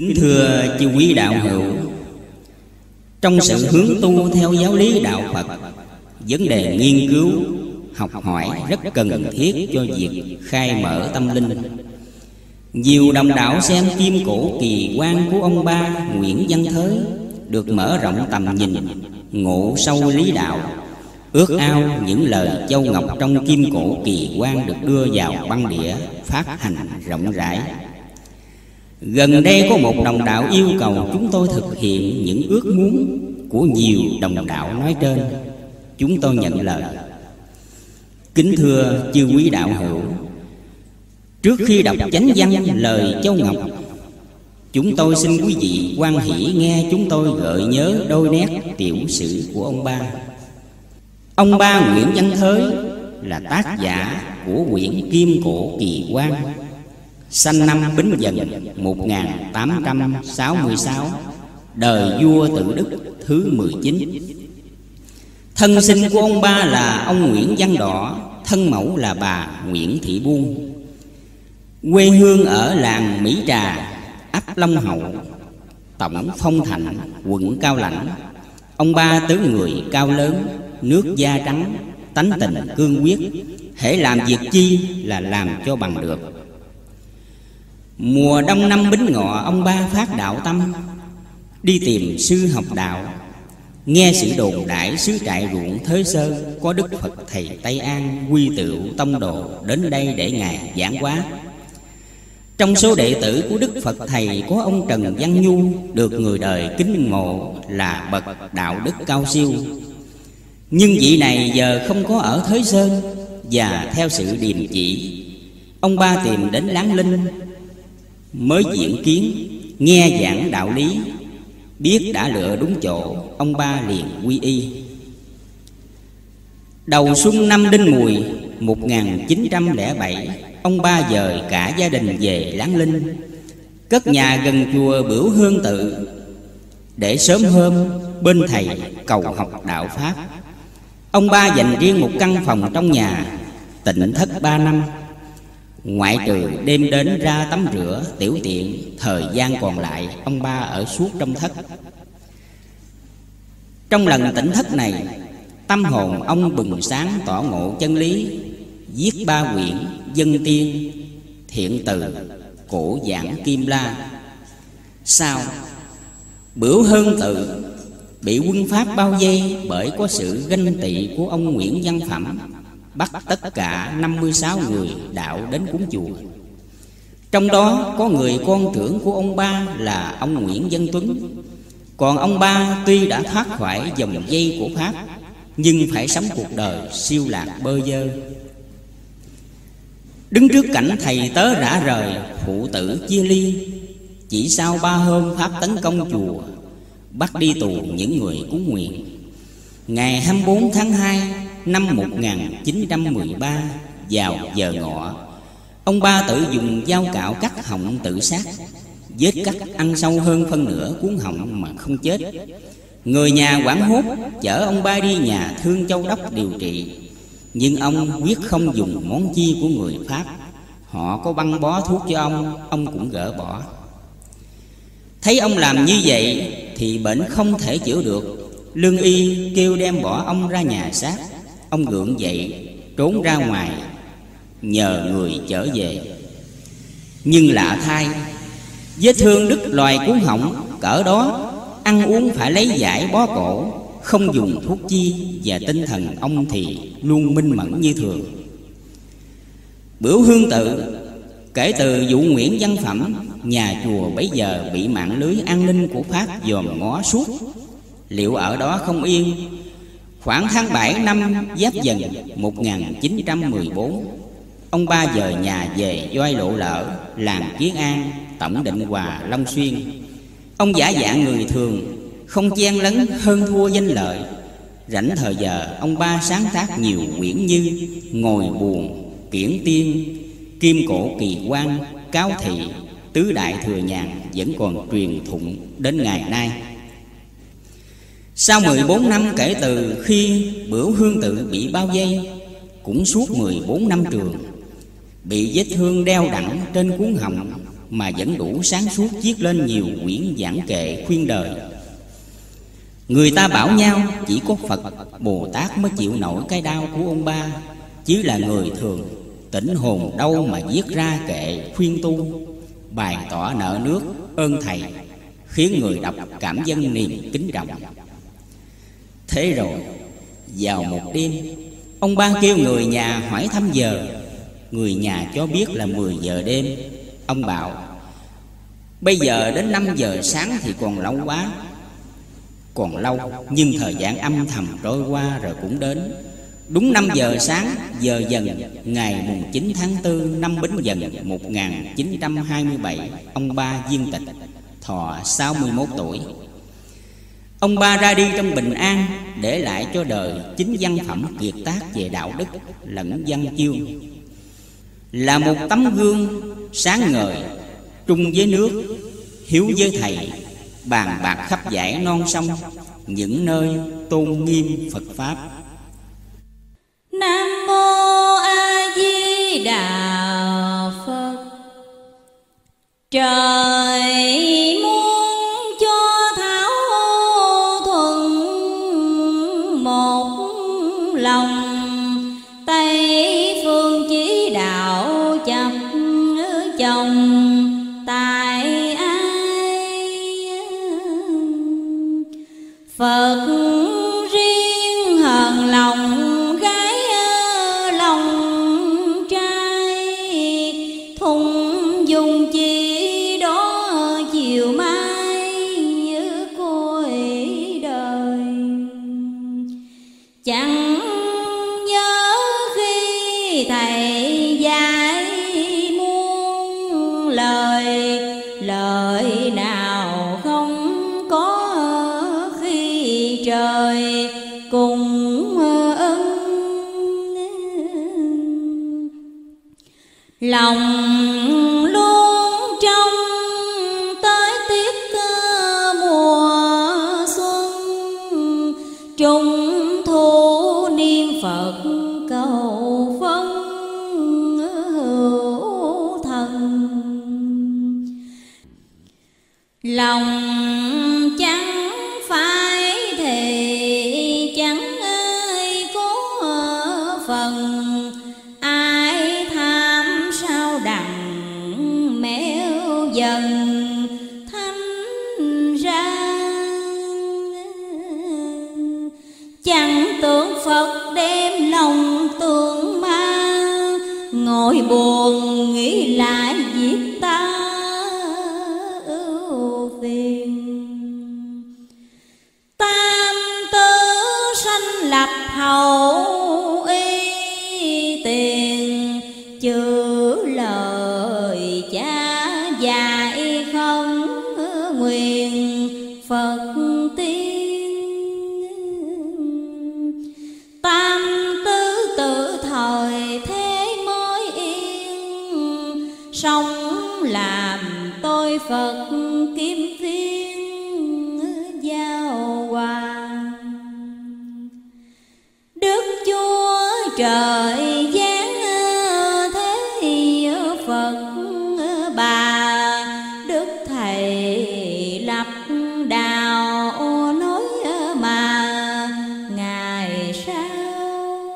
Kính thưa chư quý đạo hữu Trong sự hướng tu theo giáo lý đạo Phật Vấn đề nghiên cứu, học hỏi rất cần thiết cho việc khai mở tâm linh. Nhiều đồng đạo xem kim cổ kỳ quan của ông ba Nguyễn Văn Thới Được mở rộng tầm nhìn, ngộ sâu lý đạo Ước ao những lời châu ngọc trong kim cổ kỳ quan Được đưa vào băng đĩa, phát hành rộng rãi. Gần đây có một đồng đạo yêu cầu chúng tôi thực hiện những ước muốn của nhiều đồng đạo nói trên. Chúng tôi nhận lời. Kính thưa chư quý đạo hữu, Trước khi đọc chánh văn lời Châu Ngọc, Chúng tôi xin quý vị quan hỷ nghe chúng tôi gợi nhớ đôi nét tiểu sử của ông ba. Ông ba Nguyễn Văn Thới là tác giả của quyển Kim Cổ Kỳ Quan. Sanh năm Bính Dần 1866 Đời vua tự đức, thứ 19 Thân sinh của ông ba là ông Nguyễn Văn Đỏ, Thân mẫu là bà Nguyễn Thị Buôn Quê hương ở làng Mỹ Trà, ấp Long Hậu, Tổng Phong Thành quận Cao Lãnh. Ông ba tứ người cao lớn, Nước da trắng, Tánh tình cương quyết, Hễ làm việc chi là làm cho bằng được. Mùa đông năm bính ngọ, Ông ba phát đạo tâm, Đi tìm sư học đạo. Nghe sự đồn đại sứ trại ruộng Thới Sơ, Có Đức Phật Thầy Tây An Quy tựu tông đồ Đến đây để Ngài giảng hóa. Trong số đệ tử của Đức Phật Thầy Có ông Trần Văn Nhu, Được người đời kính mộ Là bậc đạo đức cao siêu. Nhưng vị này giờ không có ở Thới Sơn Và theo sự điềm chỉ. Ông ba tìm đến Láng Linh Mới diễn kiến, Nghe giảng đạo lý, Biết đã lựa đúng chỗ, Ông ba liền quy y. Đầu xuân năm Đinh Mùi 1907 Ông ba dời cả gia đình về Láng Linh, Cất nhà gần chùa Bửu Hương Tự, Để sớm hôm bên thầy cầu học đạo Pháp. Ông ba dành riêng một căn phòng trong nhà, Tịnh thất ba năm. Ngoại trừ đêm đến ra tắm rửa tiểu tiện Thời gian còn lại ông ba ở suốt trong thất. Trong lần tỉnh thất này Tâm hồn ông bừng sáng tỏ ngộ chân lý Viết ba quyển dân tiên Thiện từ cổ giảng kim la. Sao Bửu hơn tự Bị quân Pháp bao vây Bởi có sự ganh tị của ông Nguyễn Văn Phẩm Bắt tất cả 56 người đạo đến cúng chùa. Trong đó có người con trưởng của ông ba là ông Nguyễn Văn Tuấn. Còn ông ba tuy đã thoát khỏi dòng dây của Pháp, Nhưng phải sống cuộc đời siêu lạc bơ vơ. Đứng trước cảnh thầy tớ rã rời, Phụ tử chia ly, Chỉ sau ba hôm Pháp tấn công chùa, Bắt đi tù những người cúng nguyện. Ngày 24 tháng 2 năm 1913 vào giờ ngọ, Ông ba tự dùng dao cạo cắt họng tự sát, Vết cắt ăn sâu hơn phân nửa cuốn họng mà không chết. Người nhà quảng hốt chở ông ba đi nhà thương châu đốc điều trị. Nhưng ông quyết không dùng món chi của người Pháp. Họ có băng bó thuốc cho ông Ông cũng gỡ bỏ. Thấy ông làm như vậy Thì bệnh không thể chữa được. Lương y kêu đem bỏ ông ra nhà xác. Ông gượng dậy, trốn ra ngoài, Nhờ người trở về. Nhưng lạ thay, Vết thương đứt loài cuốn họng, Cỡ đó, Ăn uống phải lấy giải bó cổ, Không dùng thuốc chi Và tinh thần ông thì luôn minh mẫn như thường. Biểu hương tự Kể từ vụ Nguyễn Văn Phẩm, Nhà chùa bấy giờ bị mạng lưới an ninh của Pháp dòm ngó suốt. Liệu ở đó không yên? Khoảng tháng 7 năm Giáp Dần 1914 Ông ba dời nhà về Doi Lộ Lỡ, Làng Kiến An, Tổng Định Hòa Long Xuyên. Ông giả dạng người thường, Không chen lấn hơn thua danh lợi. Rảnh thời giờ, Ông ba sáng tác nhiều quyển như Ngồi buồn, Kiển tiên, Kim cổ kỳ quan, Cáo thị, Tứ đại thừa nhàn Vẫn còn truyền thụng đến ngày nay sau 14 năm kể từ khi Bửu Hương Tự bị bao vây Cũng suốt 14 năm trường Bị vết thương đeo đẳng trên cuốn họng Mà vẫn đủ sáng suốt viết lên nhiều quyển giảng kệ khuyên đời. Người ta bảo nhau chỉ có Phật Bồ Tát mới chịu nổi cái đau của ông ba Chứ là người thường tỉnh hồn đâu mà viết ra kệ khuyên tu Bàn tỏ nợ nước ơn thầy Khiến người đọc cảm dân niềm kính trọng Thế rồi. Vào một đêm, Ông ba kêu người nhà hỏi thăm giờ. Người nhà cho biết là 10 giờ đêm. Ông bảo, Bây giờ đến 5 giờ sáng thì còn lâu quá. Còn lâu, Nhưng thời gian âm thầm trôi qua rồi cũng đến. Đúng 5 giờ sáng, giờ dần, Ngày mùng 9 tháng 4 năm Bính Dần 1927 Ông ba viên tịch, Thọ 61 tuổi. Ông ba ra đi trong bình an Để lại cho đời chính văn phẩm kiệt tác về đạo đức lẫn văn chương Là một tấm gương sáng ngời Trung với nước, hiếu với thầy Bàn bạc khắp giải non sông Những nơi tôn nghiêm Phật Pháp. Nam Mô A Di Đà Phật. Trời lòng. Phật kim thiên giao hoàng. Đức chúa trời giáng thế phật bà. Đức thầy lập đạo nói mà. Ngày sau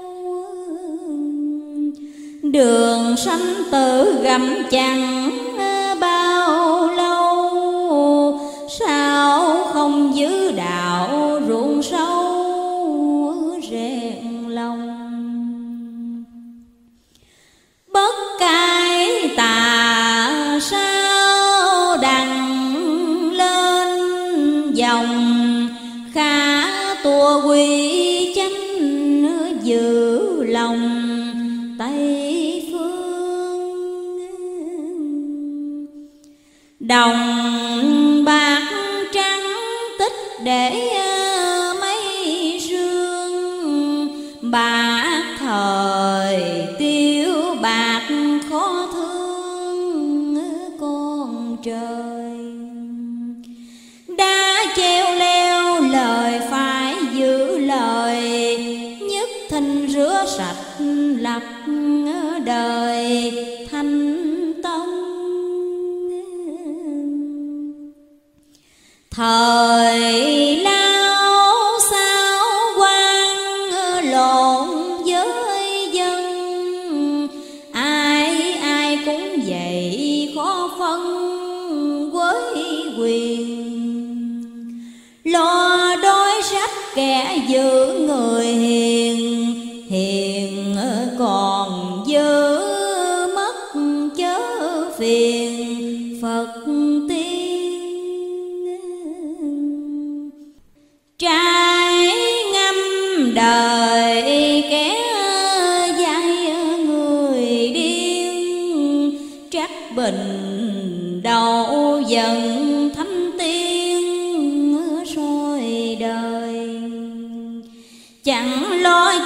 đường sanh tử gầm chẳng đồng bạc trắng tích để ờ, mấy rương bạc thời tiêu bạc khó thương, con trời. Đã treo leo lời phải giữ lời, nhất thanh rửa sạch lập ờ, đời. Thanh thời lao sao quan lộn với dân? Ai ai cũng vậy khó phân với quyền. Lo đói rách kẻ giữ người hiền hiền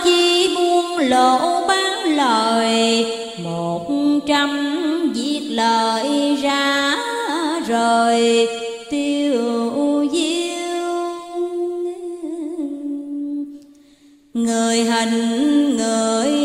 chi buông lỗ bán lời, một trăm viết lời ra rồi tiêu diêu người hình người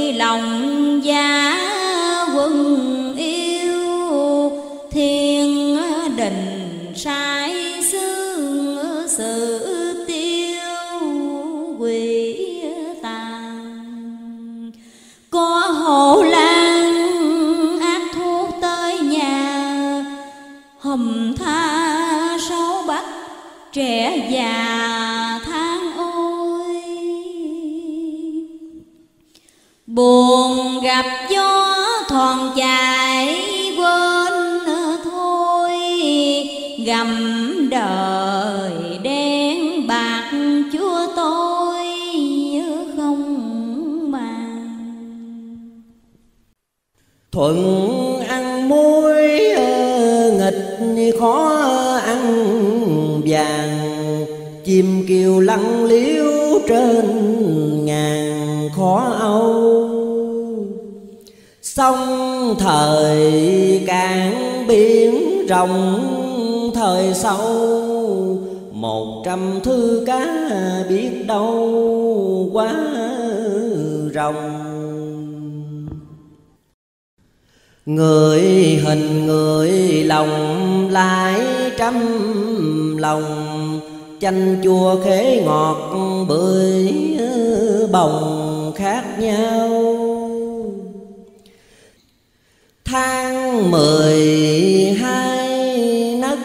thuận ăn muối ờ, nghịch khó ăn vàng. Chim kiều lăng liếu trên ngàn khó âu. Sông thời cạn biển rộng thời sâu. Một trăm thư cá biết đâu quá rồng. Người hình người lòng lại trăm lòng, Chanh chua khế ngọt bưởi bồng khác nhau. Tháng mười hai, nấc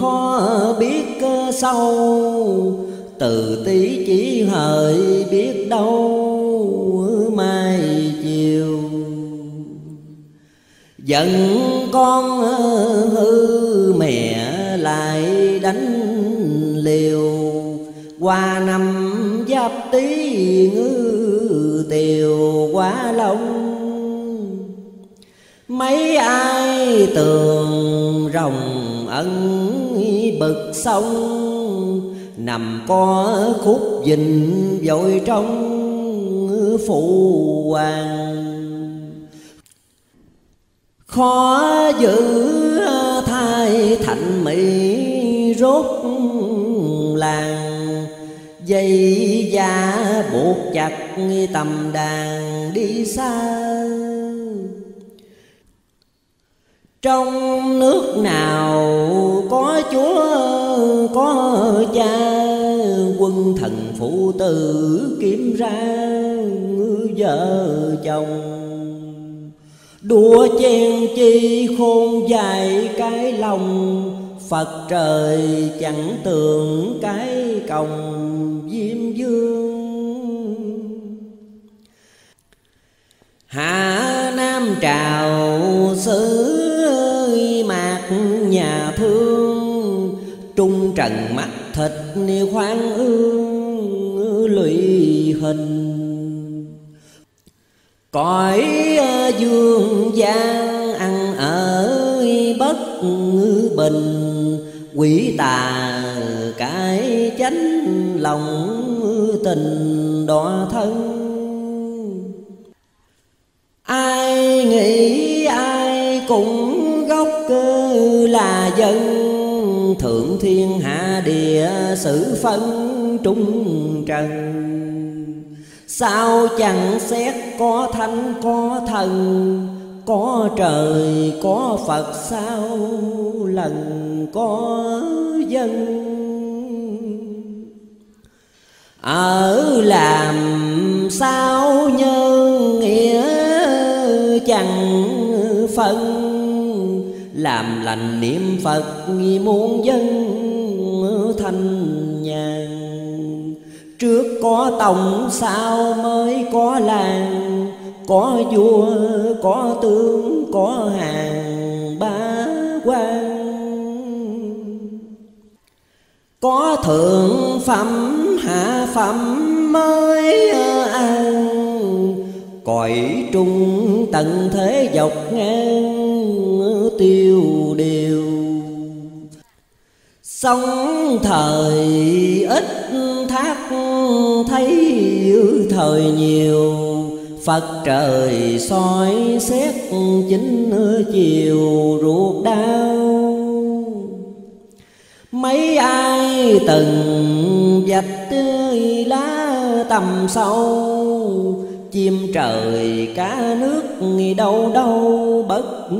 khó biết sâu, Từ tí chỉ hợi biết đâu. Giận con ờ, hư mẹ lại đánh liều. Qua năm giáp tí ngư tiều quá long Mấy ai tường rồng ân bực sông, Nằm có khúc dình vội trong phụ hoàng khó giữ thai thành mỹ rốt làng, dây da buộc chặt tầm đàn đi xa. Trong nước nào có chúa, có cha, quân thần phụ tử kiếm ra vợ chồng. Đua chen chi khôn dài cái lòng, Phật trời chẳng tưởng cái còng diêm dương. Hạ Nam trào xứ mạc nhà thương, Trung trần mắt thịt khoan ương lụy hình. Cõi dương gian ăn ở bất bình. Quỷ tà cái chánh lòng tình đọa thân. Ai nghĩ ai cũng gốc cơ là dân. Thượng thiên hạ địa sử phân trung trần. Sao chẳng xét có thánh, có thần, Có trời, có Phật? Sao lần có dân? Ở làm sao nhân nghĩa chẳng phân? Làm lành niệm phật muôn dân thanh nhàn trước có tổng sao mới có làng, có vua, có tướng, có hàng ba quan. Có thượng phẩm, hạ phẩm mới ăn cõi trung tận thế dọc ngang, tiêu điều sống thời ít thác, thấy thời nhiều. Phật trời soi xét chính chiều ruột đau. Mấy ai từng dạch tươi lá tầm sâu, Chim trời cá nước đâu đâu bất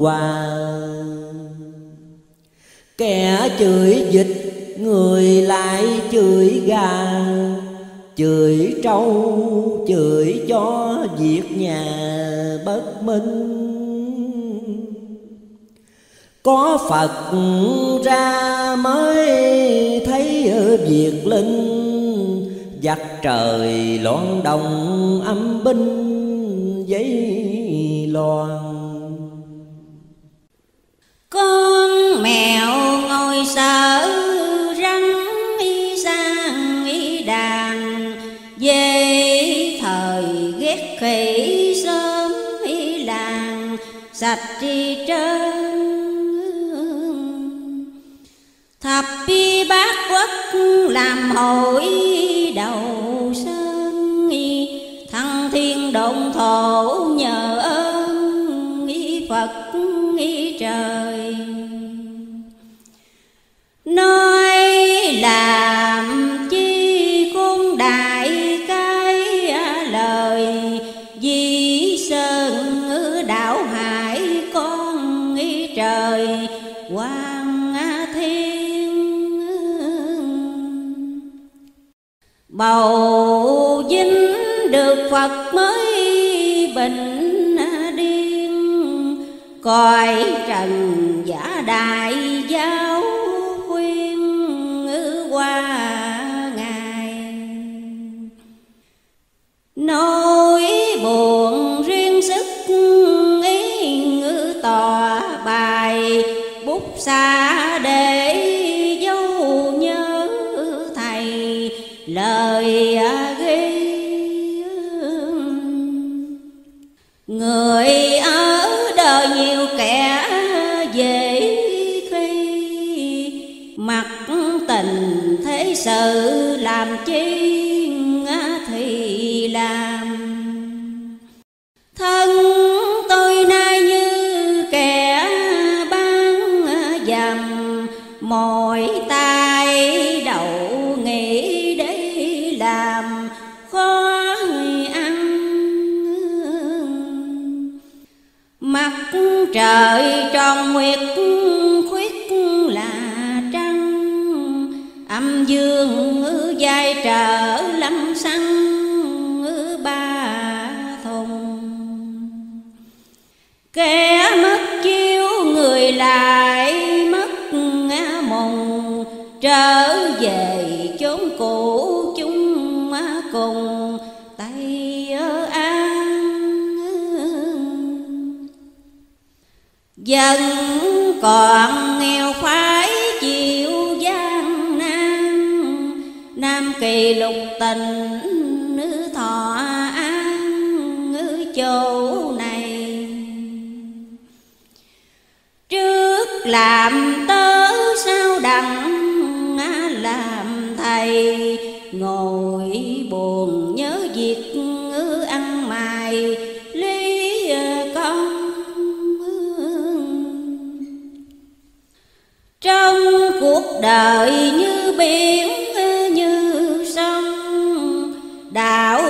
hòa. Kẻ chửi dịch người lại chửi gà. Chửi trâu, chửi cho việc nhà bất minh. Có Phật ra mới thấy việc linh giặc trời loạn đồng âm binh, giấy loan con mèo ngồi sợ rắn y sang y đàn về thời ghét khỉ sớm y làng, sạch đi trơn. Thập y bát quốc làm hội đầu sơn thăng thiên động thổ nhờ ơn trời. Nói làm chi cung đại cái à, lời di sơn đảo hải con nghĩ trời. Quang à, thiên bầu dính được phật mới bình coi trần giả đại giáo khuyên qua ngài. Nỗi buồn riêng sức ý ngữ tòa bài, bút xa để dấu nhớ thầy, lời ghi người sự làm chi thì làm. Thân tôi nay như kẻ bán dầm, mỏi tay đậu nghĩ để làm khó ăn. Mặt trời tròn nguyệt âm dương dài trở lâm xăng ba thùng kẻ mất chiếu người lại mất mùng trở về chốn cũ chúng cùng tay an dân còn nghèo khoai kỳ lục tình, nữ thọ an ngữ chỗ này. Trước làm tớ sao đặng làm thầy. Ngồi buồn nhớ việc ăn mài, lý ờ, con trong cuộc đời như biển đạo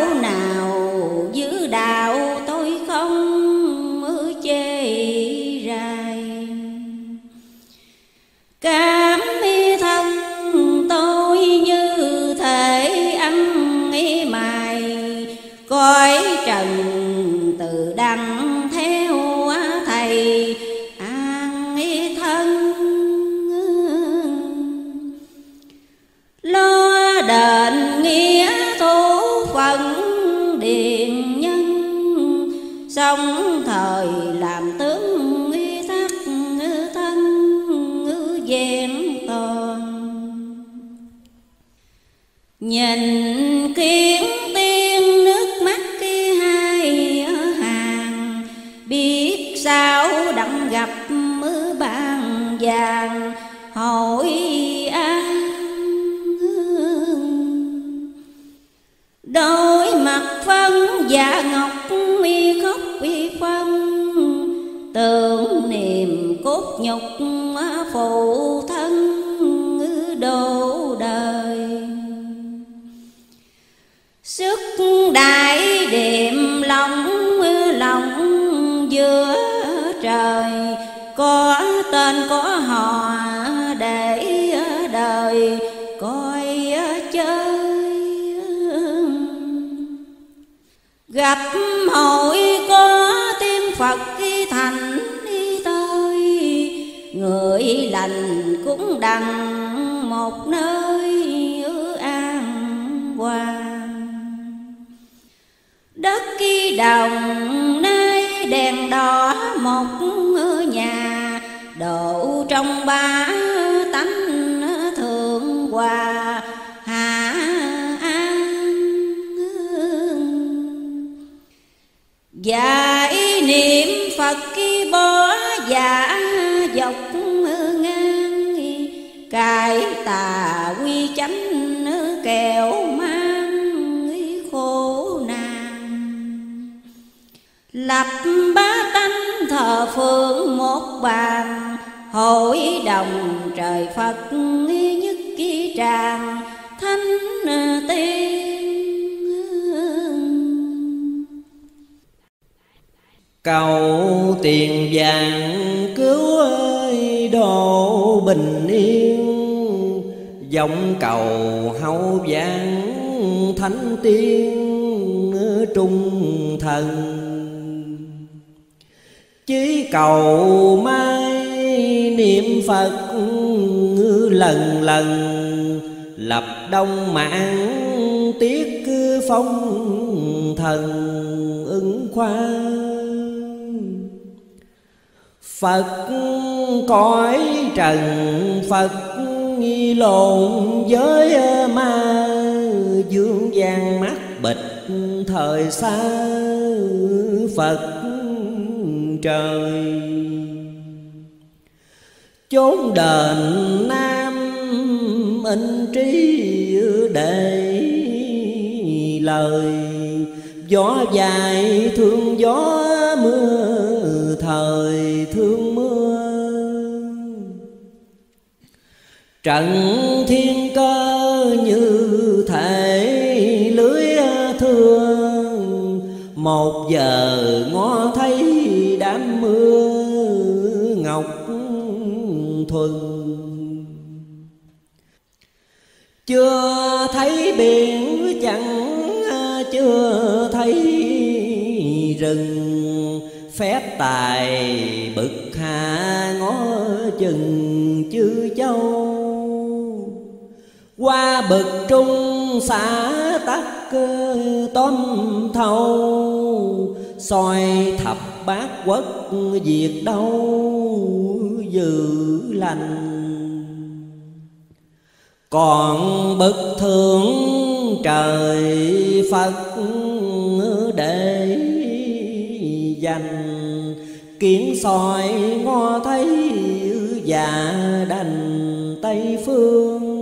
trong thời làm tướng nghi thắt thân vẹn toàn nhìn kiến tiên nước mắt kia hai ở hàng, biết sao đặng gặp mưa bàn vàng, hỏi an đôi mặt phân dạ ngọc quý phân tưởng niềm cốt nhục phụ thân đổ đời. Sức đại điểm lòng lòng giữa trời, có tên, có họ để đời, coi chơi. Gặp hội phật khi thành đi tới. Người lành cũng đằng một nơi an hoàng đất kỳ đồng nay đèn đỏ một nhà. Độ trong ba tánh thượng hòa. Hạ an và niệm phật khi bỏ giả dọc ngang, cải tà quy chánh kẹo mang khổ nạn. Lập ba tánh thờ phượng một bàn, hội đồng trời phật nhất ký tràng, thánh tiên cầu tiền vàng cứu ơi độ bình yên. Giọng cầu hậu vàng thánh tiên, trung thần. Chí cầu mai niệm phật lần lần, lập đông mạng tiết phong thần ứng khoan Phật cõi trần, Phật nghi lộn với ma, Dương gian mắt bịch thời xa Phật trời. Chốn đền Nam in trí để lời Gió dài, thương gió mưa, thời thương mưa. Trận thiên cơ như thể lưới thương, Một giờ ngó thấy đám mưa ngọc thuần. Chưa thấy biển chẳng chưa thấy rừng, phép tài bực hạ ngó chừng chư châu. Qua bực trung xã tắc tóm thâu soi thập bát quốc diệt đâu dự lành. Còn bậc thượng trời phật để dành. Kiến soi ngó thấy già đành tây phương.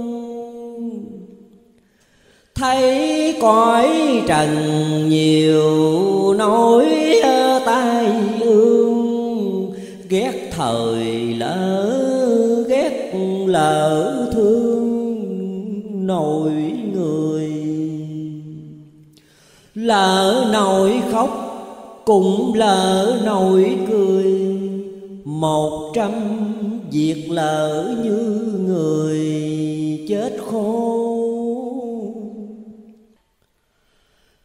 Thấy cõi trần nhiều, nỗi tai ương. Ghét thời lỡ, ghét lỡ thương. Nổi lỡ nổi khóc, cũng lỡ nổi cười. Một trăm việc lỡ như người chết khô.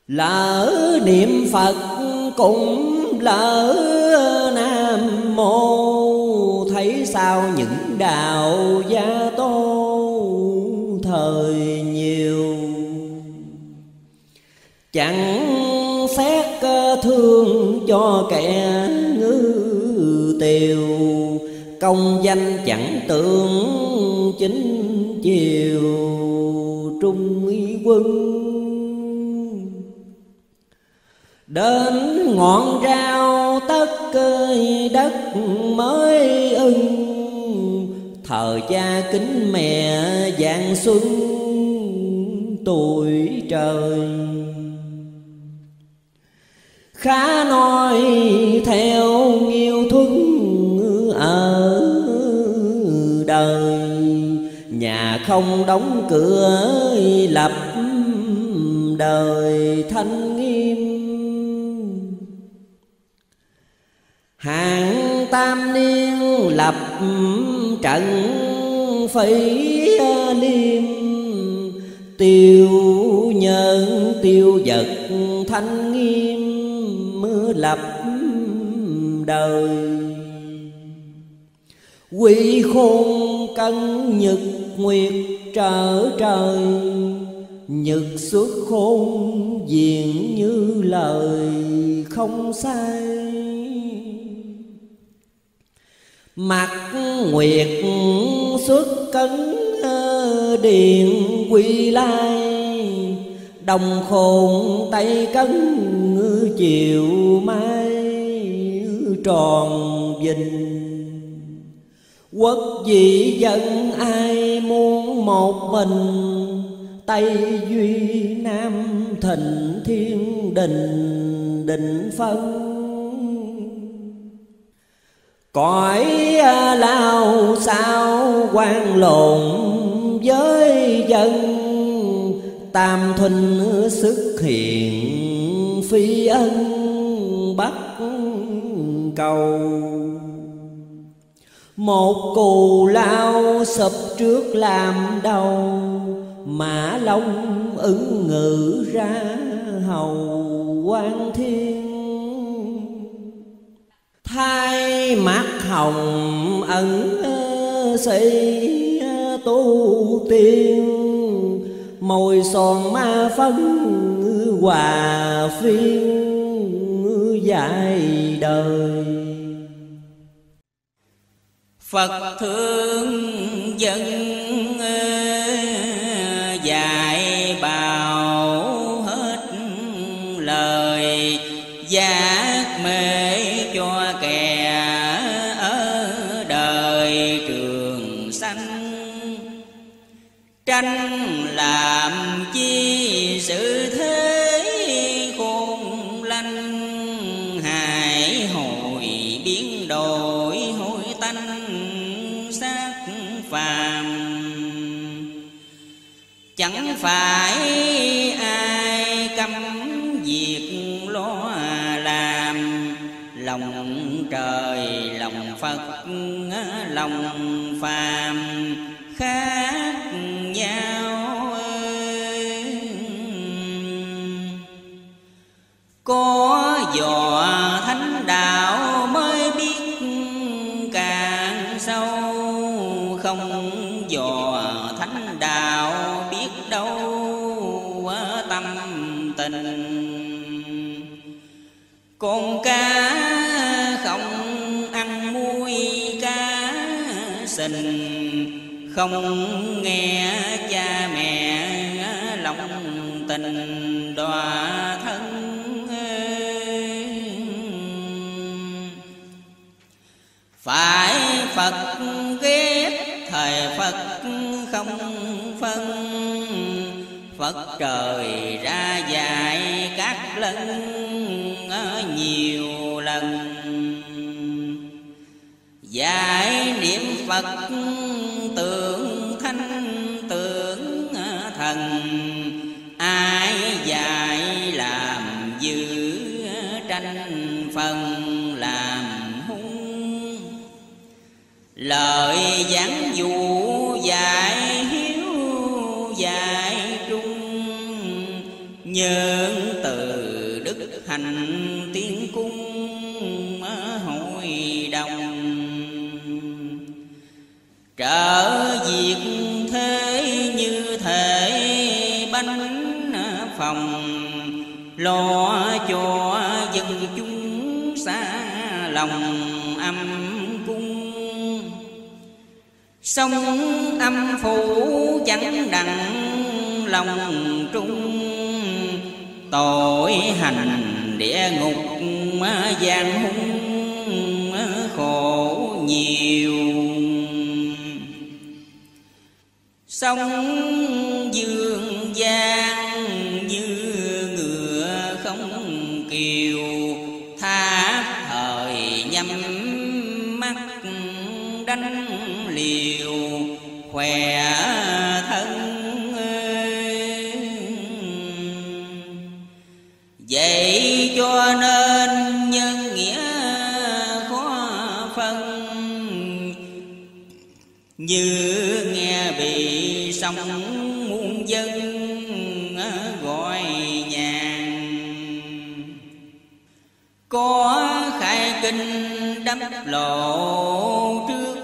Lỡ niệm phật cũng lỡ nam mô. Thấy sao những đạo gia tô thời chẳng xét ờ, thương cho kẻ ngư tiều, công danh chẳng tưởng chính chiều, trung quân. Đến ngọn rau tất cơi đất mới ưng, thờ cha kính mẹ dạng xuân tuổi trời khá nói theo nghiêu thuốc ở đời. Nhà không đóng cửa lập đời thanh nghiêm. Hạng tam niên lập trận phỉ liêm. Tiêu nhân tiêu vật thanh nghiêm lập đời. Quỷ khôn cân nhật nguyệt trở trời, Nhật xuất khôn diện như lời không sai. Mặt nguyệt xuất cấn ờ, điện quy lai Đồng khôn tay cấn chiều mai tròn vinh Quốc dị dân ai muốn một mình, Tây Duy Nam Thịnh Thiên Đình, Định Phân. Cõi à, lao sao quan lộn với dân Tam thuần xuất hiện phi ân bắt cầu. Một cù lao sụp trước làm đầu, Mã long ứng ngự ra hầu quan thiên. Thay mắt hồng ẩn ờ, xây ờ, tu tiên. Mồi son ma phấn hòa phiên dài đời. Phật thương dân phải ai cấm việc lo làm? Lòng trời, lòng phật lòng phàm, khác nhau có dò không nghe cha mẹ lòng tình đọa thân. Phải phật ghét thời phật không phân. Phật trời ra dạy các lần ờ, nhiều lần. Dạy niệm phật tượng thanh tượng thần, ai dạy làm dữ tranh phần làm hung? Lời giảng dụ dạy hiếu dạy trung nhân từ đức hành trở việc thế như thể bánh phòng lo cho dân chúng xa lòng âm cung. Sông âm phủ chẳng đặng lòng trung, tội hành địa ngục gian hung. Sông dương gian như ngựa không kiều, tha thời nhắm mắt đánh liều. Khỏe thân vậy cho nên nhân nghĩa khó phân. Như sống muôn dân à, gọi nhàn. Có khai kinh đắp lộ trước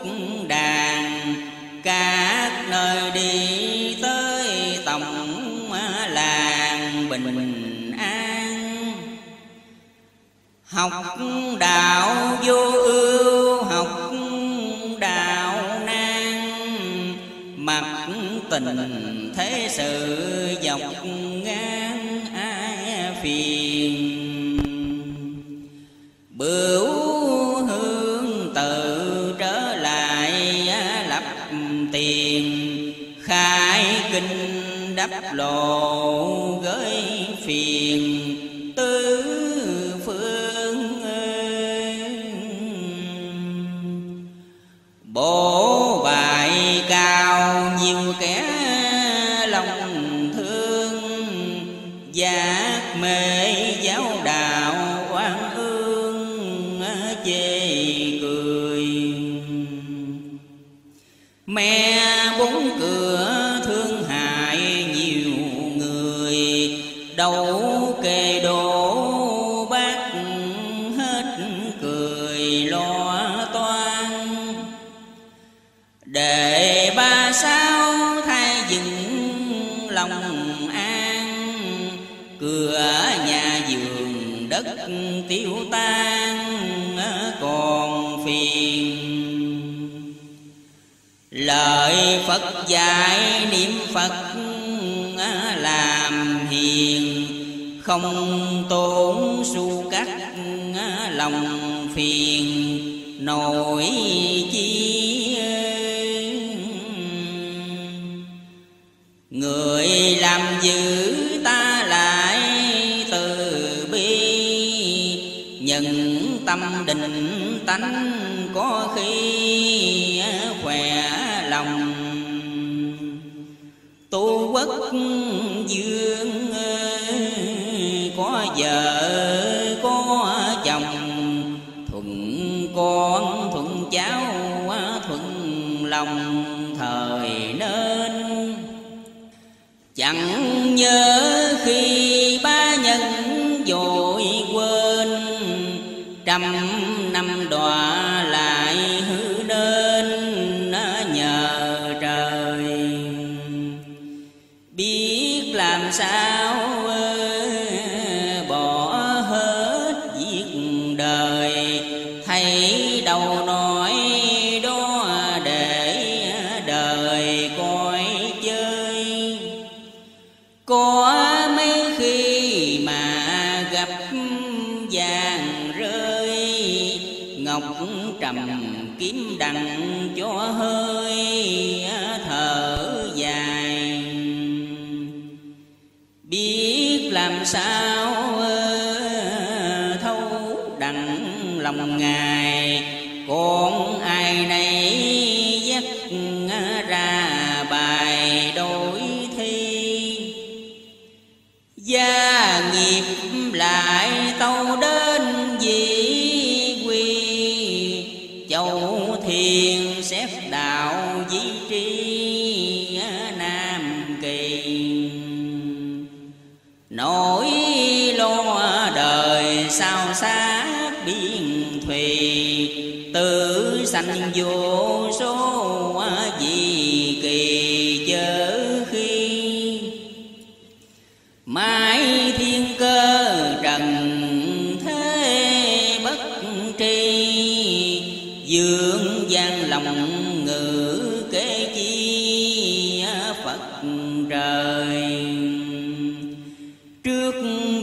đàn, các nơi đi tới tổng à, làng bình an. Học đạo vô ương tình thế sự dọc ngang ai phiền. Bửu hương tự trở lại lập tiền, khai kinh đắp lộ gửi phiền. Nhiều kẻ tiêu tan ờ, còn phiền. Lời phật dạy niệm phật ờ, làm hiền, không tốn su cắt ờ, lòng phiền. Nổi chi người làm dữ tánh có khi khỏe lòng. Tu quốc dương có vợ, có chồng. Thuận con, thuận cháu, thuận lòng thời nên. Chẳng nhớ khi ba nhân dội quên trăm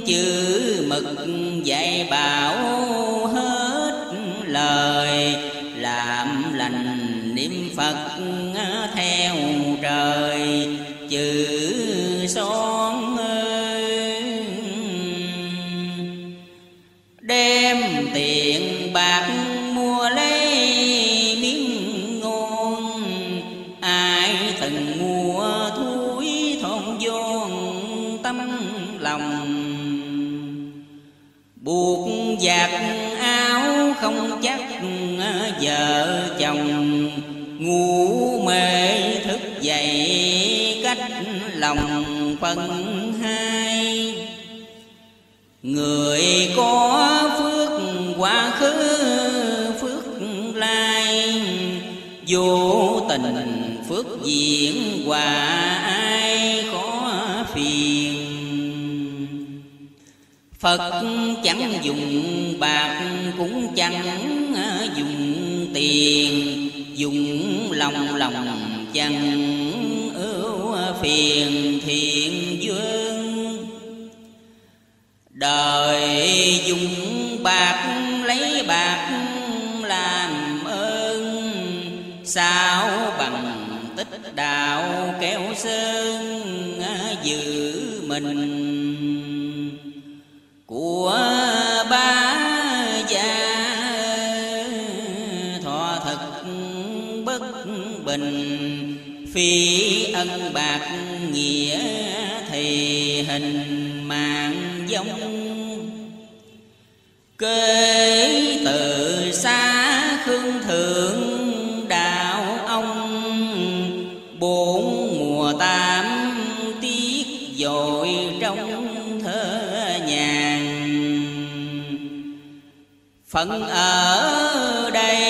chưa chẳng dùng bạc cũng chẳng à, dùng tiền dùng lòng lòng chẳng ưu phiền. phận ở đây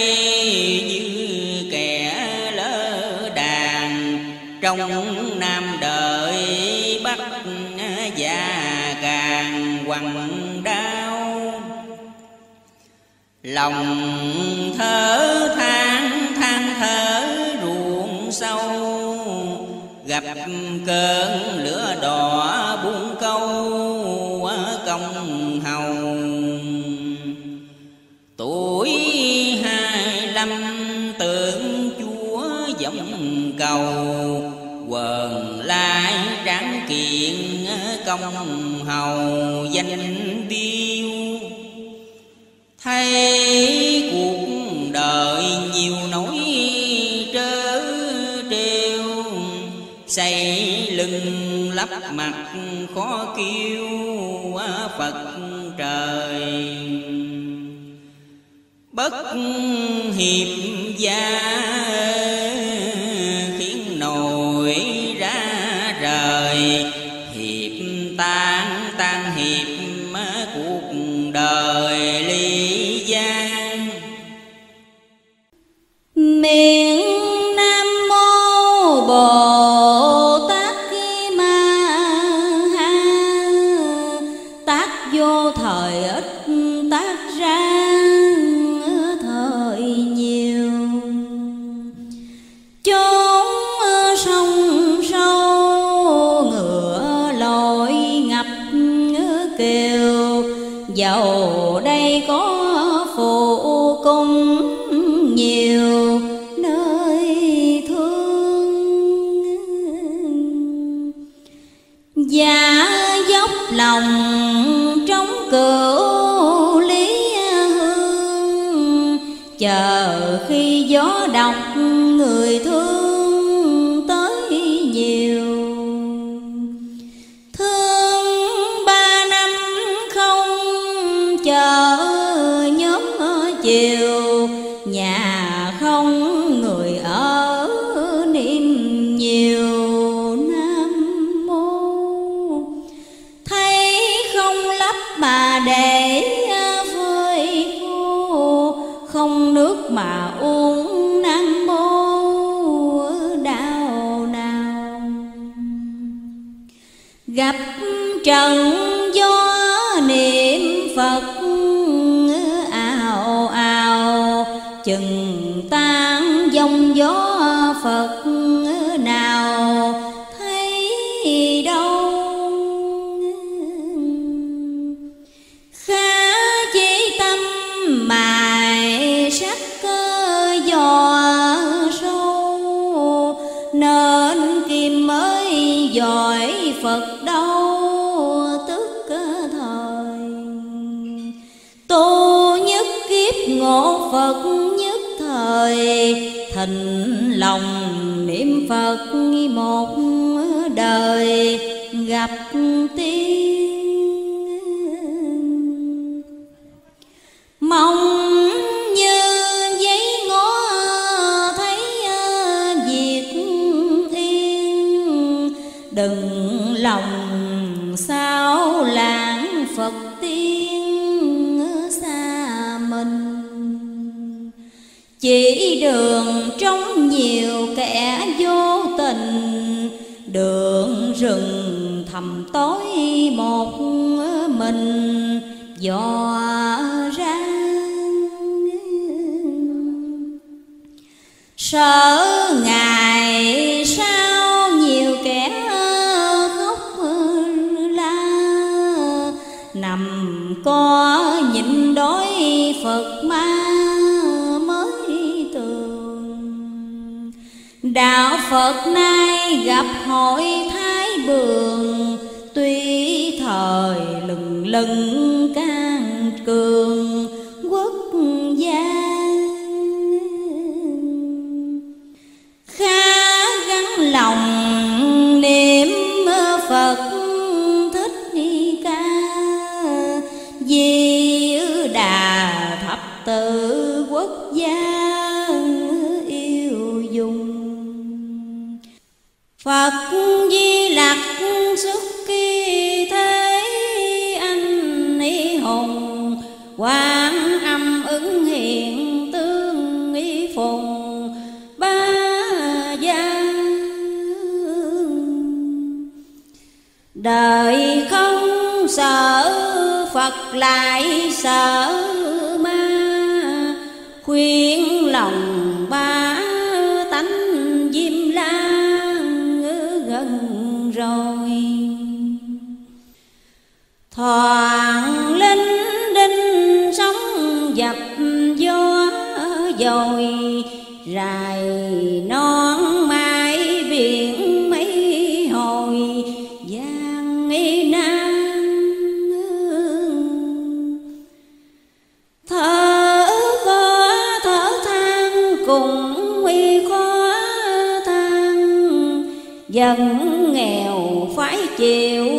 như kẻ lỡ đàn trong nam đời bắt già càng quằn đau. Lòng thở than than thở ruộng sâu, gặp cơn lửa đỏ đầu. Quần lai tráng kiện công hầu danh tiêu. Thay cuộc đời nhiều nỗi trớ trêu, xây lưng lắp mặt khó kêu phật trời. Bất hiệp gia đời gặp tiên mong như giấy ngó thấy à, việc yên đừng lòng sao lãng phật tiên xa mình. Chỉ đường trong nhiều kẻ vô tình đường tối một mình, dò ra sợ ngày sau nhiều kẻ khóc la, nằm có nhịn đối phật ma mới tường. Đạo phật nay gặp hội thái bường tuy thời lừng lừng can cường quốc gia, khá gắn lòng niệm phật thích đi ca. Vì đà thập tự quốc gia yêu dùng. Phật di lặc quán âm ứng hiện tương ý phùng ba gia đời không sợ, phật lại sợ ma. Khuyên lòng ba tánh diêm la gần rồi. Thoảng dập gió dồi, rài non mãi biển mấy hồi. Giang nam thở có thở than cùng nguy khó than. Dần nghèo phải chịu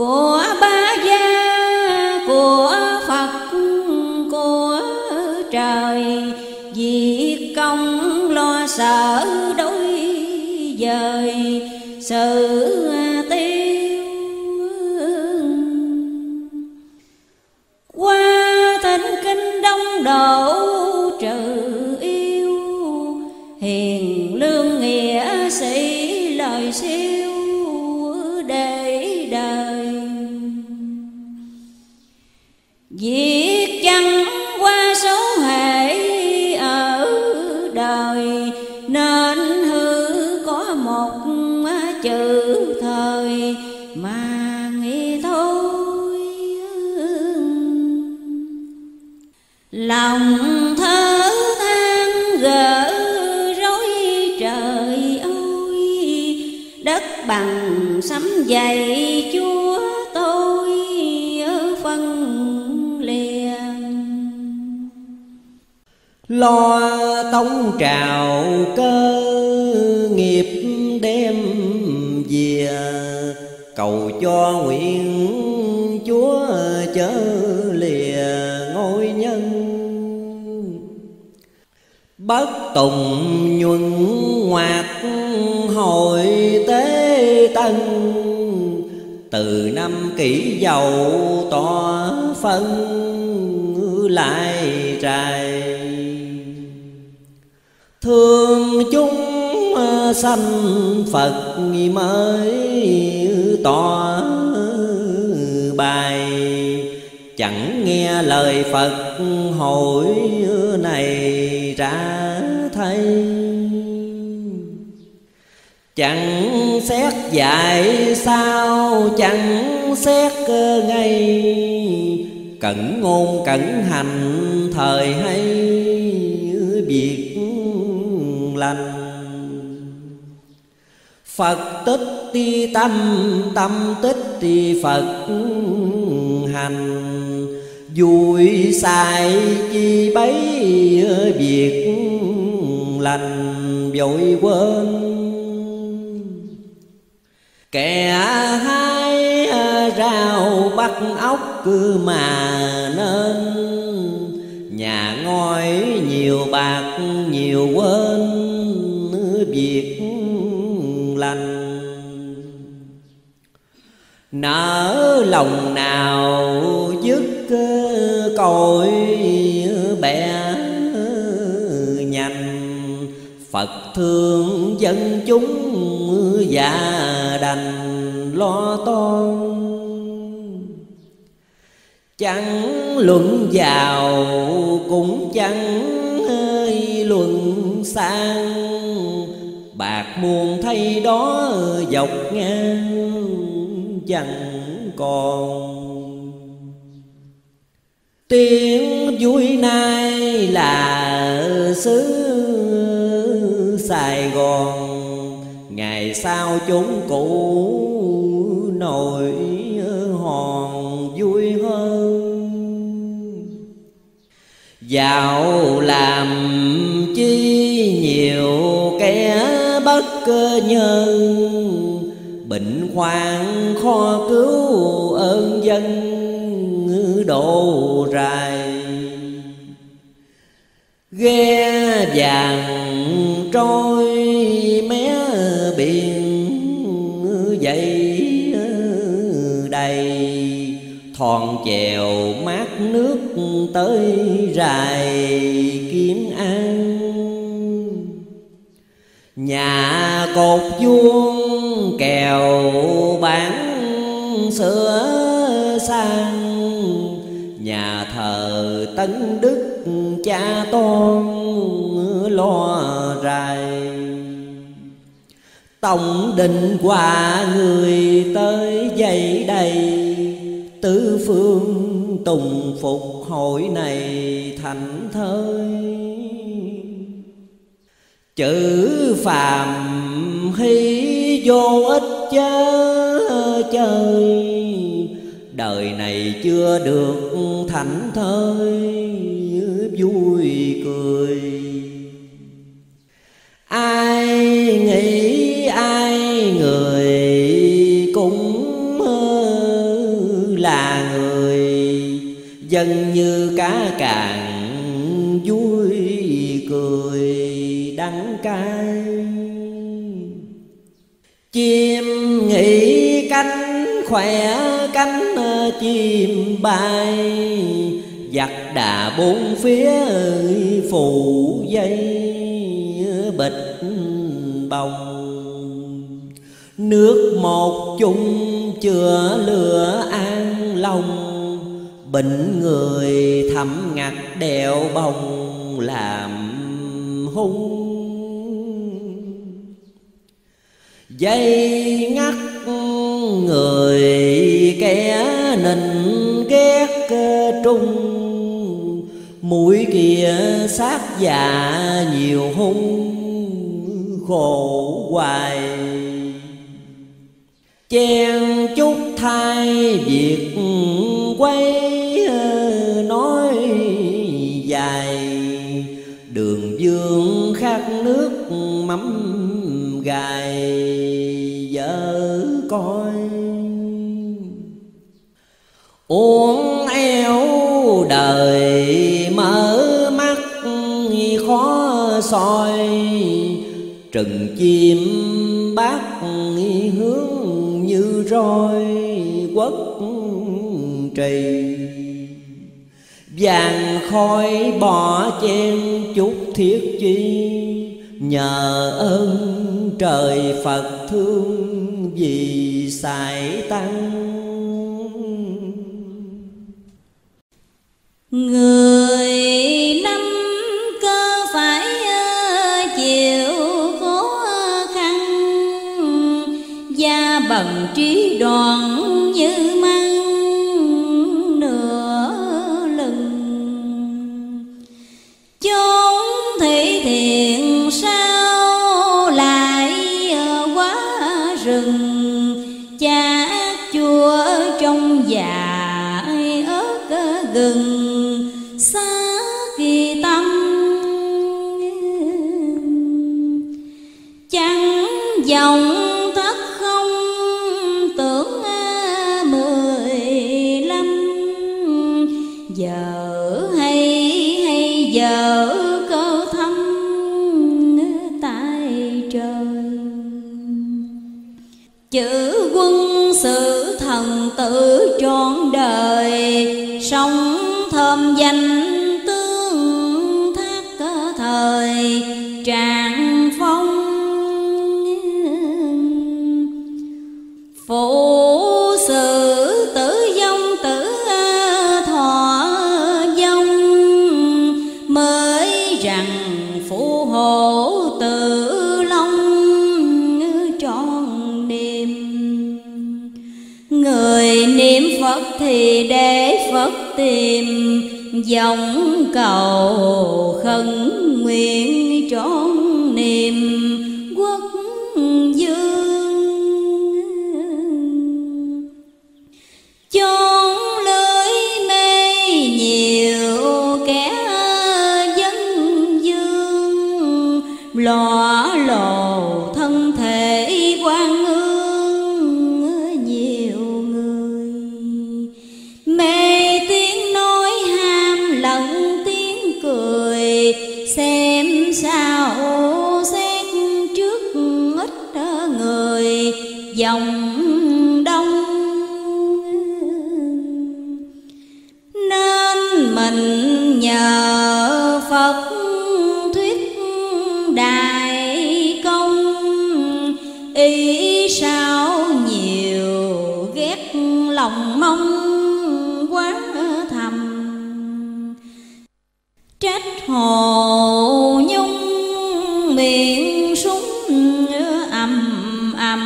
của ba gia, của phật, của trời. Vì công lo sợ đối dời, sự tiêu qua thỉnh kinh đông đầu Việc chẳng qua số hệ ở đời, Nên hư có một chữ thời mà nghĩ thôi. Lòng thở than gỡ rối trời ơi, Đất bằng sấm dày lo tống trào cơ nghiệp đem về, cầu cho nguyện chúa chớ lìa ngôi nhân. Bất tùng nhuận ngoạt hội tế tân, từ năm kỷ dầu tỏ phân lại trài thương chúng à, sanh phật mới tỏ bài. Chẳng nghe lời phật hội này ra thấy. Chẳng xét dạy sao, chẳng xét ngay. Cẩn ngôn cẩn hành thời hay việc lành Phật tích ti tâm tâm tích ti Phật hành. Vui sai chi bấy việc lành vội quên. Kẻ hai rào bắt ốc cứ mà nên. Nhà ngói nhiều bạc nhiều quên việc lành. Nở lòng nào dứt cội bẻ nhanh phật thương dân chúng già đành lo toan. Chẳng luận giàu cũng chẳng luận sang bạc muôn thay đó dọc ngang, chẳng còn. Tiếng vui nay là xứ Sài Gòn. Ngày sau chúng cũ nổi hòn vui hơn. Giàu làm bất cơ nhân. Bệnh khoan khó cứu ơn dân độ rài. Ghe vàng trôi mé biển dậy đầy. Thòn chèo mát nước tới rài kiếm ăn. Nhà cột vuông kèo bán sữa sang. Nhà thờ tấn đức cha tôn lo rài Tổng định hòa người tới dậy đầy Tứ phương tùng phục hội này thành thơi. Chữ phàm hy vô ích chớ chơi. Đời này chưa được thảnh thơi, vui cười. Ai nghĩ ai người cũng là người, Dân như cá càng vui cay. Chim nghỉ cánh khỏe, cánh ờ, chim bay. Giặt đà bốn phía phù dây ờ, bịch bồng. Nước một chung chữa lửa an lòng bệnh người thầm ngặt đèo bồng làm hung. Dây ngắt người kẻ nịnh ghét trung. Mũi kia sát dạ nhiều hung, khổ hoài. Chen chút thay việc quay nói dài. Đường dương khát nước mắm gài vợ coi. Uống éo đời mở mắt khó soi. Trừng chim bát hướng như roi quất trì. Vàng khói bỏ chen chút thiết chi nhờ ơn trời phật thương vì sải tăng. Người năm cơ phải ờ, chịu khó khăn, gia bằng trí đoàn tử trọn đời sống thơm danh tương thác cả thời. tìm dòng cầu khấn nguyện trọn niềm hồ nhung miệng súng âm âm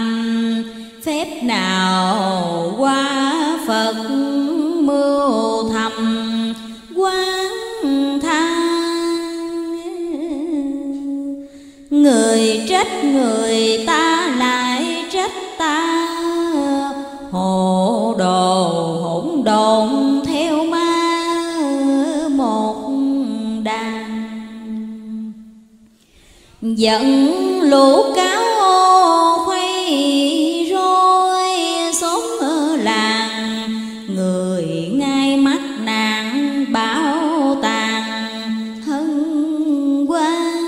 phép nào qua phật mưu thầm quán tha người trách người ta lại trách ta, hồ đồ hỗn độn giận lũ cáo khuây rối, xóm ở làng, người ngay mắt nàng bảo tàng hân quang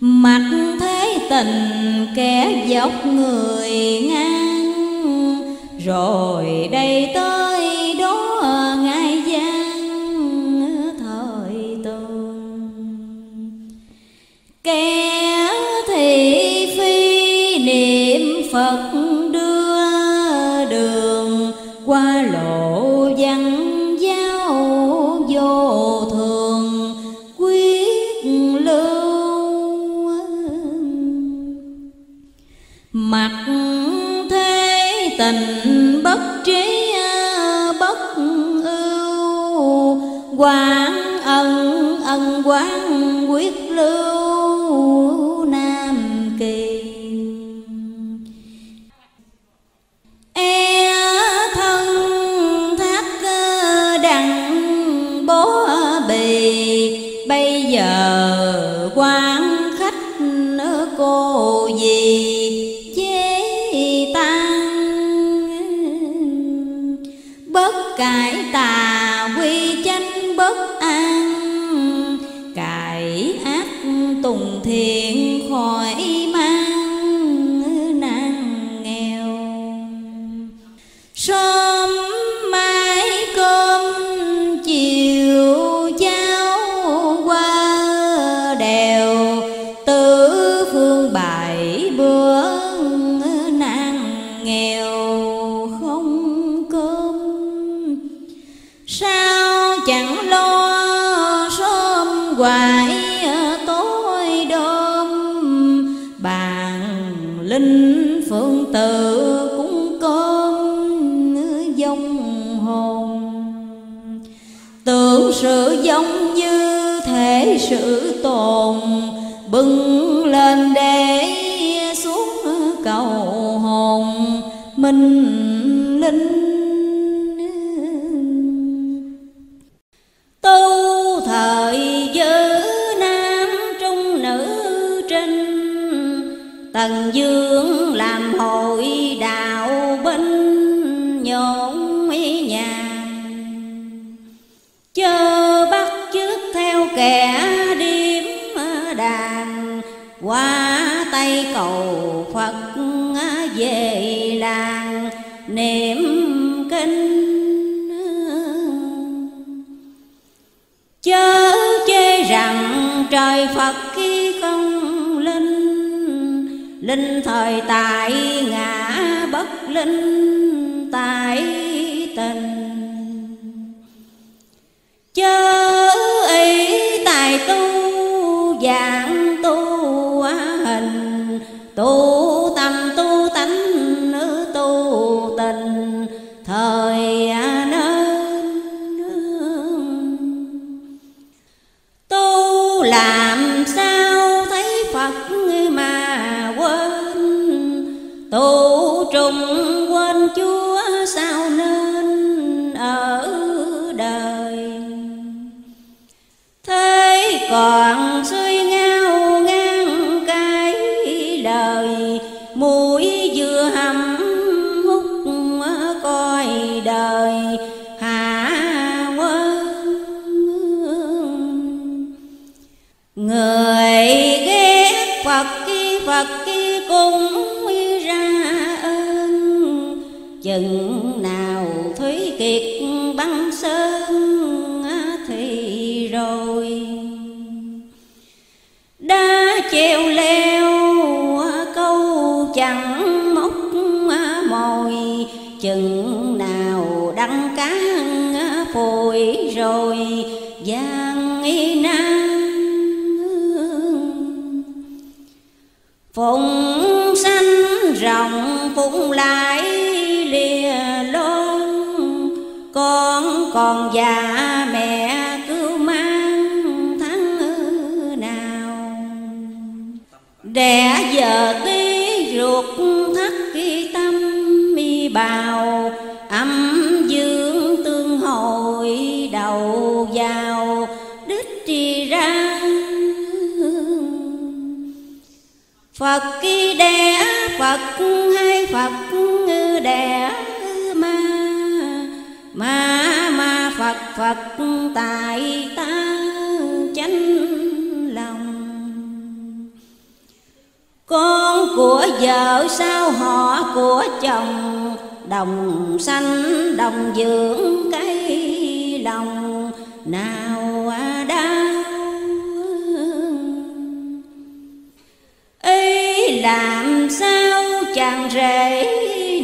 mặt thế tình kẻ dốc người ngang, rồi trời phật khi không linh linh thời tại ngã bất linh tại tình chớ ý tài tu, dạng tu hình, tu tu quên chúa sao nên ở đời. Thế còn suy ngao ngang cái đời, mũi vừa hầm hút coi đời, hạ quân người ghét phật khi phật khi cũng chừng nào thúy kiệt băng sơn thì rồi. Đã treo leo câu chẳng móc mồi. Chừng nào đăng cá phôi rồi giang y nam phụng xanh rộng phụng lại còn già mẹ cứu mang tháng nào. Đẻ giờ tí ruột thắt khi tâm mi bào, âm dương tương hội đầu vào, đích trì ra Phật khi đẻ, Phật hay Phật đẻ ma Ma ma Phật Phật tại ta chánh lòng. Con của vợ sao họ của chồng? Đồng sanh, đồng dưỡng cái lòng. Nào à đau. Ý làm sao chàng rể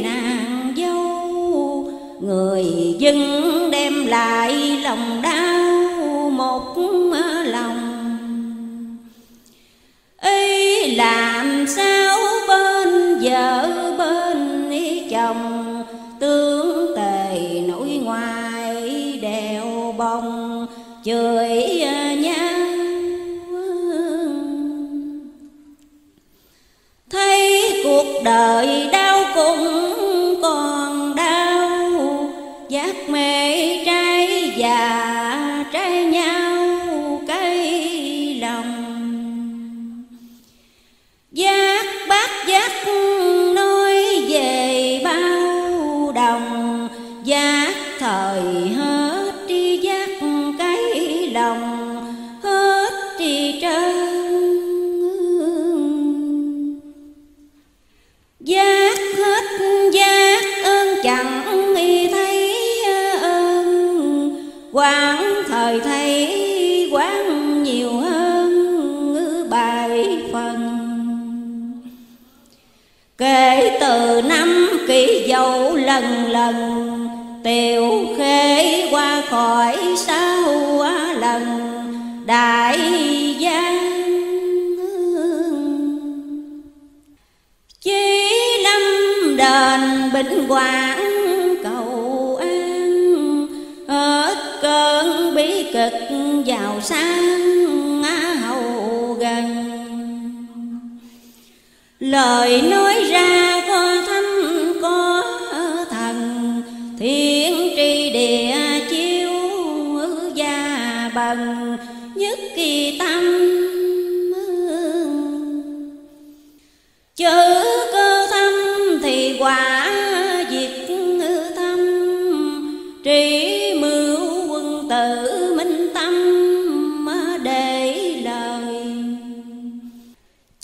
nàng dâu? Người dân đem lại lòng đau một ờ, lòng. Ý làm sao bên vợ bên ý chồng, tướng tề nỗi ngoài đèo bông chơi lần lần tiểu khế qua khỏi sáu lần, đại giang chí lâm đền bình quảng cầu an, hết cơn bí cực giàu sang hầu gần. Lời nói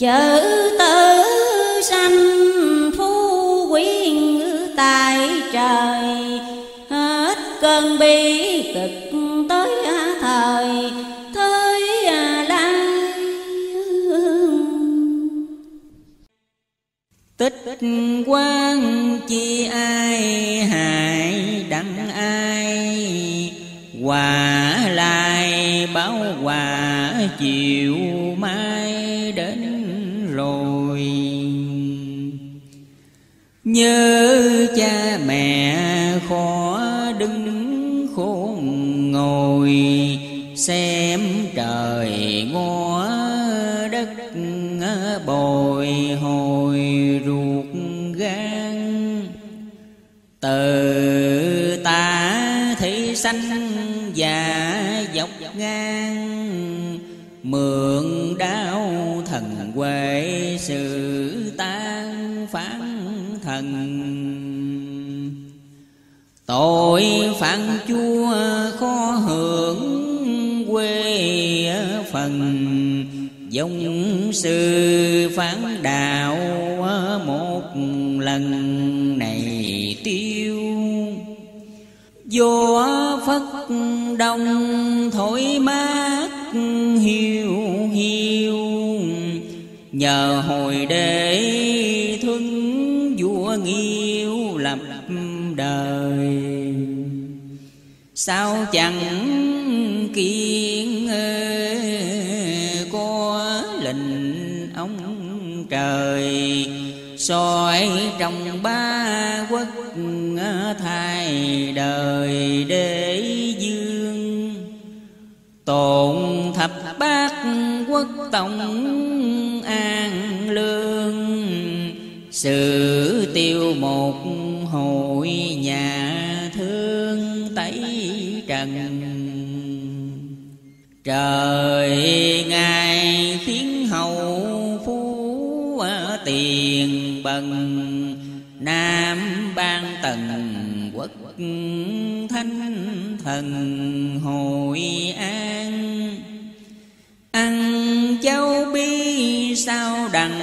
chữ tử sanh phú quý tại trời, hết cơn bi cực tới thời thời lai. Tích quan chi ai, hại đặng ai Quả lai báo quả chịu Nhớ cha mẹ khó đứng khôn ngồi, Xem trời ngó đất bồi hồi ruột gan. Từ ta thấy xanh và dọc ngang Tội phản chúa khó hưởng quê phần. Dòng sư phán đạo một lần này tiêu. Gió phất đông thổi mát hiu hiu. Nhờ hồi đế Sao chẳng kiên ờ, có lệnh ông trời? Soi trong ba quốc ờ, thay đời đế dương. Tồn thập bát quốc tổng an lương. Sự tiêu một hội nhà thương tây trần. Trời ngài khiến hậu phú tiền bần, nam ban tần quốc thánh thần hội an. Ăn cháu bi sao đặng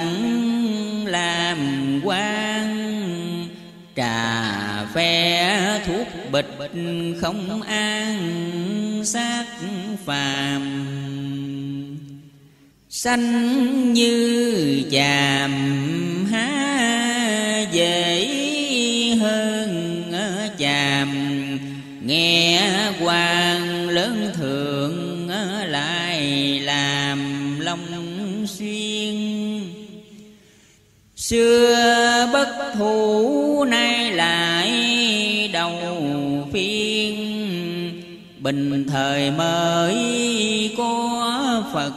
làm quan, trà phe thuốc bịch không an sát phàm. Xanh như chàm há dễ hơn chàm. Nghe quan lớn thượng lại làm long xuyên. Xưa bất thủ nay lại đầu bình thời mới có phật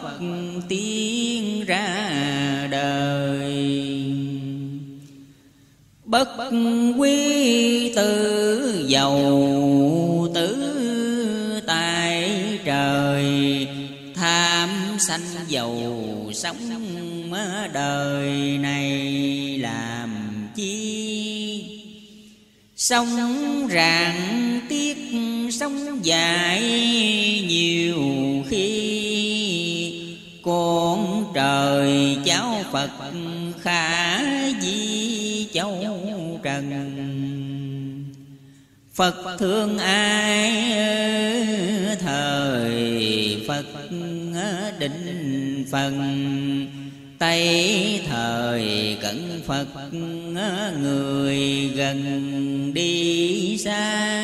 tiến ra đời. Bất quý tử giàu tử tại trời, tham sanh giàu sống đời này làm chi sông rạng tiếc sông dài nhiều khi. Con trời cháu phật khả di châu trần. Phật thương ai thời Phật định phần. Tây thời cận Phật người gần đi xa.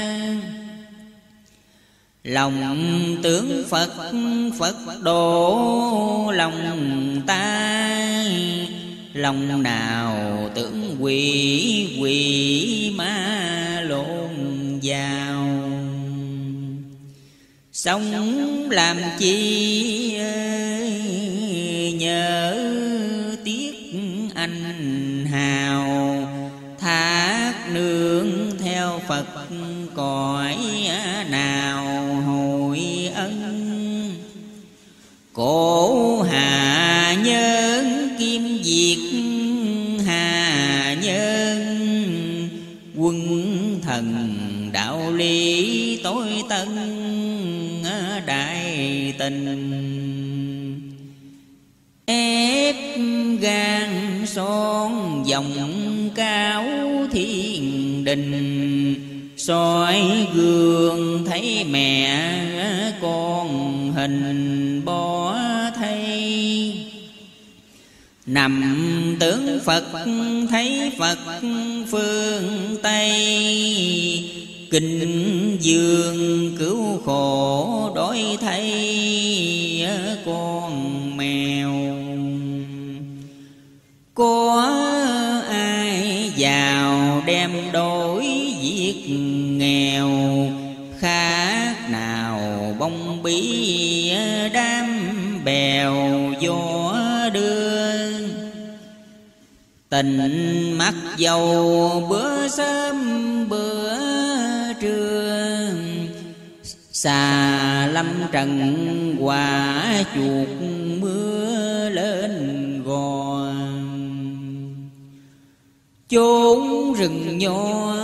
Lòng tướng Phật Phật độ lòng ta. Lòng nào tưởng quỷ quỷ ma lộn vào. Sống làm chi nhớ tiếc anh hào. Thác nương theo phật cõi nào hồi ân? Cổ hà nhân kim diệt hà nhân quân thần đạo lý tối tân đại tình gan son dòng cao thiên đình. Soi gương thấy mẹ con hình bó thay. Nằm tướng phật thấy phật phương tây. Kinh dương cứu khổ đổi thay con mèo có ai giàu đem đổi việc nghèo? Khác nào bông bí đám bèo gió đưa. Tình mắt dầu bữa sớm bữa trưa. Xà lâm trần quả chuột mưa lên gò chốn rừng nho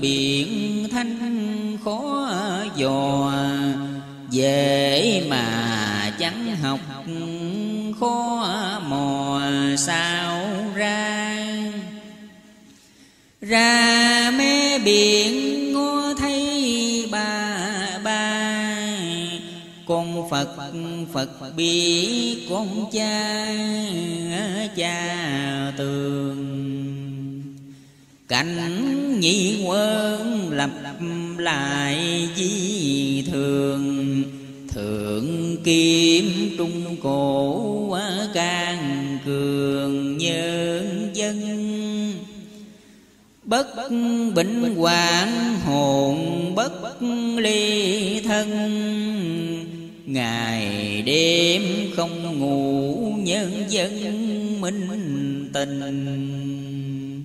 biển thanh khó dò. Dễ mà chẳng học, khó mò sao ra. Ra mé biển con phật phật biết con cha cha tường. Cảnh nhị quân lập lại di thường, thượng kim trung cổ can cường nhân dân. Bất bệnh hoạn hồn, bất ly thân ngày đêm không ngủ, nhân dân minh tình.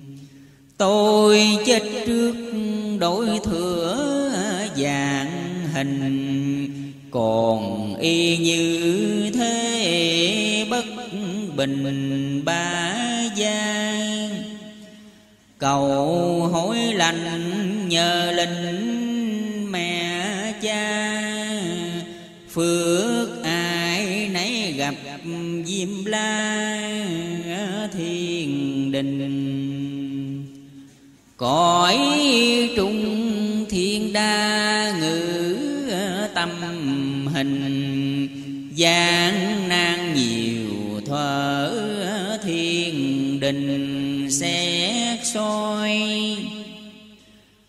Tôi chết trước đổi thừa dạng hình. Còn y như thế bất bình ba gian. Cầu hối lành nhờ linh phước ai nấy gặp diêm la thiên đình. Cõi trung thiên đa ngữ tâm hình, gian nan nhiều thở thiên đình xét soi.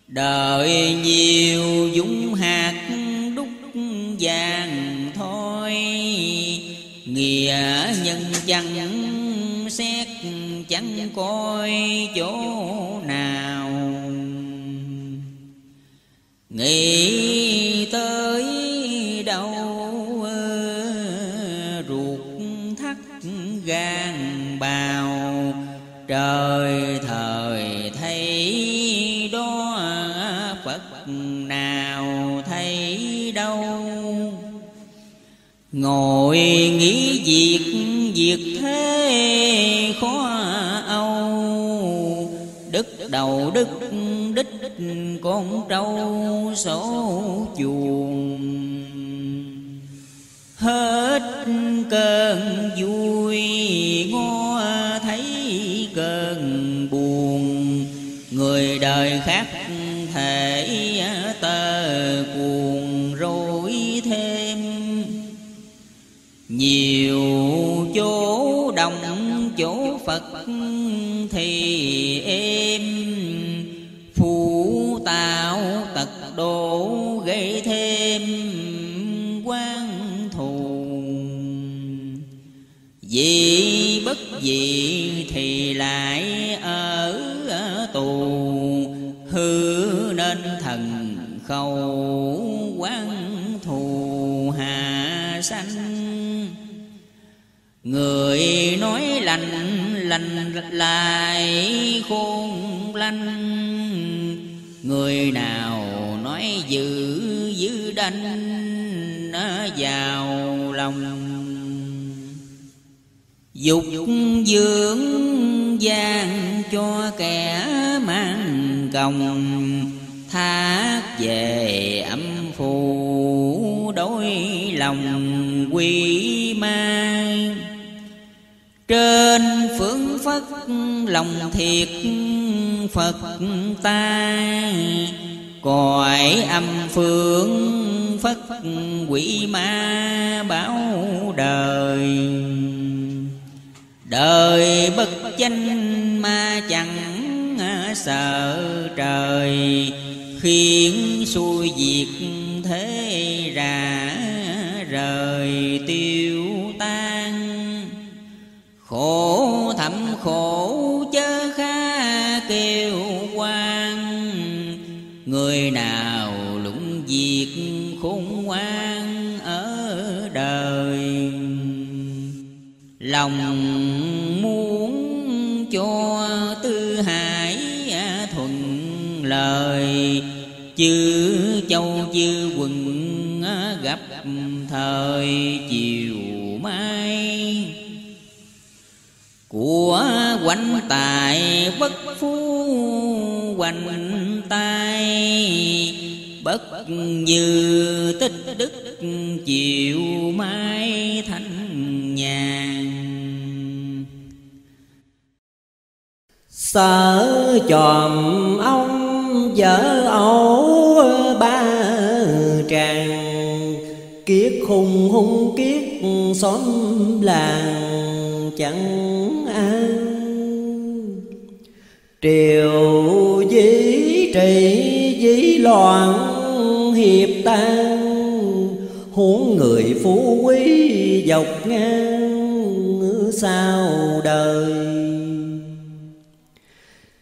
Đời nhiều dũng hạt gian thôi. Nghĩa nhân chẳng xét chẳng coi chỗ nào. Nghĩ tới đâu, ruột thắt gan bào, trời ngồi nghĩ việc việc thế khó âu. Đức đầu đức đích, con trâu sổ chuồng. Hết cơn vui, ngó thấy cơn buồn. Người đời khác nhiều chỗ đồng chỗ phật thì em phù tạo tật độ gây thêm quan thù. Vì bất gì thì lại ở tù. Hư nên thần khẩu quan thù hạ sanh người nói lành lành lại khôn lanh người nào nói dữ dữ đanh vào lòng dục dưỡng gian cho kẻ mang còng, thác về âm phù đối lòng quy ma trên phương phất lòng thiệt phật ta. Cõi âm phương phất quỷ ma bảo đời. Đời bất chánh ma chẳng sợ trời, khiến xuôi diệt thế ra rời tiêu khổ thầm khổ chớ kha kêu quan. Người nào lũng diệt khôn ngoan ở đời. Lòng muốn cho tư hải thuận lời. Chư châu chư quần gặp thời chiều mai của quanh tài, bất phú quanh tay. Bất như tích đức chiều mai thanh nhàn. Sở chòm ông vợ ẩu ba tràng. Kiết hung hung kiết xóm làng chẳng an Triều dĩ trị dĩ loạn, hiệp tan, Huống người phú quý dọc ngang sao đời.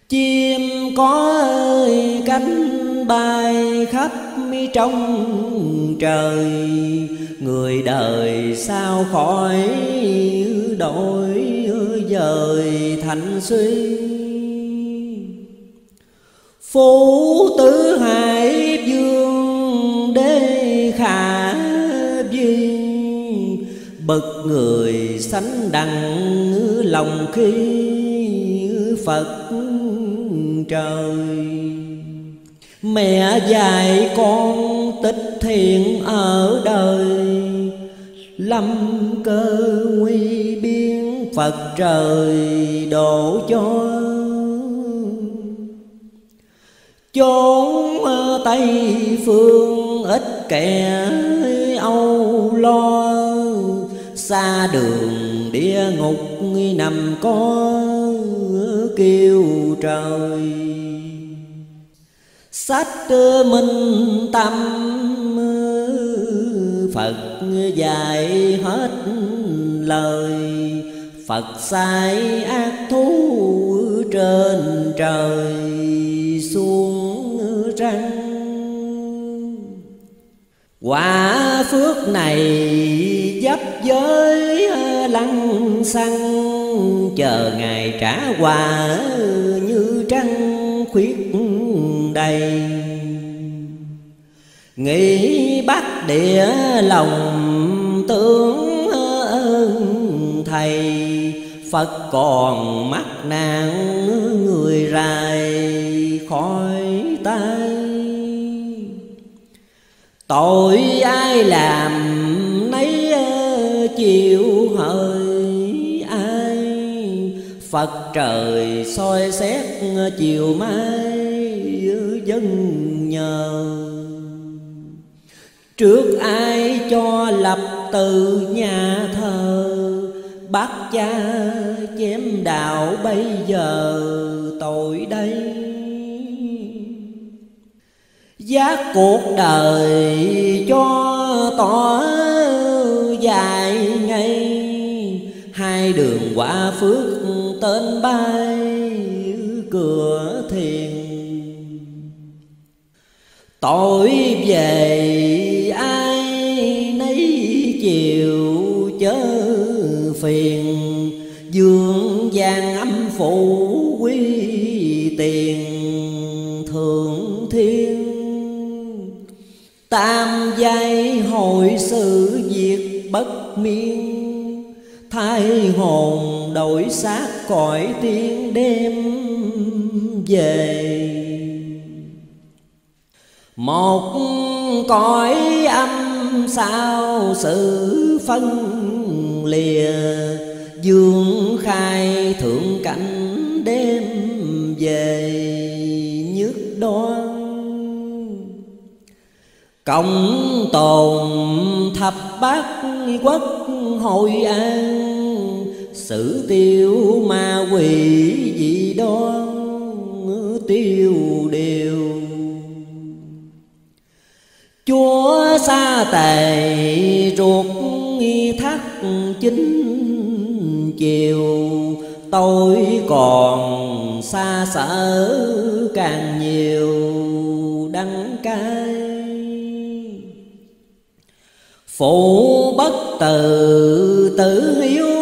Chim có ơi, cánh bay khắp trong trời. Người đời sao khỏi đổi dời thành suy? Phú tứ hải dương đế khả duyên. Bậc người sánh đằng lòng khi phật trời mẹ dạy con tích thiện ở đời. Lâm cơ nguy biến phật trời độ cho. Chốn tây phương ít kẻ âu lo. Xa đường địa ngục nằm có kêu trời sách minh tâm, phật dạy hết lời. Phật sai ác thú trên trời xuống răng. Quả phước này dấp giới lăng xăng, chờ ngày trả quà như trăng khuyết đầy. Nghĩ bắt địa lòng tướng ơn thầy, Phật còn mắc nạn người rài khỏi tay. Tội ai làm nấy ờ, chịu Phật trời soi xét chiều mai dân nhờ. Trước ai cho lập từ nhà thờ, Bác cha chém đạo bây giờ tội đây. Giác cuộc đời cho tỏ dài ngay Hai đường quả phước tên bay cửa thiền. Tội về ai nấy chiều chớ phiền. Dương gian âm phụ quy tiền thượng thiên. Tam giai hội sự diệt bất miên. Thay hồn đổi xác cõi tiên đêm về. Một cõi âm sao sự phân lìa, dương khai thượng cảnh đêm về nhức đoan. Cộng tồn thập bát quốc hội an sử tiêu ma quỷ dị đoan tiêu đều. Chúa xa tề ruột thắt chính chiều, tôi còn xa sở càng nhiều đắng cay phụ bất từ tử hiếu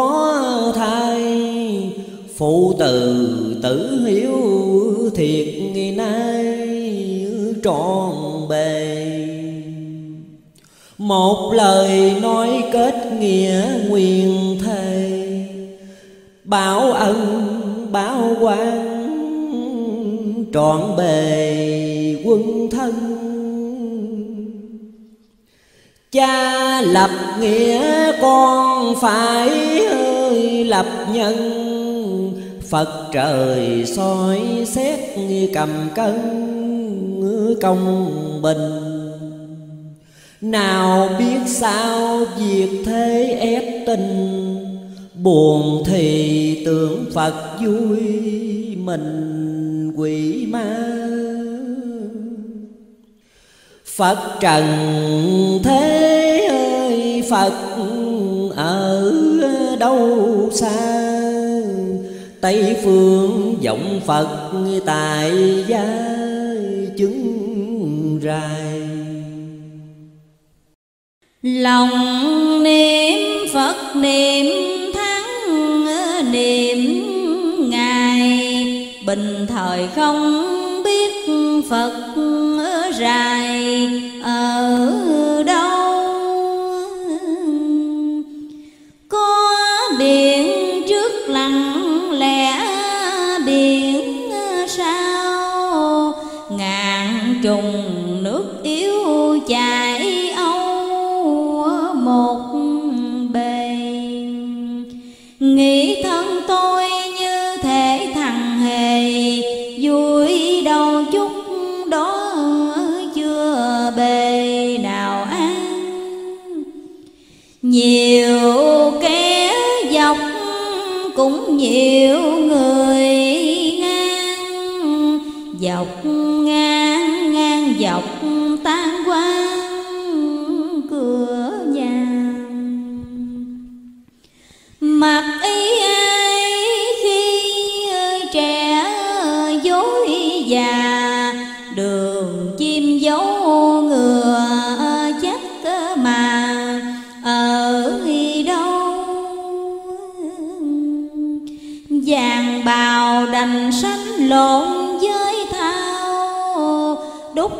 khó thay. Phụ từ tử hiếu thiệt ngày nay trọn bề. Một lời nói kết nghĩa nguyện thề. Bảo ân, bảo quan trọn bề quân thân cha lập nghĩa con phải ơi lập nhân. Phật trời soi xét cầm cân công bình. Nào biết sao việc thế ép tình, buồn thì tưởng phật vui mình quỷ ma phật trần thế ơi, phật ở đâu xa? Tây phương vọng phật tại gia chứng rài. Lòng niệm phật niệm thắng niệm ngài bình thời không biết phật rài ở nhiều kẻ dọc cũng nhiều người ngang. Dọc ngang ngang dọc tan quang cửa nhà. Mặc y đành xanh lộn với thao. Đúc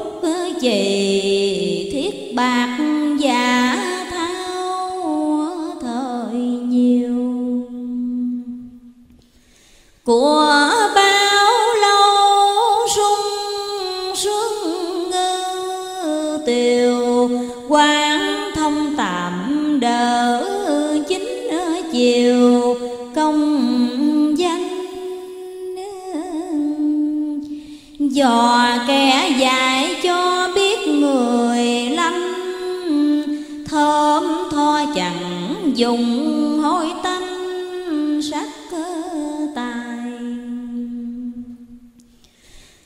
chì thiết bạc giả thao thời nhiều. Của dò kẻ dạy cho biết người lắm. Thơm tho chẳng dùng hôi tanh sắc tài.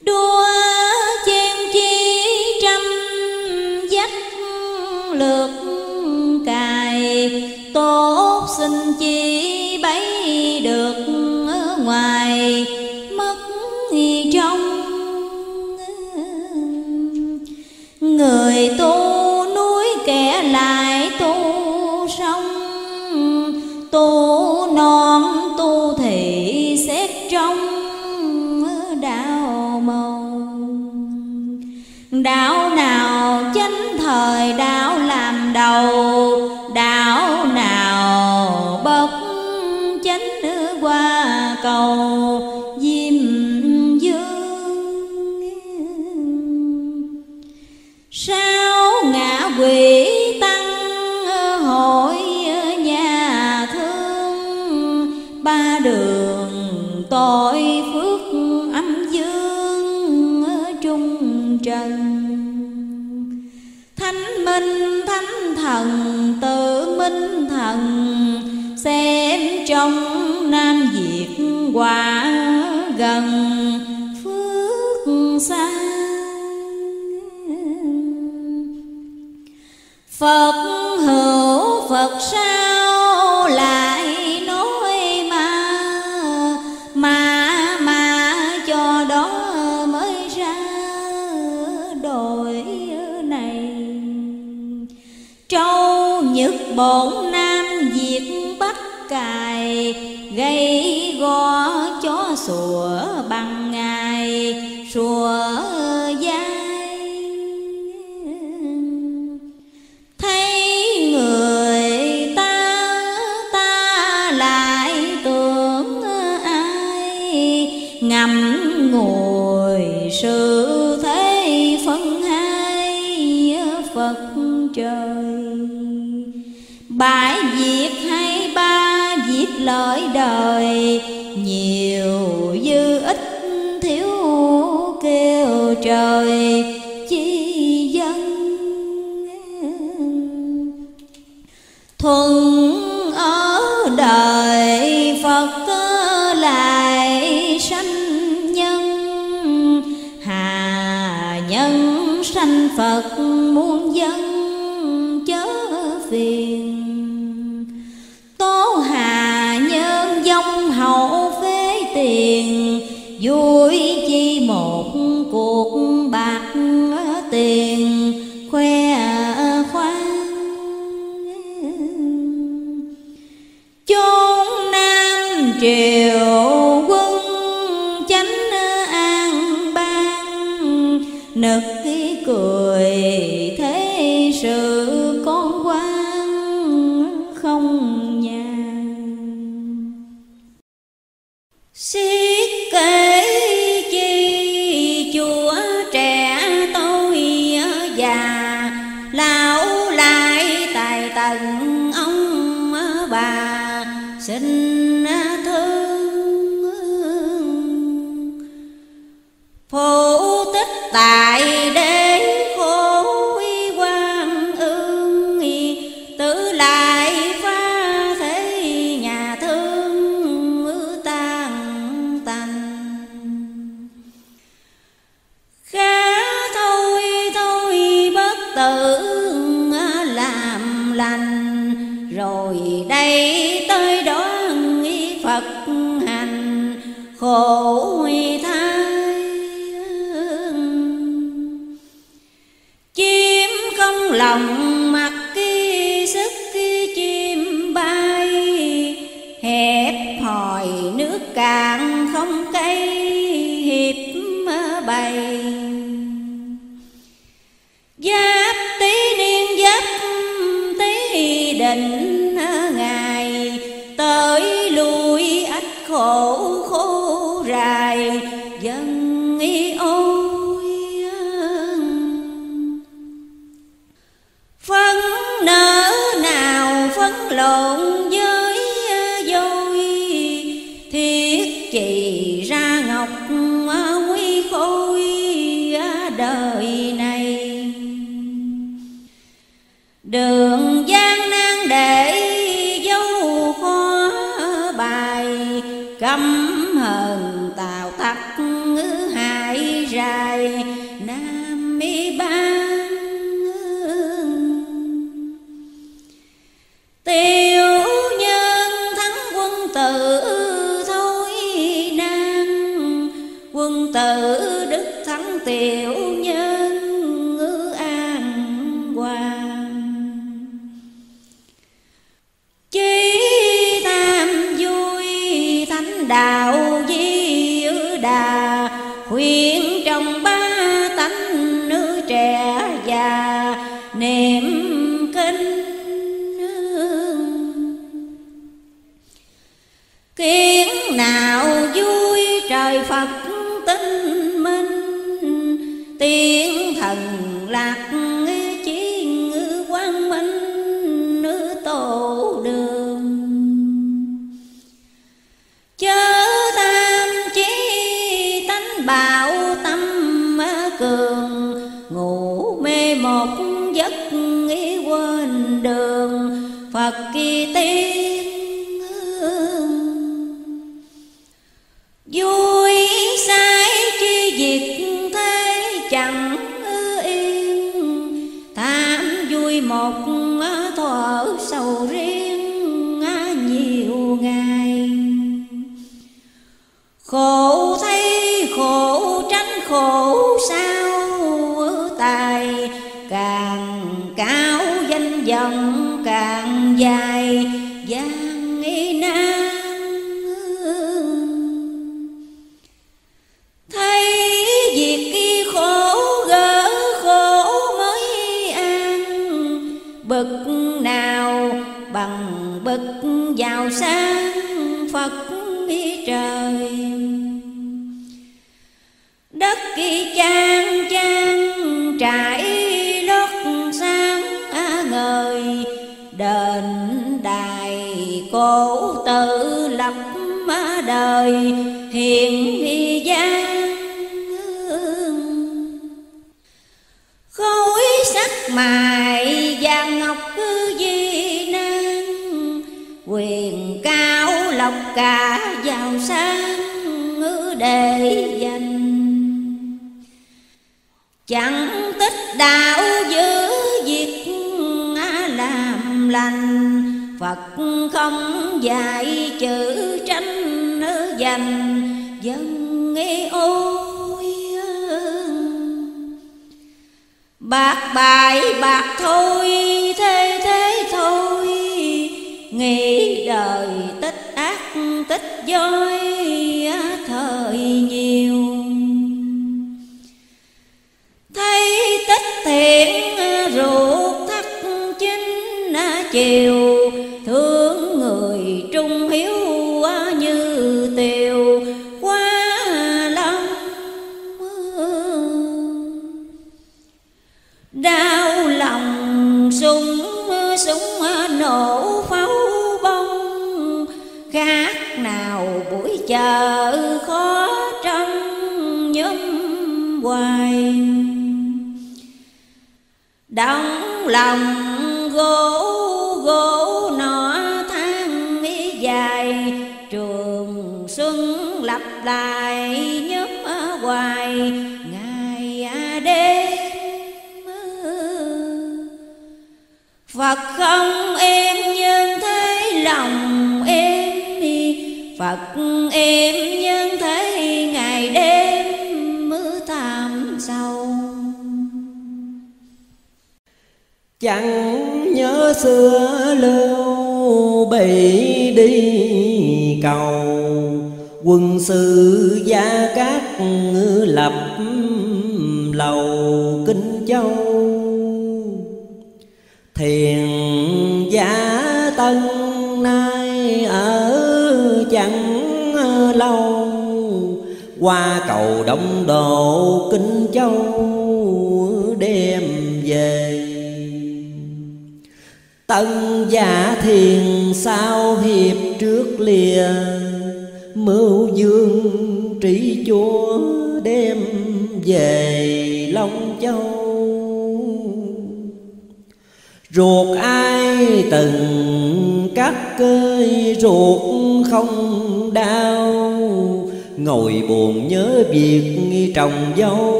Đua chen chi trăm dắt lượt cài. Tốt xin chi bấy được ở ngoài. người tu núi kẻ lại tu sông. Tu non tu thị xét trong đạo màu đạo nào chánh thời đạo làm đầu đạo nào bất chánh qua cầu. quỷ tăng ờ, hội ờ, nhà thương. Ba đường tội phước âm dương ờ, trung trần. Thánh minh, thánh thần, tự minh thần, xem trong nam việt quả gần. Phước xa phật hữu phật sao lại nói mà? Mà mà cho đó mới ra đổi này. Trâu nhật bổn nam diệt bắc cài, gây go chó sủa bằng ngày sủa bãi diệt hay ba diệt lợi đời, nhiều dư ít thiếu kêu trời. Chi dân thuần ở đời vui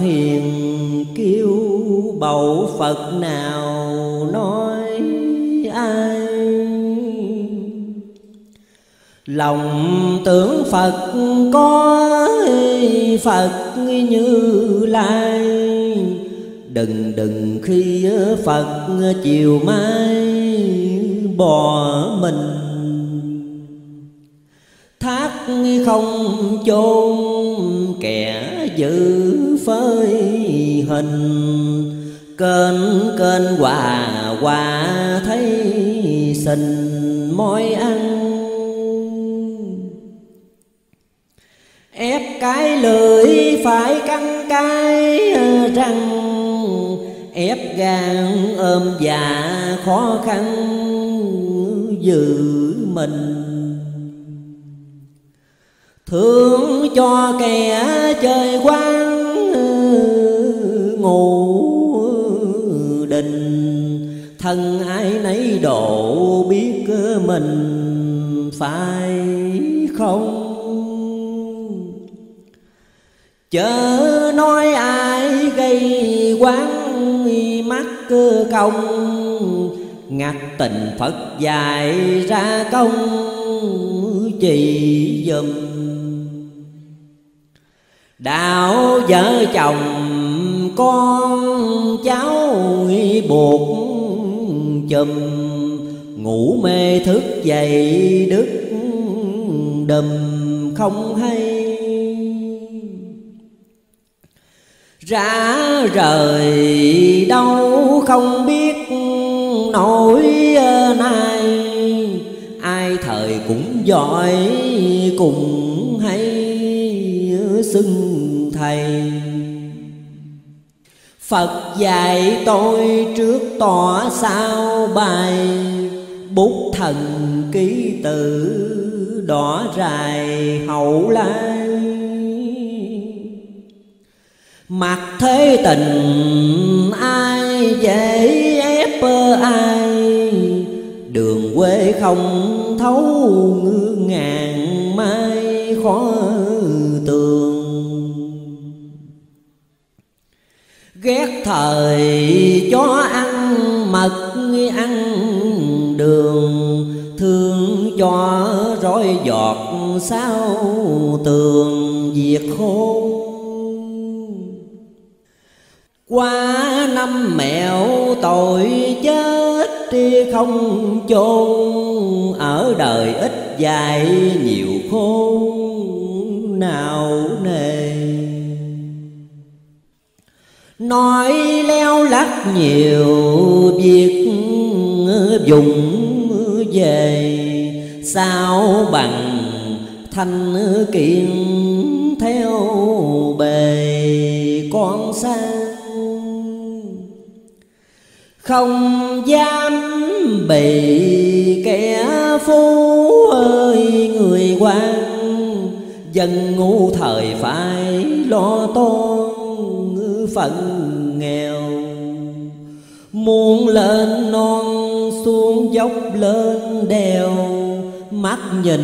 thiền hiền kêu bầu Phật nào nói ai. Lòng tưởng Phật có Phật như lai. Đừng đừng khi Phật chiều mai bỏ mình không chôn kẻ giữ phơi hình. Kênh kênh hòa hòa thấy sình môi ăn. Ép cái lưỡi phải căng cái răng, ép gan ôm dạ khó khăn giữ mình thương cho kẻ chơi quan ngủ đình thân ai nấy độ biết mình phải không? Chớ nói ai gây quán, mắt cơ công ngặt tình phật dài ra công, chỉ dùm đạo vợ chồng, con cháu buộc chùm. Ngủ mê thức dậy đức đùm không hay. Ra rời đâu không biết nổi nay. Ai thời cũng giỏi cùng xưng thầy. Phật dạy tôi trước tỏ sao bài, Bút thần ký tự đỏ dài hậu lai. Mặt thế tình, ai dễ ép ai? Đường quê không thấu ngàn mai khó Ghét thời chó ăn, mật ăn đường. Thương cho rối giọt sao tường diệt khôn. Qua năm mẹo tội chết không chôn, ở đời ít dài nhiều khôn. Nào nề nói leo lắc nhiều việc dùng về. Sao bằng thanh kiện theo bề con sang? Không dám bị kẻ phú ơi người quan dân ngu thời phải lo toan phận nghèo. Muốn lên non xuống dốc lên đèo, mắt nhìn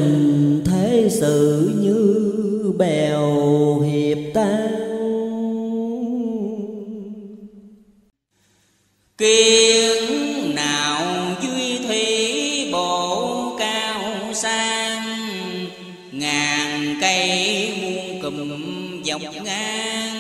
thế sự như bèo hiệp tan. Kiến nào duy thủy bộ cao sang, Ngàn cây muôn cùm dọc ngang.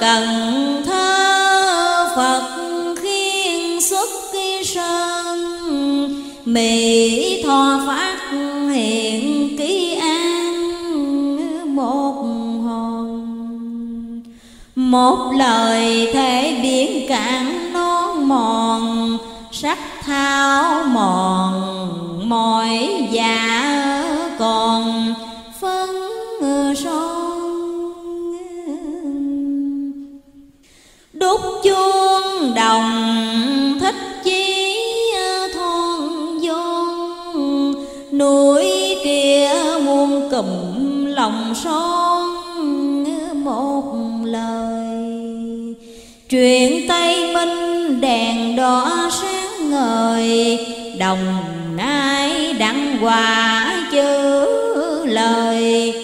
Cần Thơ Phật khiên xuất kỳ sơn Mỹ Thọ phát hiện ký an một hồn. Một lời thể biển cạn non mòn, Sắc thao mòn, mỏi dài chuyện tây minh đèn đỏ sáng ngời đồng nai đặng hòa chữ lời.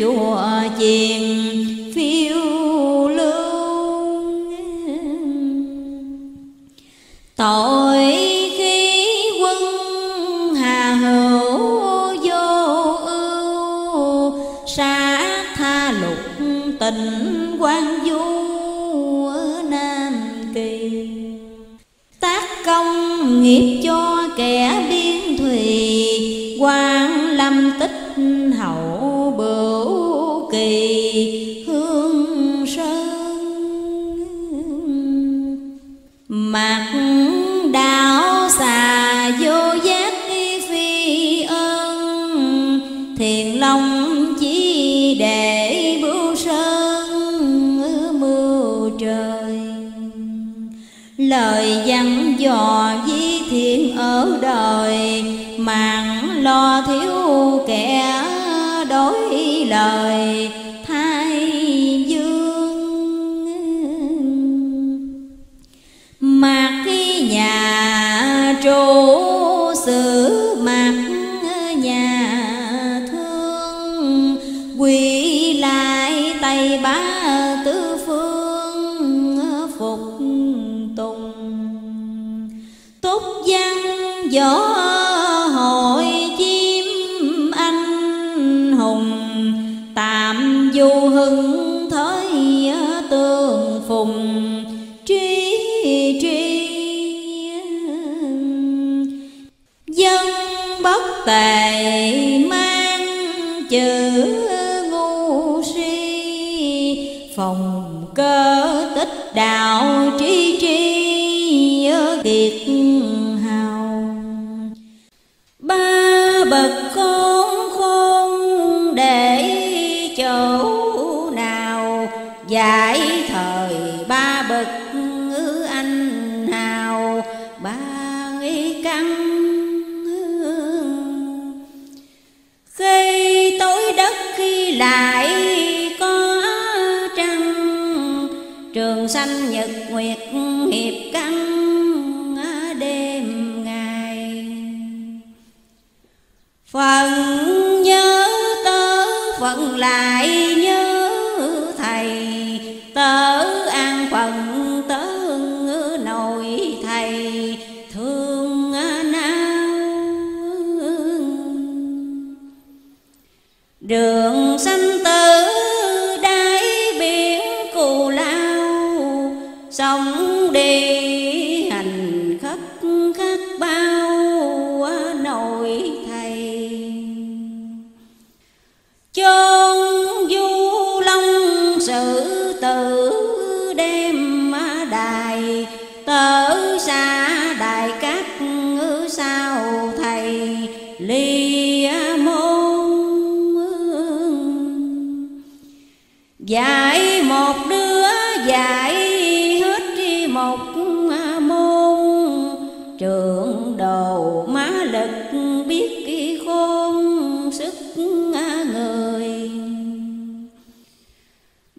chùa chiền cơ tích đạo trí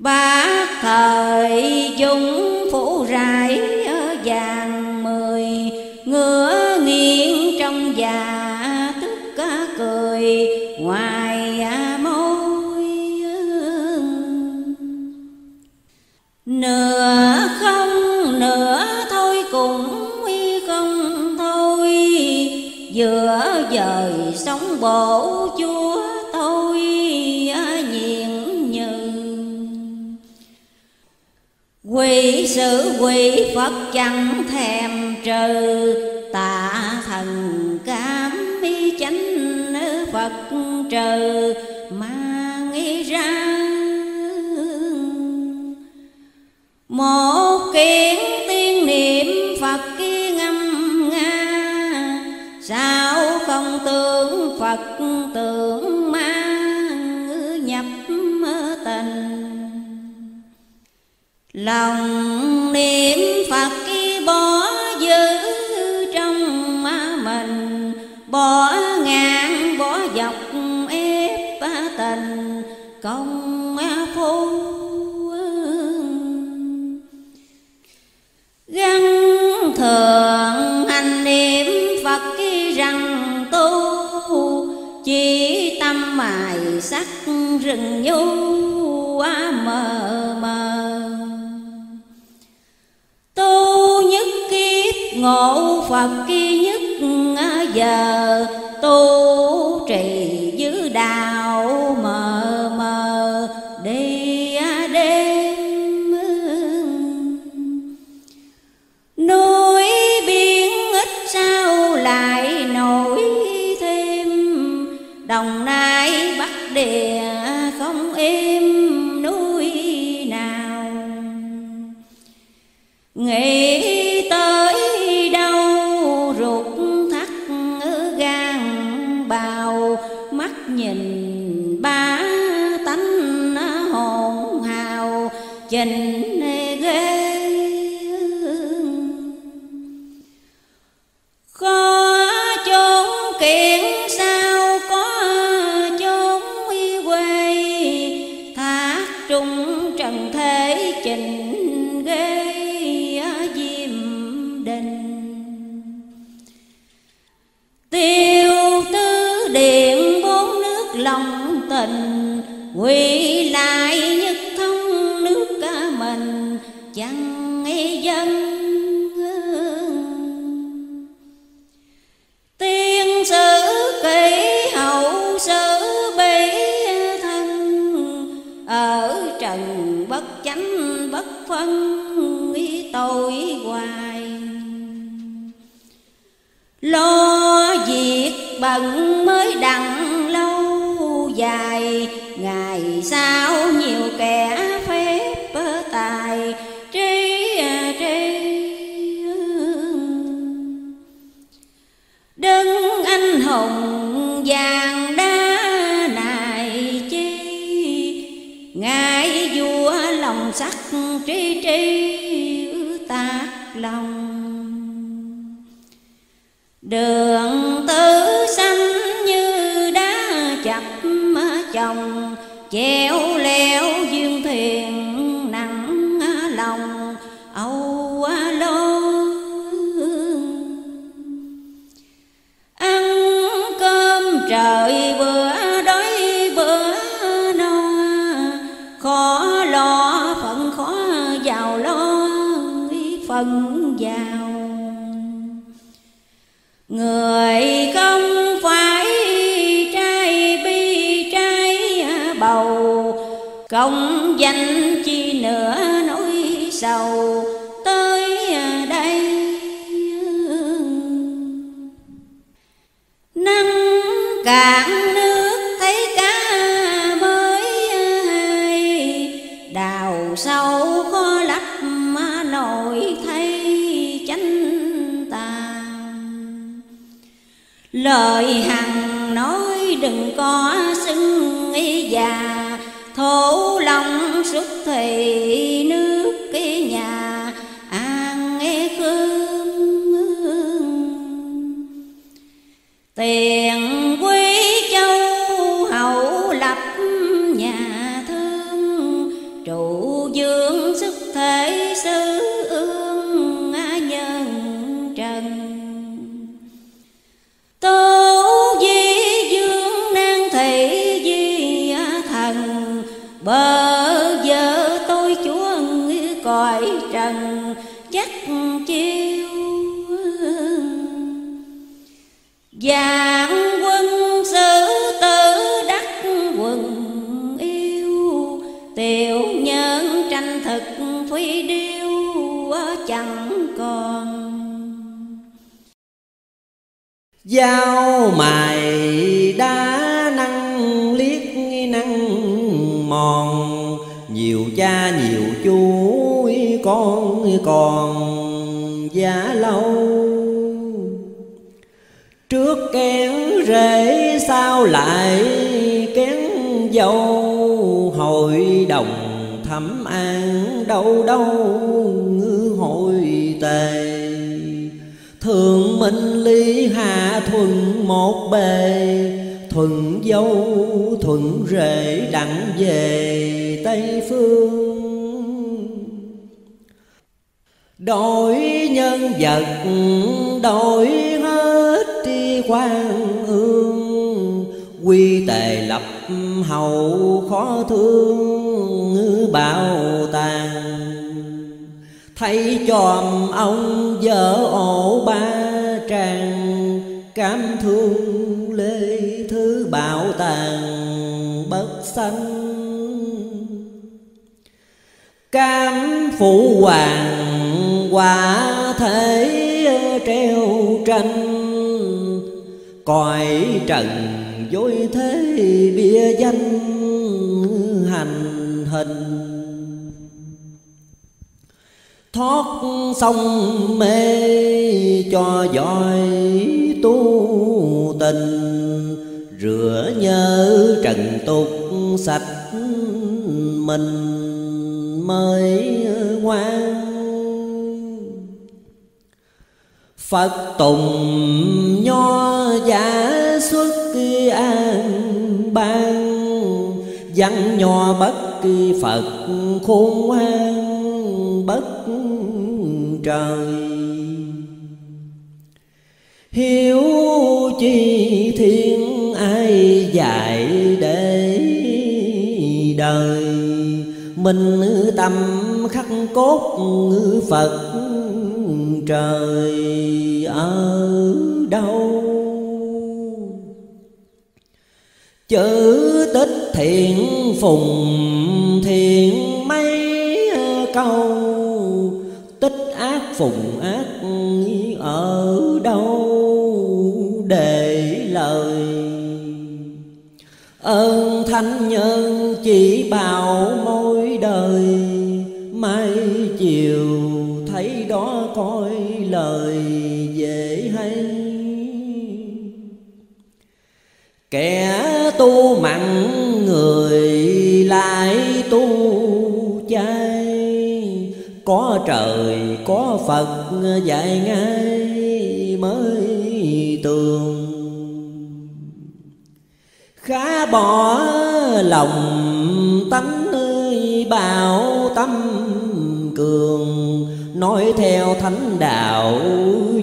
ba thời dung phủ rải ở vàng mười, ngựa nghiêng trong già tức cả cười, ngoài môi nửa không, nửa thôi cũng không thôi. Giữa dời sống bổ chúa quỷ sử quỷ phật chẳng thèm trừ. Tạ thần cảm mi chánh phật trừ. Mang ra một kiến tiên niệm phật ký ngâm nga. Sao không tưởng phật tưởng lòng niệm phật ký bỏ giữ trong mình, bỏ ngàn bỏ dọc ép tình, công phu gắn thường hành niệm phật ký rằng tu, chỉ tâm mài sắc rừng nhu mờ mờ tu nhất kiếp, ngộ phật ki nhất giờ. Tu trì giữ đạo mờ mờ, đi đêm núi biển ít sao lại nổi thêm. Đồng nai, bắc địa không êm nghĩ lòng tình quỳ lại nhất thông nước cả mình chẳng nghe dân tiên sử kỹ hậu sử bế thân, ở trần bất chánh bất phân ý tội hoài. Lo việc bận mới đặng dài. Ngày sau nhiều kẻ phép tài, trí à, trí đứng anh hùng vàng đá này chi, ngài vua lòng sắc tri tri tác lòng. Đường chồng chéo leo duyên thuyền nặng lòng. Âu lo ăn cơm trời bữa đói bữa no. Khó lo phận, khó giàu lo phần giàu. Người không công danh chi nữa nỗi sầu tới đây. Nắng cạn nước thấy cá mới đào sâu khó lắp nổi thấy chánh tà lời hằng nói đừng có xưng y già thổ lòng xuất thì nước cái nhà an nghe khương tiền Giảng quân sử tử đắc quần yêu. Tiểu nhân tranh thực phi điêu ờ, chẳng còn. Giao mài đá năng, liếc năng mòn. Nhiều cha nhiều chú, con còn giá lâu. Trước kén rễ sao lại kén dâu. Hội đồng thẩm an đâu đâu hội tề. Thường minh ly hạ thuần một bề, thuận dâu thuận rể đặng về Tây Phương. Đổi nhân vật, đổi quan ương, Quy tề lập hậu khó thương bảo tàng Thấy chòm ông vợ ổ ba tràng cảm thương lê thứ bảo tàng bất sanh. Cam phụ hoàng quả thể treo tranh Cõi trần dối thế bia danh hành hình. Thoát sông mê cho giỏi tu tình, rửa nhớ trần tục sạch mình mới ngoan. Phật tùng nho giả xuất an ban. Văn nho bất kỳ Phật khôn ngoan bất trời. Hiếu chi thiên ai dạy để đời. Mình tâm khắc cốt Phật trời ở đâu? Chữ tích thiện phùng thiện mấy câu, Tích ác phùng ác ở đâu? Để lời Ơn thanh nhân chỉ bảo mỗi đời. Đó lời dễ hay. Kẻ tu mặn người lại tu chay, Có trời, có Phật dạy ngay mới tường. Khá bỏ lòng tánh ơi bảo tâm cường Nói theo thánh đạo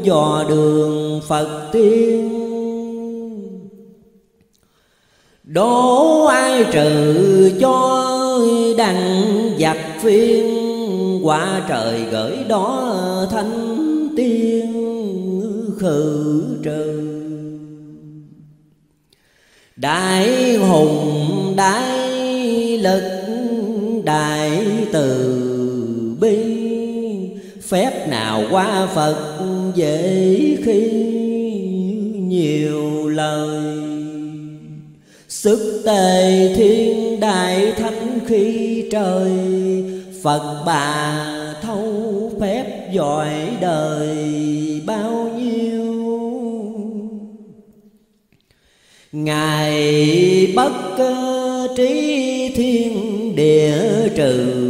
dò đường Phật tiên. Đố ai trừ cho đằng giặc phiên Qua trời gửi đó thanh tiên khử trừ. Đại hùng, đại lực, đại từ bi. Phép nào qua Phật dễ khi nhiều lời. Sức tề thiên đại thánh khi trời, Phật bà thâu phép giỏi đời bao nhiêu. Ngài bất trí thiên địa trừ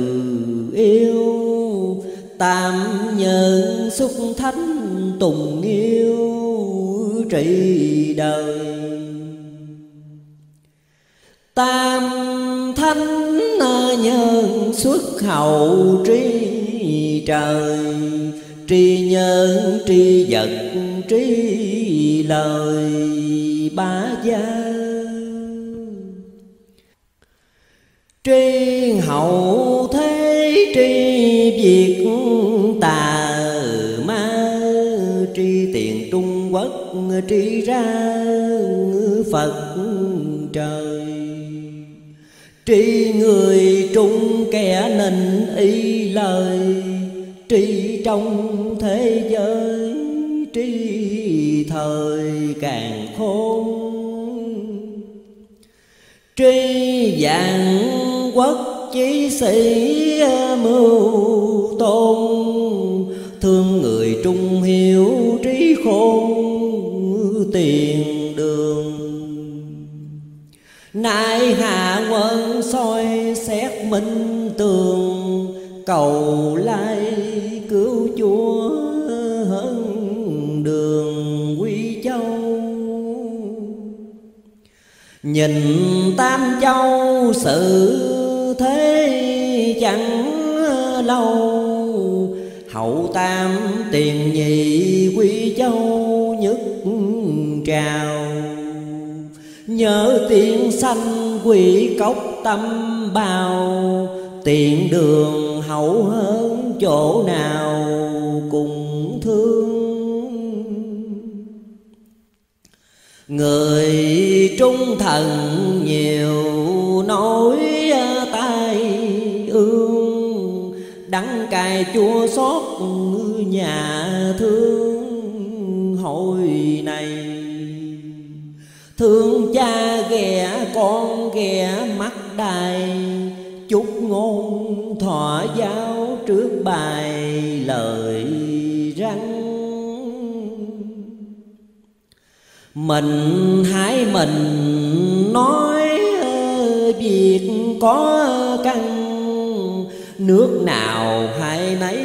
tam nhân xúc thánh tùng yêu trị đời. Tam thánh nhân xuất hậu tri trời, tri nhân, tri vật, tri lời ba gia. Tri hậu thế tri việt tiền quốc tri ra phật trời. Tri người trung kẻ nịnh y lời, tri trong thế giới, tri thời càng khôn. Tri dạng quốc chí sĩ mưu tôn, thương người trung hiếu trí khôn tiền đường. Nay hạ quân soi xét minh tường, cầu lai cứu chúa hơn đường quy châu. Nhìn tam châu sự thế chẳng lâu, hậu tam tiền nhị quy châu cao. Nhớ tiếng sanh quỷ cốc tâm bào tiền đường hậu hơn chỗ nào cùng thương. Người trung thần nhiều nói tai ương, đắng cài chua xót nhà thương. Hồi này thương cha ghẻ, con ghẻ, mắt đài. Chúc ngôn thọ giáo trước bài lời răng mình hãy mình nói việc có căn. Nước nào hay nấy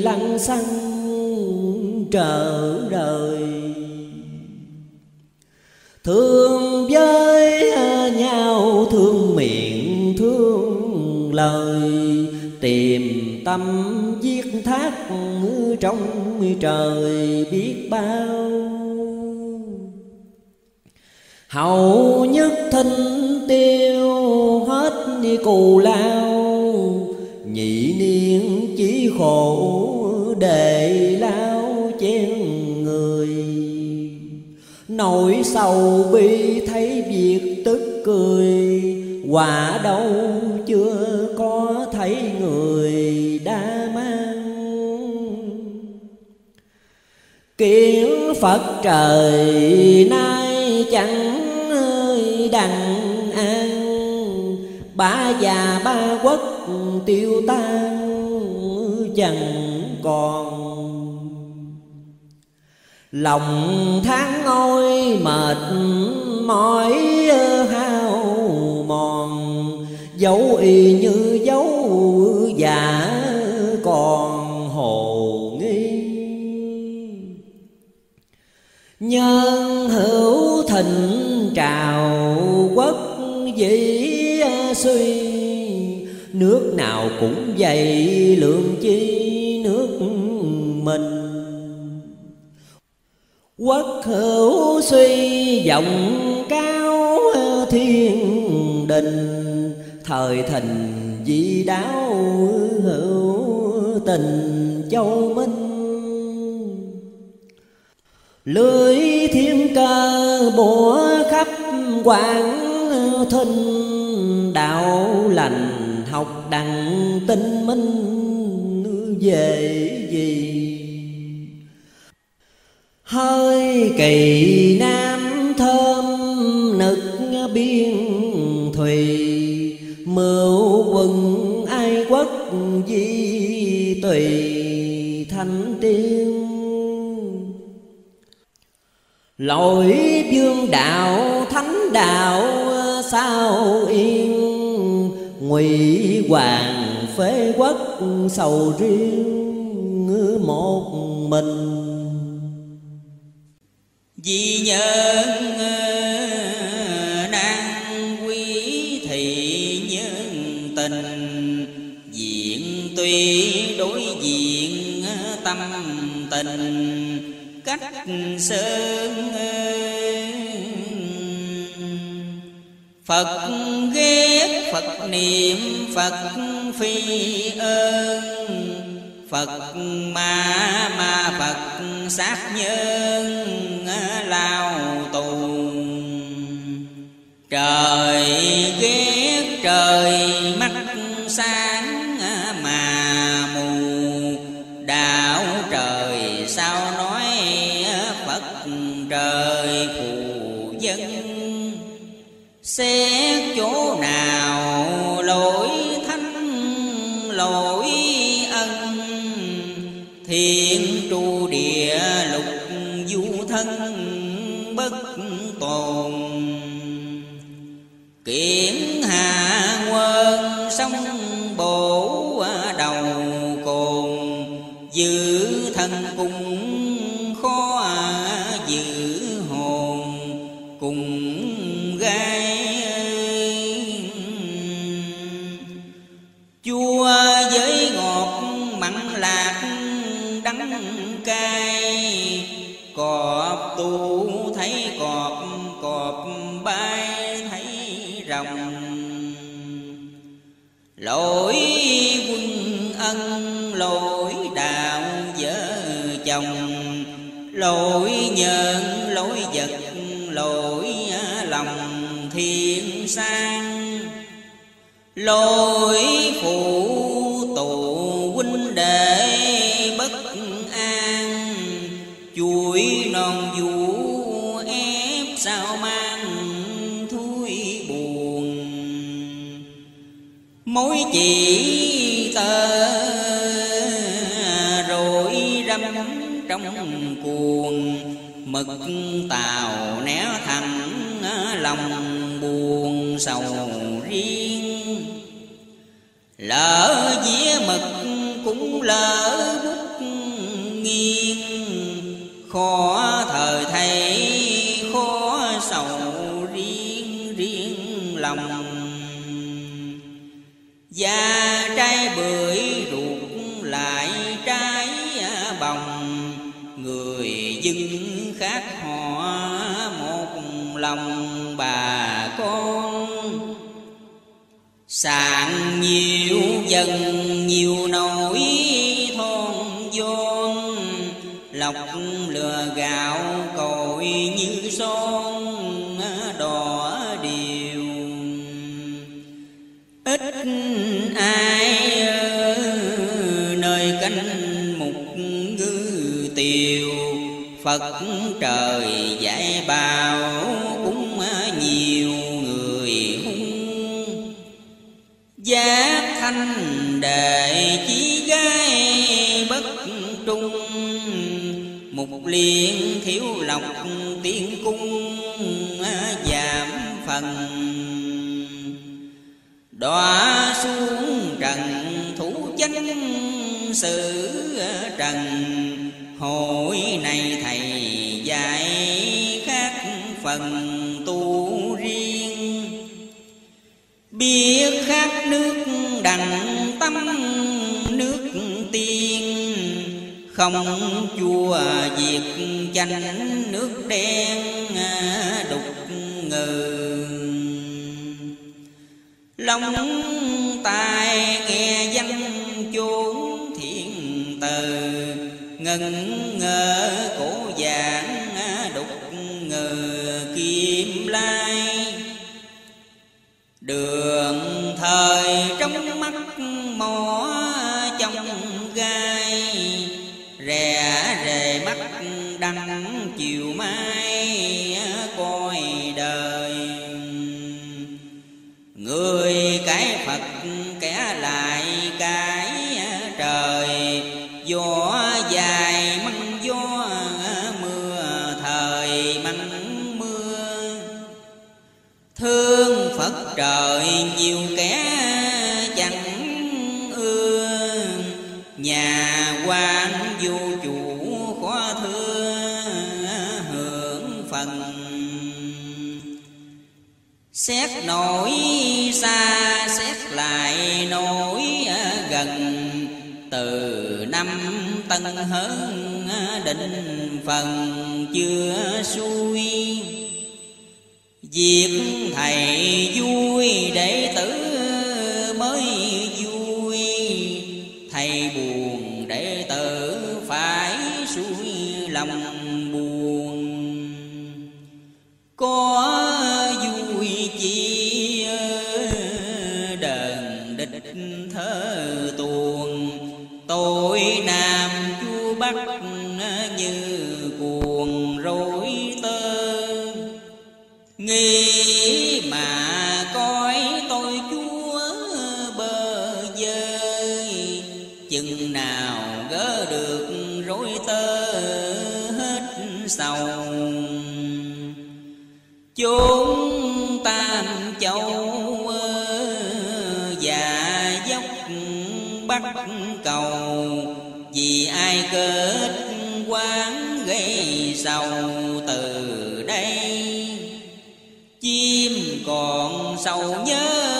lăng xăng, trở đời thương với nhau, thương miệng, thương lời. Tìm tâm viết thác trong trời, biết bao. Hầu nhất thinh tiêu hết đi cù lao. Nhị niên chỉ khổ để lao chen nỗi sầu bi thấy việc tức cười, quả đâu chưa có thấy người đã mang. Kiến phật trời nay chẳng đặng an ba già ba quốc tiêu tan, chẳng còn lòng tháng ngôi mệt mỏi hao mòn. Dấu y như dấu giả còn hồ nghi. Nhân hữu thịnh trào quốc dĩ suy. Nước nào cũng dày lượng chi nước mình quốc hữu suy vọng cao, thiên đình, thời thình di đáo hữu tình châu minh. Lưới thiên cơ bủa khắp quảng thinh, đạo lành học đặng tinh minh, về gì hơi kỳ nam thơm nực biên thùy, mưu quân ai quốc di tùy, thanh tiên. Lỗi dương đạo, thánh đạo, sao yên? Ngụy hoàng phế quốc, sầu riêng một mình vì nhân nan quý thị nhân tình diện tuy đối diện tâm tình, cách sơn Phật ghét Phật niệm, Phật phi ơn. Phật ma ma Phật sát nhân lao tù Trời ghét trời mắt sáng mà mù, Đạo trời sao nói Phật trời phù dân. Xét chỗ nào lỗi Thiên tru địa lục du thân bất tồn. Kiển lỗi nhân lỗi vật lỗi à, lòng thiên sang. Lỗi phụ tụ huynh đệ bất an, chuỗi non vũ ép sao mang thui buồn. Mối chỉ tơ trong cuồng, mực tàu né thẳng, lòng buồn sầu riêng. Lỡ vía mực cũng lỡ bút nghiêng, khó lòng bà con. Sạn nhiều dần nhiều nỗi thôn vôn lọc lừa gạo cội như son đỏ điều ít ai nơi cánh mục ngư tiều, phật trời dạy bao thanh đệ chí gái bất trung. Mục liên thiếu lộc tiên cung giảm phần. Đọa xuống trần thủ chánh sự đặng tâm nước tiên. Không chua diệt chanh nước đen à, đục ngừ. Lòng tai nghe danh chốn thiện từ ngần ngờ cổ giảng à, đục ngờ kim lai. Đường nỗi xa xét lại nỗi gần. Từ năm tân hơn định phần chưa xuôi. Việc thầy vui để tử sầu nhớ.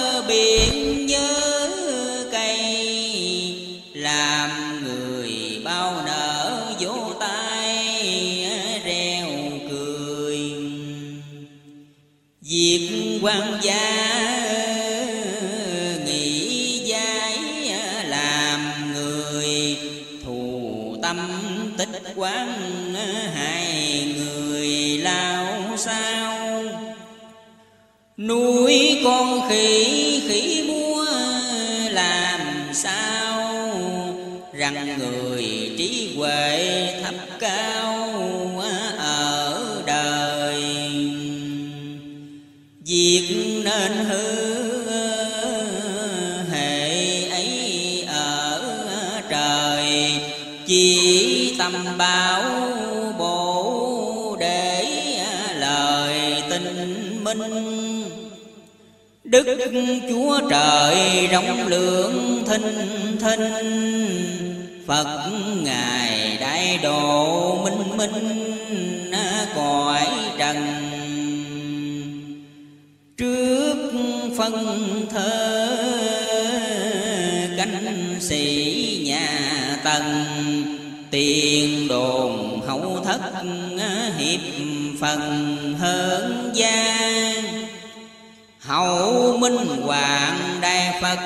Khỉ khỉ mua làm sao? Rằng người trí huệ thấp cao ở đời. Việc nên hư hệ ấy ở trời, chỉ tâm bao Đức Chúa Trời rộng lượng thinh thinh. Phật Ngài đại độ minh minh cõi trần. Trước phân thơ cánh sĩ nhà tần, Tiền đồn hậu thất hiệp phần hơn gian. Hậu minh hoàng đại Phật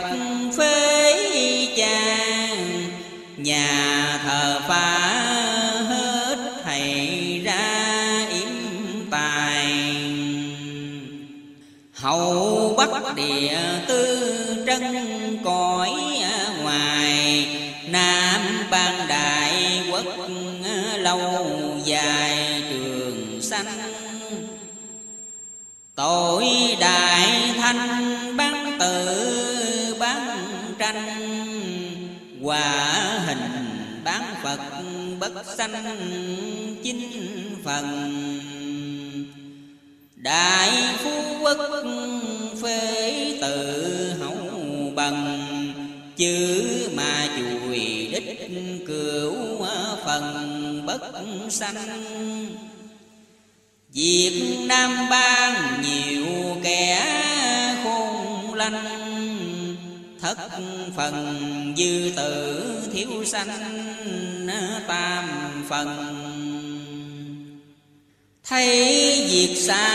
phế trang Nhà thờ phá hết thầy ra yếm tài. Hậu bắc địa tư trân cõi ngoài, Nam ban đại quốc lâu Tội đại thanh bán tự bán tranh, Hòa hình bán Phật bất sanh chính phần. Đại phú quốc phế tự hậu bằng, Chữ mà chùi đích cửu phần bất sanh. Việt Nam ban nhiều kẻ khôn lanh, Thất phần dư tử thiếu sanh, tam phần. Thấy việc xa,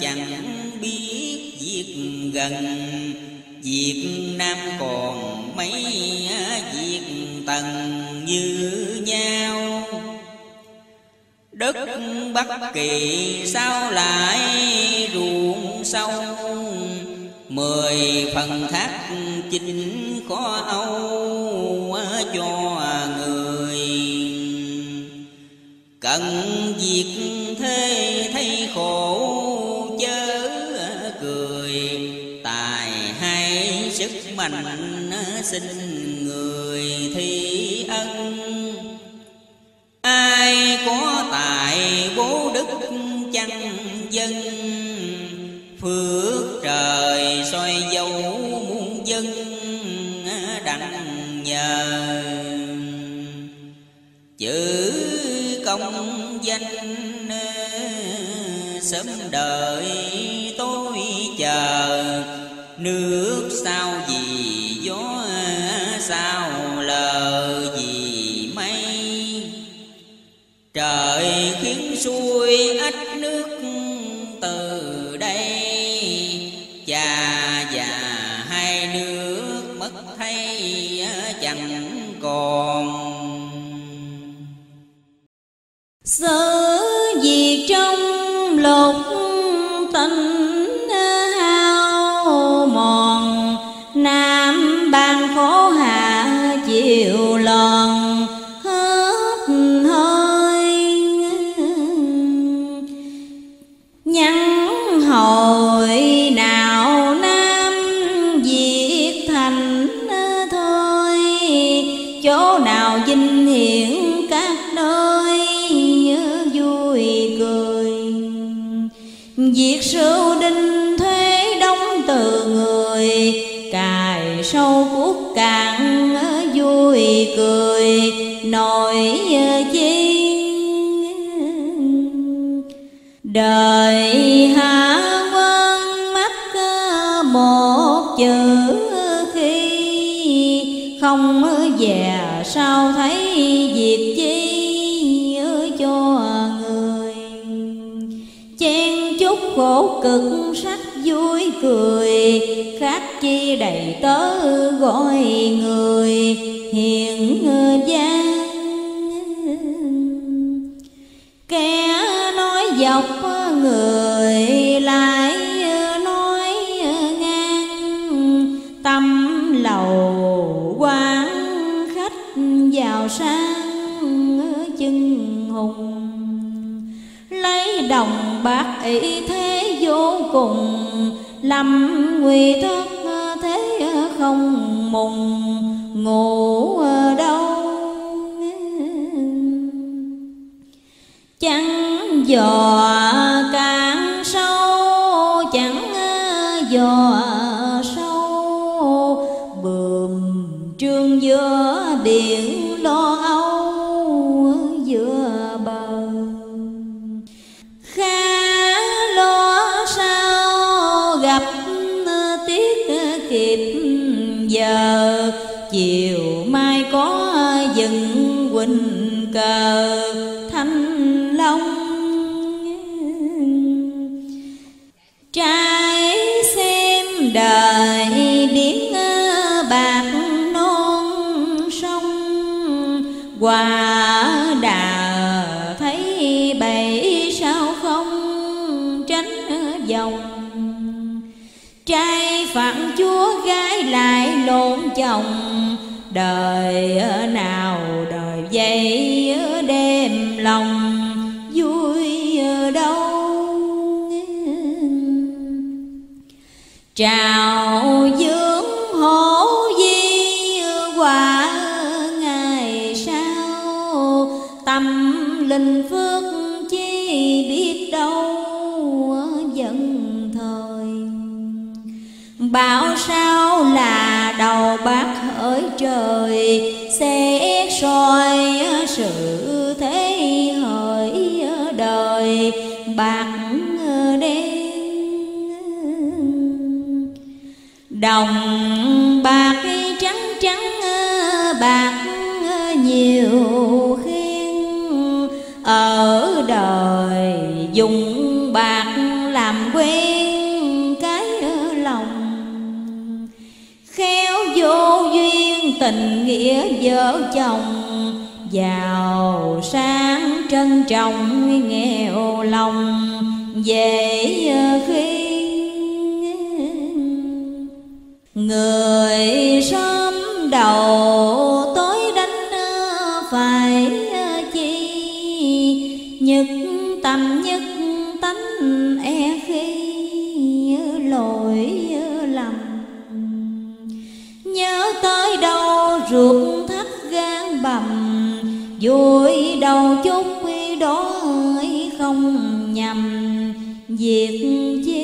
chẳng biết việc gần. Việt Nam còn mấy việc tần như Đất Bắc Kỳ sao lại ruộng sâu? Mười phần thác chính khó âu cho người. Cần việc thế thấy khổ chớ cười, Tài hay sức mạnh xin Ai bố đức chăng dân? Phước trời soi dấu muôn dân đặng nhờ. Chữ công danh sớm đợi tôi chờ. Nước sao trời khiến Đời hạ quan mắt một chữ khi Không về sao thấy việc chi cho người. Chen chút khổ cực sách vui cười khác chi đầy tớ gọi người. Hiền đồng thế vô cùng lâm nguy thất thế không mùng, ngủ ở đâu? Chẳng dò cờ thanh long trai xem đời điểm ờ, bạc non sông. Hòa đà thấy bầy sao không tránh dòng trai phận chúa gái lại lộn chồng. Đời nào đời vậy? Trào dưỡng hổ di quả ngày sau. Tâm linh phước chi biết đâu dần thời. Bảo sao là đầu bác hỡi trời, sẽ soi sự thế hỡi đời. Bạc đồng bạc trắng trắng, bạc nhiều khiên. Ở đời dùng bạc làm quen cái lòng. Khéo vô duyên tình nghĩa vợ chồng, giàu sang trân trọng nghèo lòng, dễ khi người sớm đầu tối đánh ờ, phải ờ, chi? Nhất tâm, nhất tánh e khi ờ, lỗi lầm. Nhớ tới đâu ruột thắt gan bầm, vui đầu chút đó không nhầm. Việc chi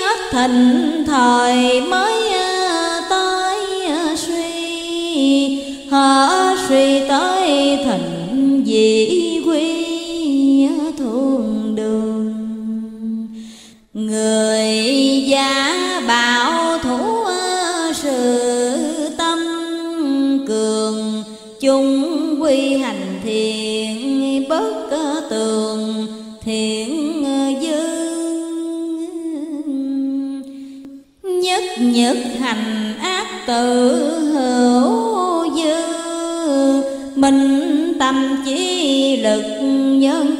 hết thành thời mới à, tới à, suy. Hở suy tới thành dị quy à, thuần đường. Người giả bảo thủ sự tâm cường. Chung quy hành thiện bất tường, thiện nhất hành ác tự hữu dư minh tâm chi lực nhân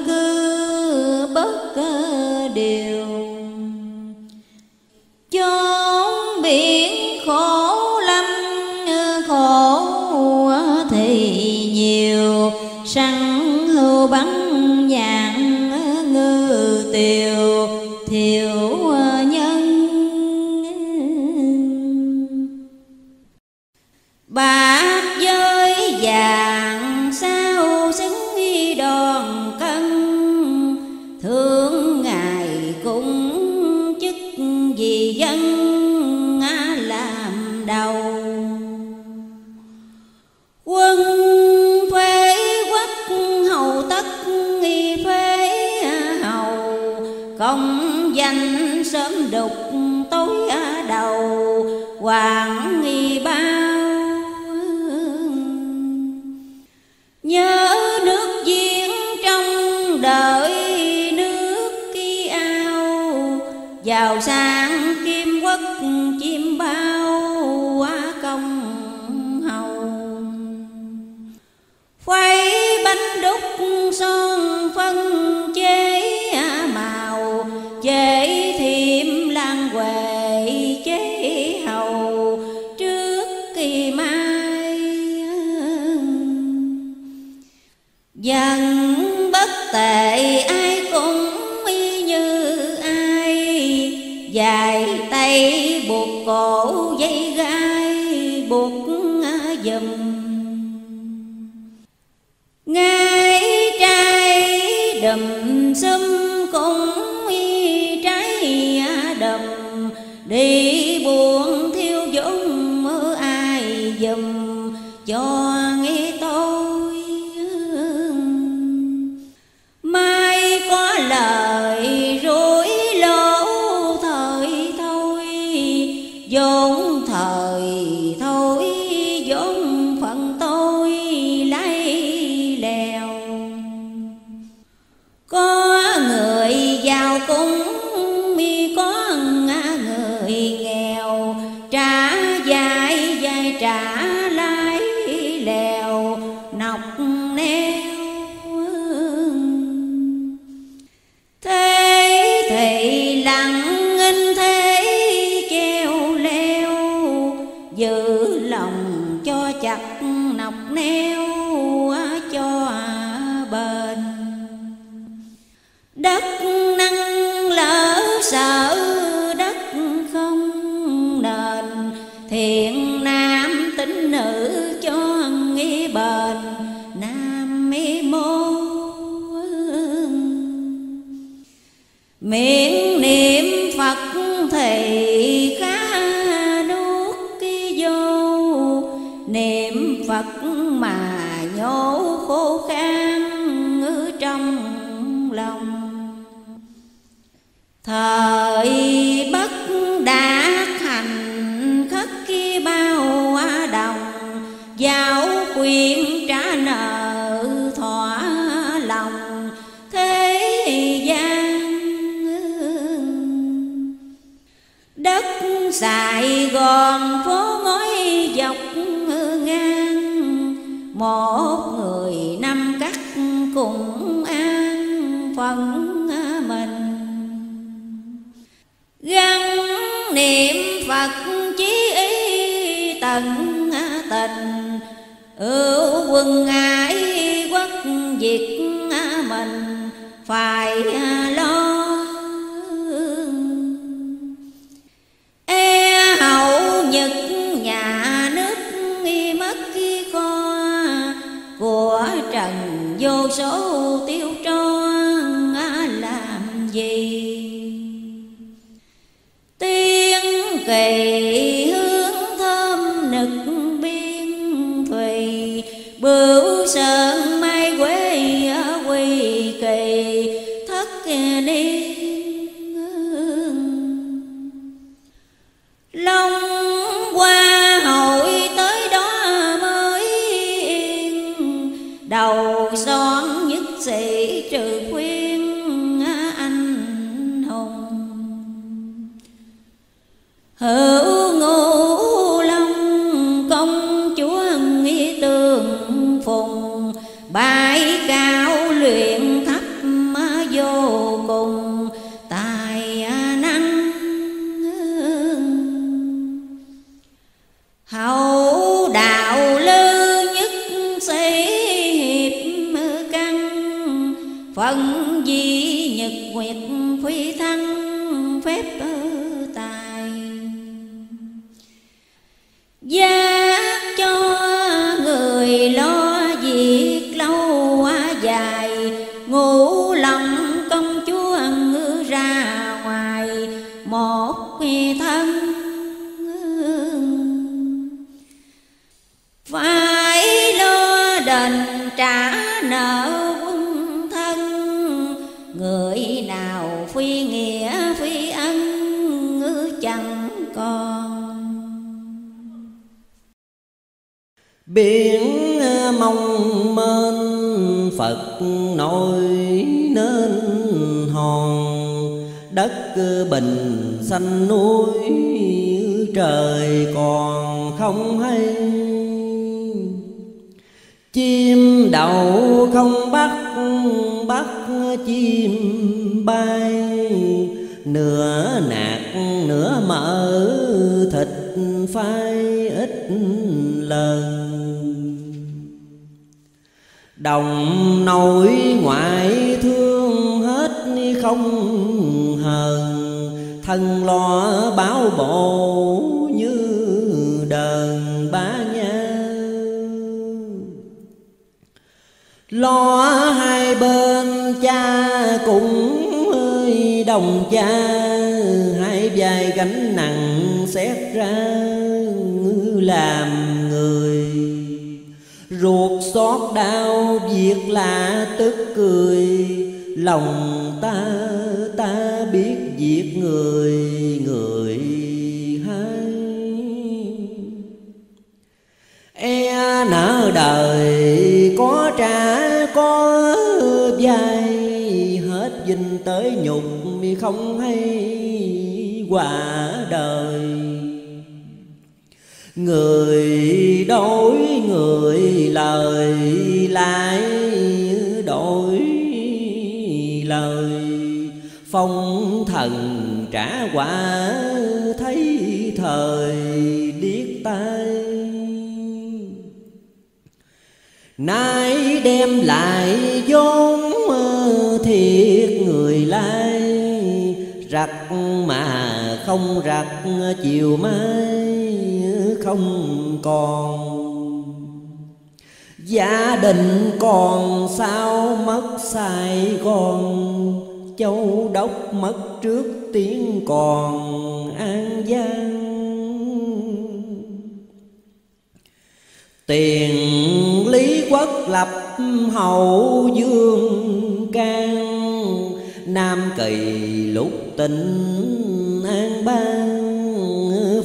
tình an ban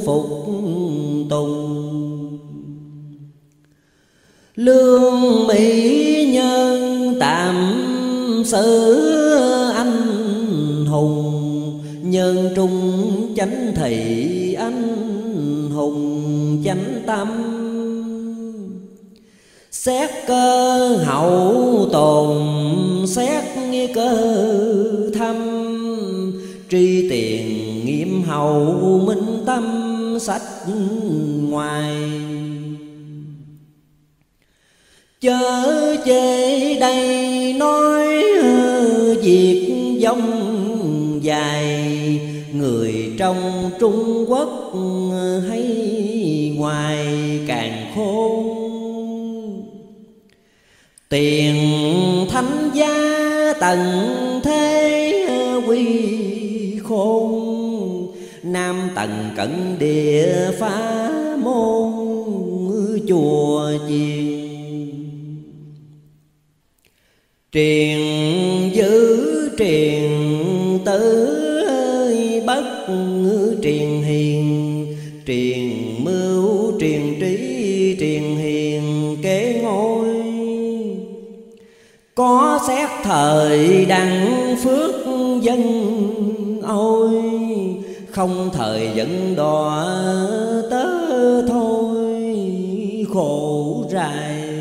phục tùng. Lương mỹ nhân tạm sử anh hùng, nhân trung chánh thị anh hùng chánh tâm. Xét cơ hậu tồn, xét nghi cơ thâm tri tiền nghiêm hầu minh tâm sách ngoài. Chớ chê đây nói việc dông dài, người trong trung quốc hay ngoài càng khôn. Tiền thánh giá tầng nam tần cận địa phá môn chùa chiền. Truyền giữ truyền tử bất truyền hiền. Truyền mưu, truyền trí, truyền hiền, kế ngôi. Có xét thời đặng phước dân ôi không thời dẫn đò tớ thôi, khổ dài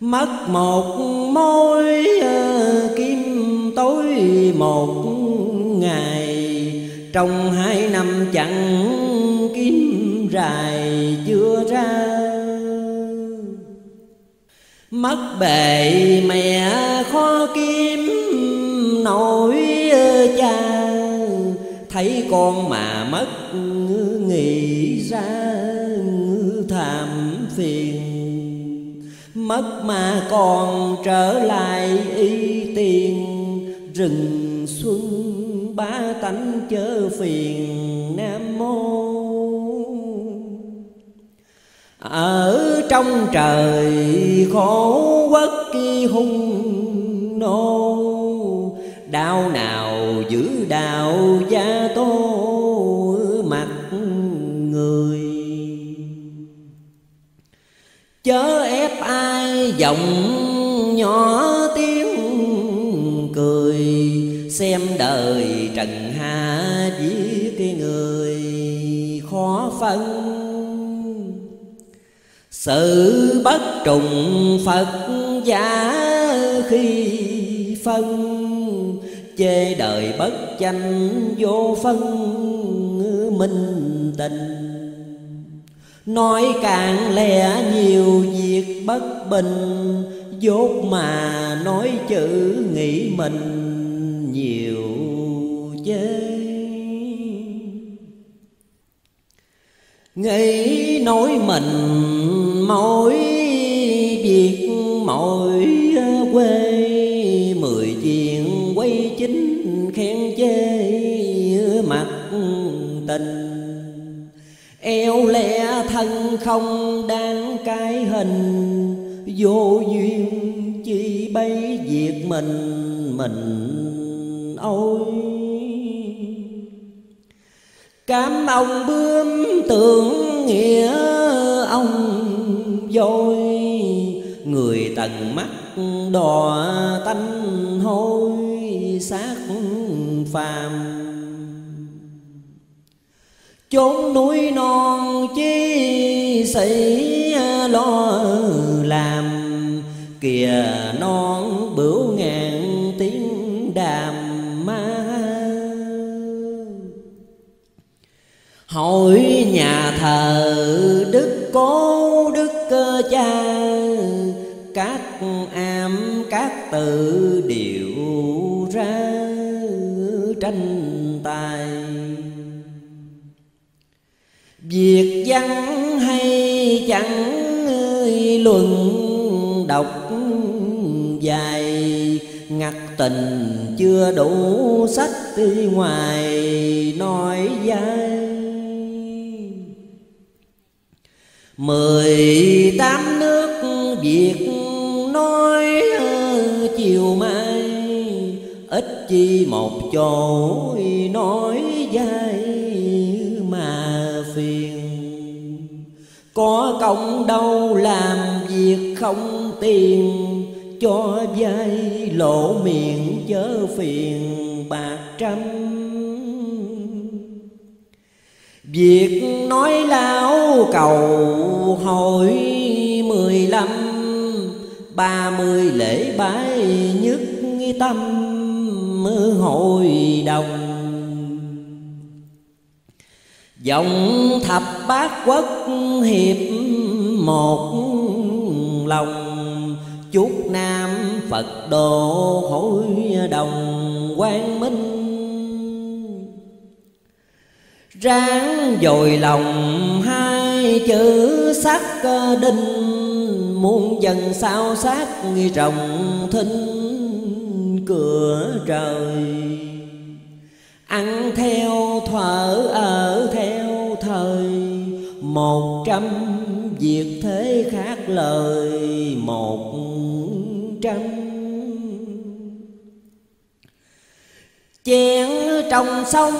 mất một mối ờ, kim tối một ngày. Trong hai năm chẳng kiếm rài chưa ra. Mất bề mẹ khó kiếm nổi thấy con mà mất nghĩ ra thảm phiền. Mất mà còn trở lại y tiền, rừng xuân ba tánh chớ phiền nam mô. Ở trong trời khổ quốc kỳ hung nô, đau nào giữ đạo gia tô mặt người. Chớ ép ai giọng nhỏ tiếng cười, xem đời trần hạ giết người khó phân. Sự bất trùng phật giả khi phân chê đời bất chanh, vô phân minh tình. Nói càng lẽ nhiều việc bất bình, dốt mà nói chữ nghĩ mình nhiều chê. Nghĩ nói mình mỗi eo lẽ thân không đáng cái hình, vô duyên chi bấy việc mình mình ôi. Cám ông bướm tưởng nghĩa ông dối người tần mắt đò tanh hôi xác phàm chốn núi non chi sĩ lo làm, kìa non bửu ngàn tiếng đàm ma. Hội nhà thờ đức cố đức cha, các am, các tự đều ra tranh tài. Việc văn hay chẳng luận đọc dài. Ngặt tình chưa đủ sách đi ngoài, nói dài mười tám nước việt nói chiều mai, ít chi một chỗ nói dài có công đâu làm việc không tiền, cho vay lộ miệng chớ phiền bạc trăm. Việc nói lão cầu hồi mười lăm, Ba mươi lễ bái nhất tâm. Hội đồng Dòng thập bát quốc hiệp một lòng. Chúc Nam Phật độ hội đồng quang minh. Ráng dồi lòng hai chữ sắc đinh. Muôn dần sao sát rồng thinh cửa trời. Ăn theo thở ở theo thời, một trăm việc thế khác lời, một trăm. Chén trong sông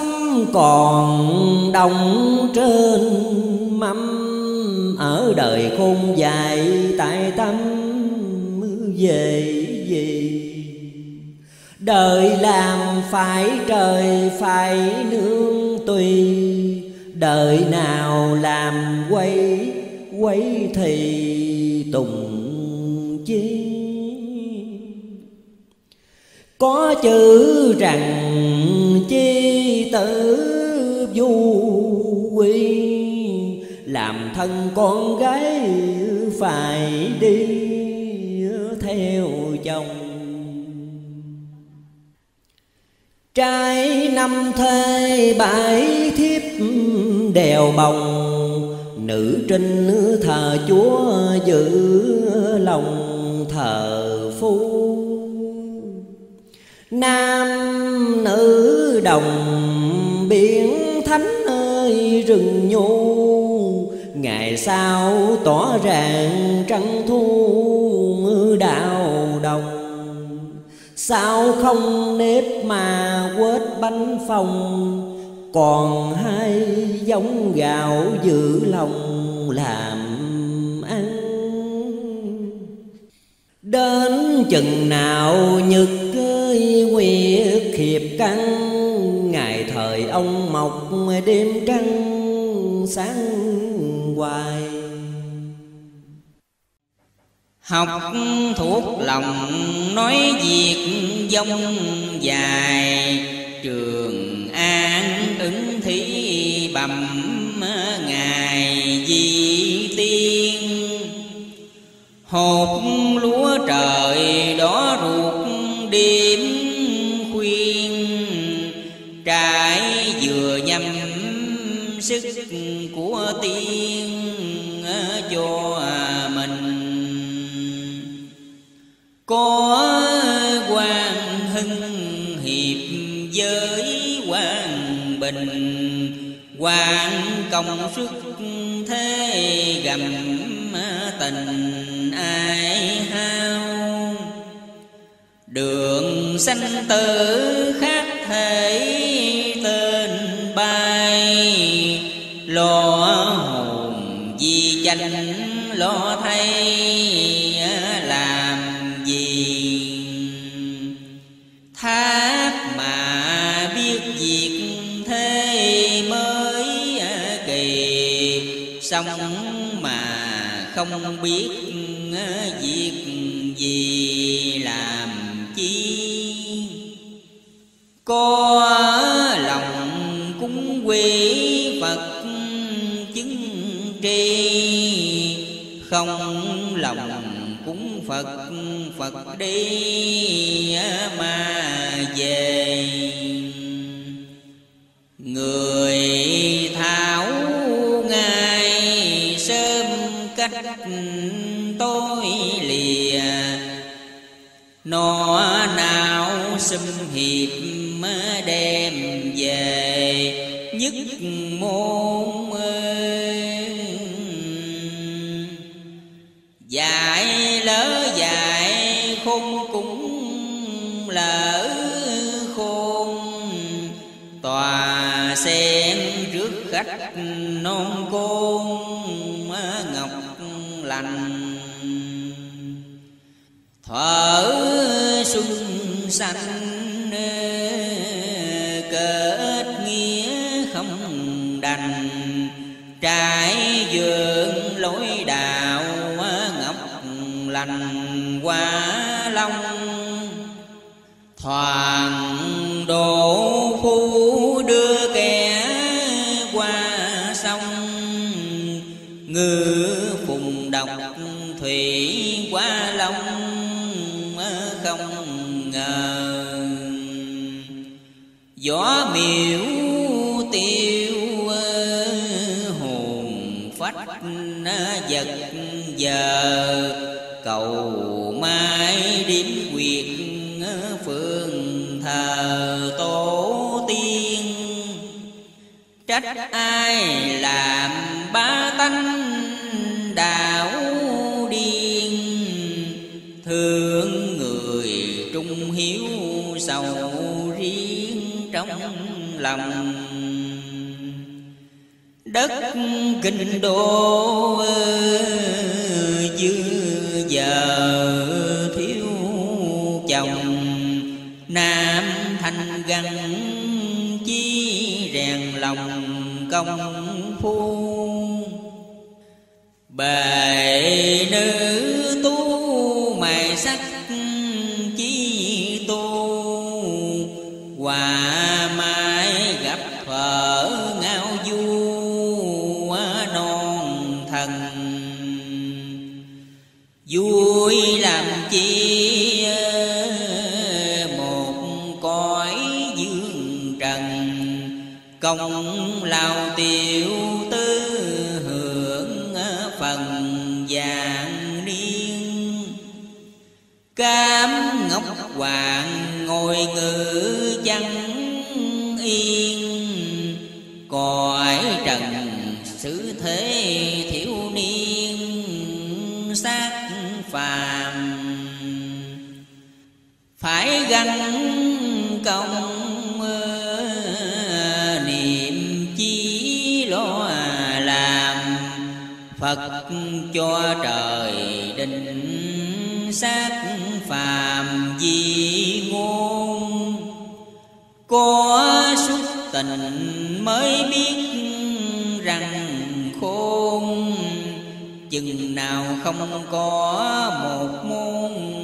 còn đồng trên mâm ở đời khôn dài, tại tâm về gì? Đời làm phải trời, phải nương tùy đời nào làm quay quay thì tùng chi. Có chữ rằng chi tử du quy làm thân con gái phải đi theo chồng. Trai năm thê bảy thiếp đèo bồng, nữ trinh thờ chúa giữ lòng thờ phu. Nam nữ đồng biển thánh ơi, rừng nhô ngày sau tỏ ràng trăng thu đạo đồng. Sao không nếp mà quết bánh phòng còn hai giống gạo giữ lòng làm ăn. Đến chừng nào nhực ơi, nguyệt hiệp căn ngày thời ông mọc đêm trăng sáng hoài. Học thuộc lòng nói việc dông dài, Trường Hột lúa trời đó ruột đêm khuyên. Trái vừa nhâm sức của tiên ờ, cho mình. Có quan hưng hiệp với quan bình quan công sức thế gầm tình ai hao. Đường sanh tử khác thể tên bay, lo hồn di chanh lo thay làm gì? Tha không biết việc gì làm chi. Có lòng cúng quy phật chứng tri không lòng cúng phật phật đi mà về. Người nó nào xâm hiệp đem về, nhất môn dạy lỡ dạy khôn cũng lỡ khôn, tòa sen trước khách non côn ngọc lành. Thở sanh kết nghĩa không đành. Trái dường lối đạo ngọc lành qua long thoảng gió miễu tiêu ờ, hồn phách ờ, vật giờ. Cầu mai điểm quyệt ờ, phương thờ tổ tiên. Trách ai làm ba tánh đạo điên? Thương người trung hiếu sầu riêng trong lòng. Đất kinh đô dư giờ thiếu chồng. Nam thành gần chi rèn lòng công phu. Bề nữ công niệm chí lo làm. Phật cho trời định xác phàm di ngôn. Có xuất tình mới biết rằng khôn. Chừng nào không có một môn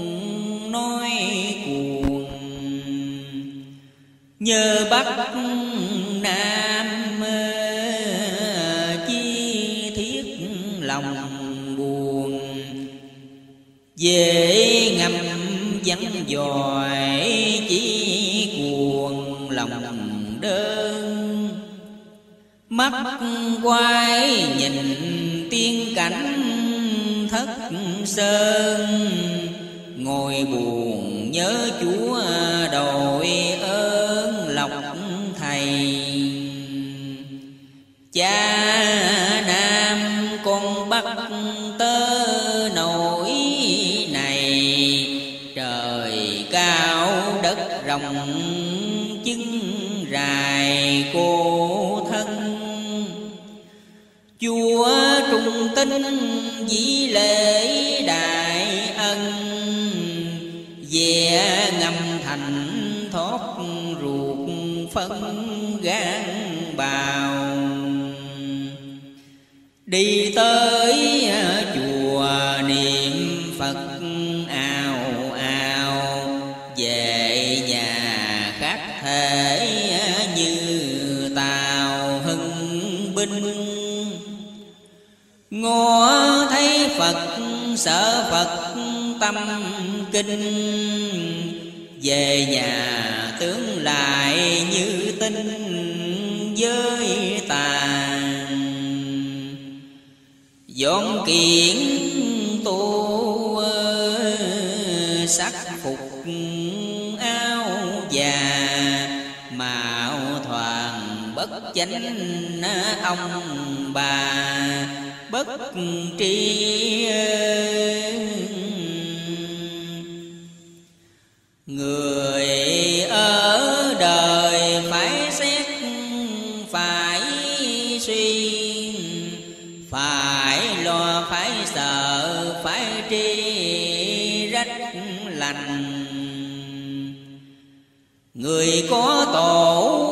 nhờ bắc nam chi thiết lòng buồn. Dễ ngâm vắng dòi chỉ cuồng lòng đơn. Mắt quay nhìn tiên cảnh thất sơn. Ngồi buồn nhớ chúa đồi cha nam con bắt tơ nổi này. Trời cao đất rộng, chứng rài cô thân. Chúa trung tinh dĩ lễ đại ân về ngâm thành thoát ruột phân gan bào đi tới à, chùa niệm phật ào ào. Về nhà khác thể à, như tàu hưng binh. Ngó thấy phật, sợ phật tâm kinh. Về nhà tướng lại như tinh, với tài dọn kiện tu sắc phục áo già, mạo thoảng bất chánh ông bà. Bất tri người ở người có tổ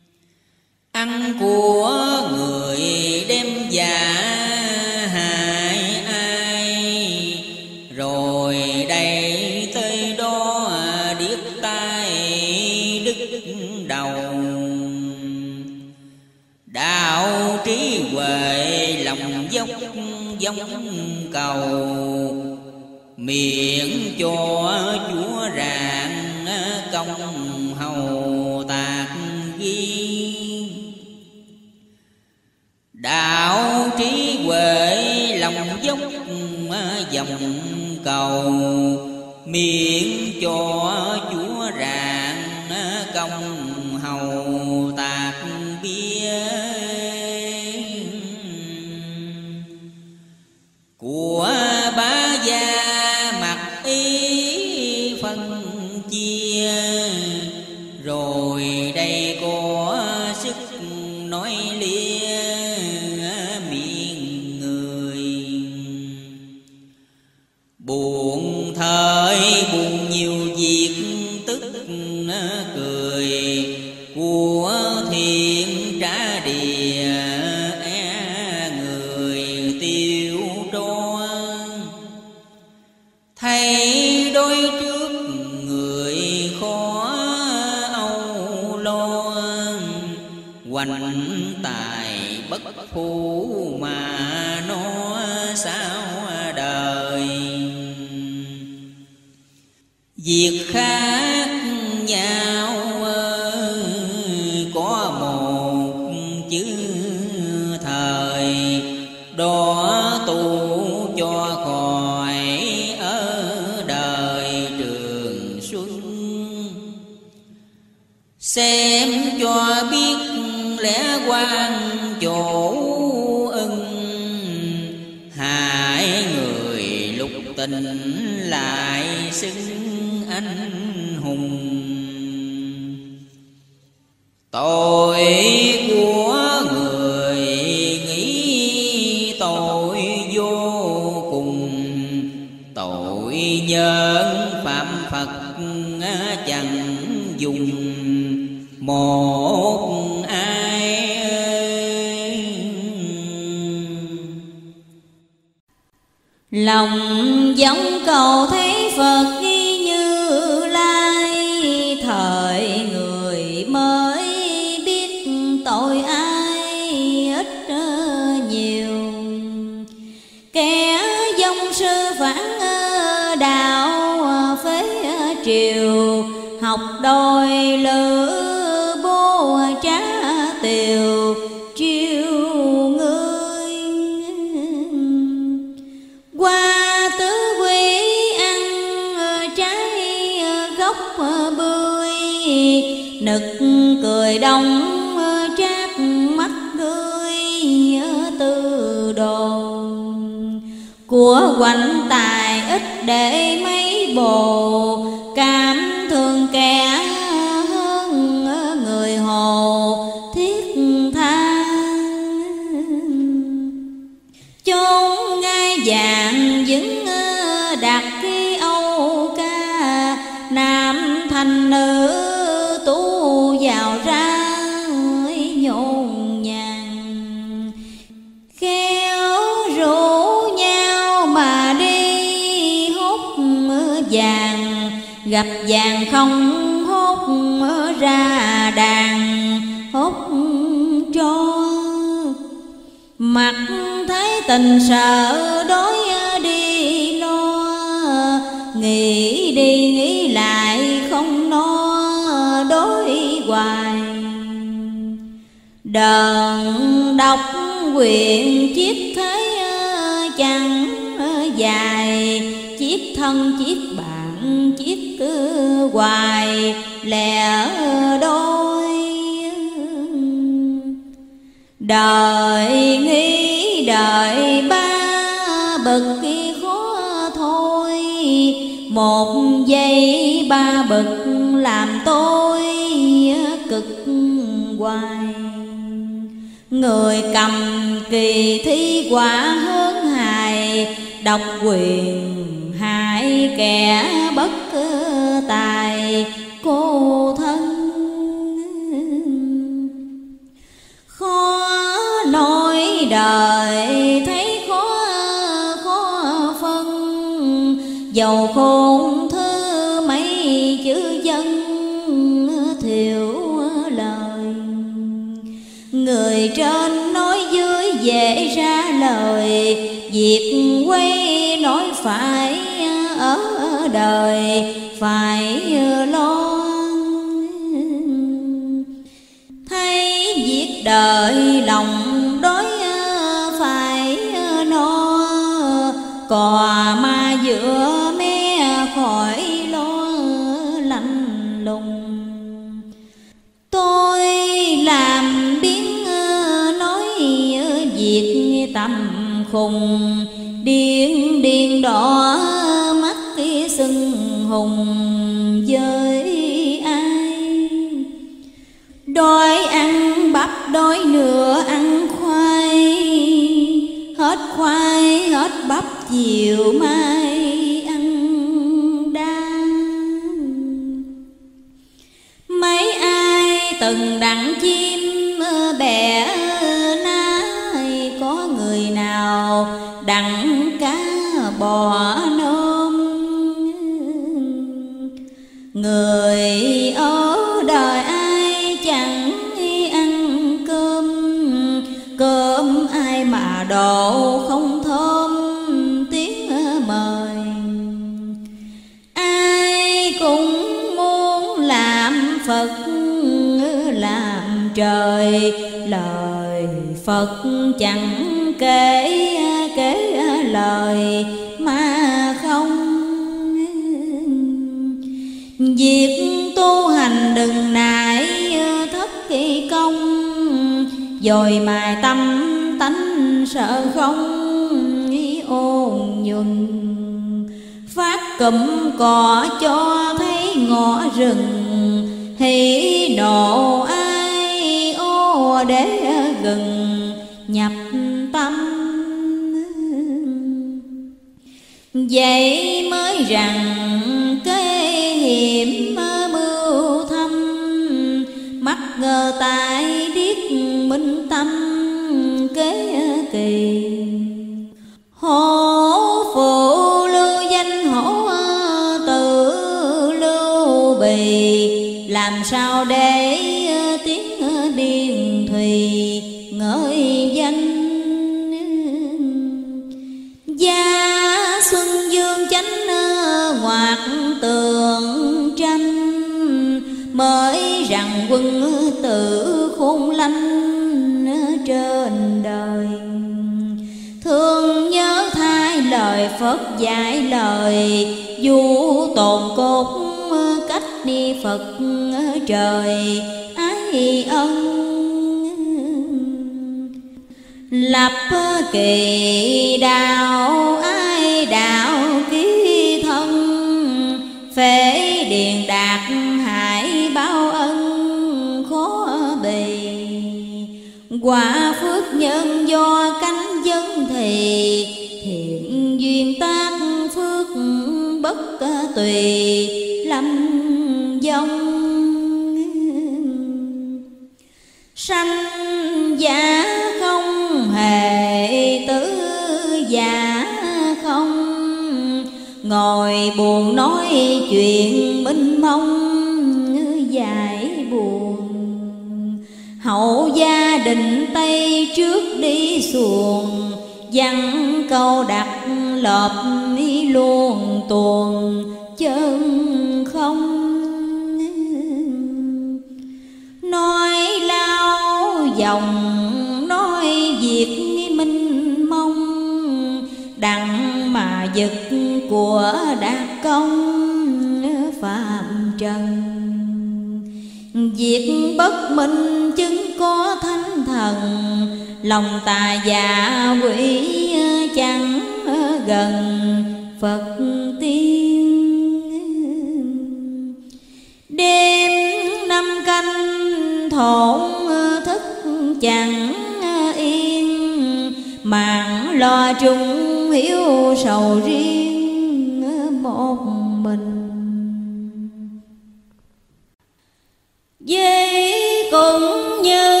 cũng như